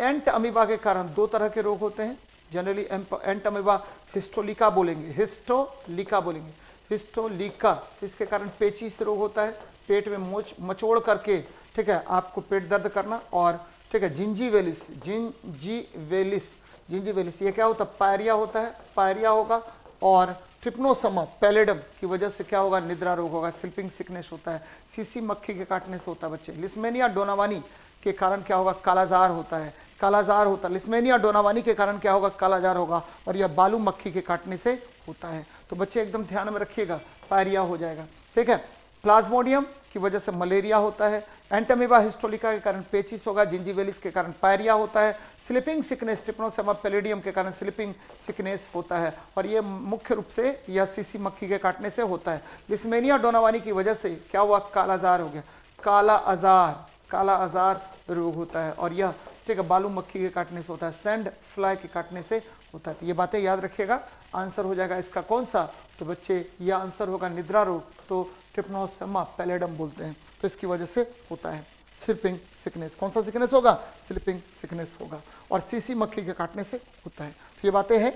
एंट अमीबा के कारण दो तरह के रोग होते हैं। जनरली एंट अमीबा हिस्टोलिका बोलेंगे हिस्टोलिका बोलेंगे। हिस्टोलिका, इसके कारण पेचिस रोग होता है, पेट में मोच मचोड़ करके ठीक है, आपको पेट दर्द करना और ठीक है जिंजी वेलिस जिंजी वेलिस जिंजी वेलिस ये क्या होता है? पायरिया होता है, पायरिया होगा और ट्रिप्नोसमा, पैलेडम की वजह से क्या होगा? निद्रा रोग होगा, स्लिपिंग सिकनेस होता है, सीसी मक्खी के काटने से होता है बच्चे। लिस्मेनिया डोनावानी के कारण क्या होगा? कालाजार होता है। कालाजार होता है। लिस्मेनिया डोनावानी के कारण क्या होगा? कालाजार होगा और यह बालू मक्खी के काटने से होता है। तो बच्चे एकदम ध्यान में रखिएगा, पायरिया हो जाएगा। ठीक है प्लाज्मोडियम की वजह से मलेरिया होता है, एंटमीबा हिस्टोलिका के कारण पेचिस होगा, जिंजीवेलिस के कारण पायरिया होता है, स्लिपिंग सिकनेस टिप्नोसेमा पेलिडियम के कारण स्लिपिंग सिकनेस होता है, और ये मुख्य रूप से यह सीसी मक्खी के काटने से होता है। लिस्मेनिया डोनावानी की वजह से क्या हुआ? कालाजार हो गया। काला आजार काला आजार रोग होता है, और यह ठीक है, बालू मक्खी के काटने से होता है, सैंड फ्लाई के काटने से होता है। तो ये बातें याद रखिएगा, आंसर हो जाएगा इसका कौन सा? तो बच्चे, यह आंसर होगा निद्रा रोग। तो ट्रिप्नोसमा पैलेडम बोलते हैं तो इसकी वजह से होता है स्लिपिंग सिकनेस कौन सा सिकनेस होगा? स्लिपिंग सिकनेस होगा। और सीसी मक्खी के काटने से होता है। तो ये बातें हैं।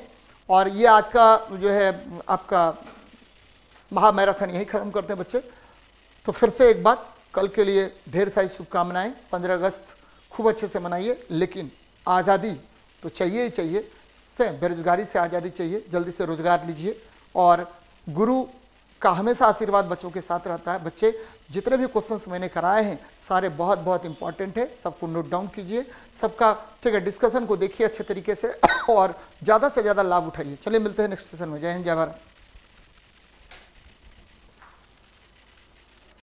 और ये आज का जो है, आपका महामैराथन यही खत्म करते हैं बच्चे। तो फिर से एक बार, कल के लिए ढेर सारी शुभकामनाएँ। पंद्रह अगस्त खूब अच्छे से मनाइए, लेकिन आज़ादी तो चाहिए ही चाहिए। से बेरोजगारी से आज़ादी चाहिए। जल्दी से रोज़गार लीजिए। और गुरु का हमेशा आशीर्वाद बच्चों के साथ रहता है। बच्चे, जितने भी क्वेश्चंस मैंने कराए हैं, सारे बहुत बहुत इंपॉर्टेंट है। सबको नोट डाउन कीजिए। सबका, ठीक है डिस्कशन को देखिए अच्छे तरीके से और ज़्यादा से ज़्यादा लाभ उठाइए। चलिए, मिलते हैं नेक्स्ट सेशन में। जय हिंद, जय भारत।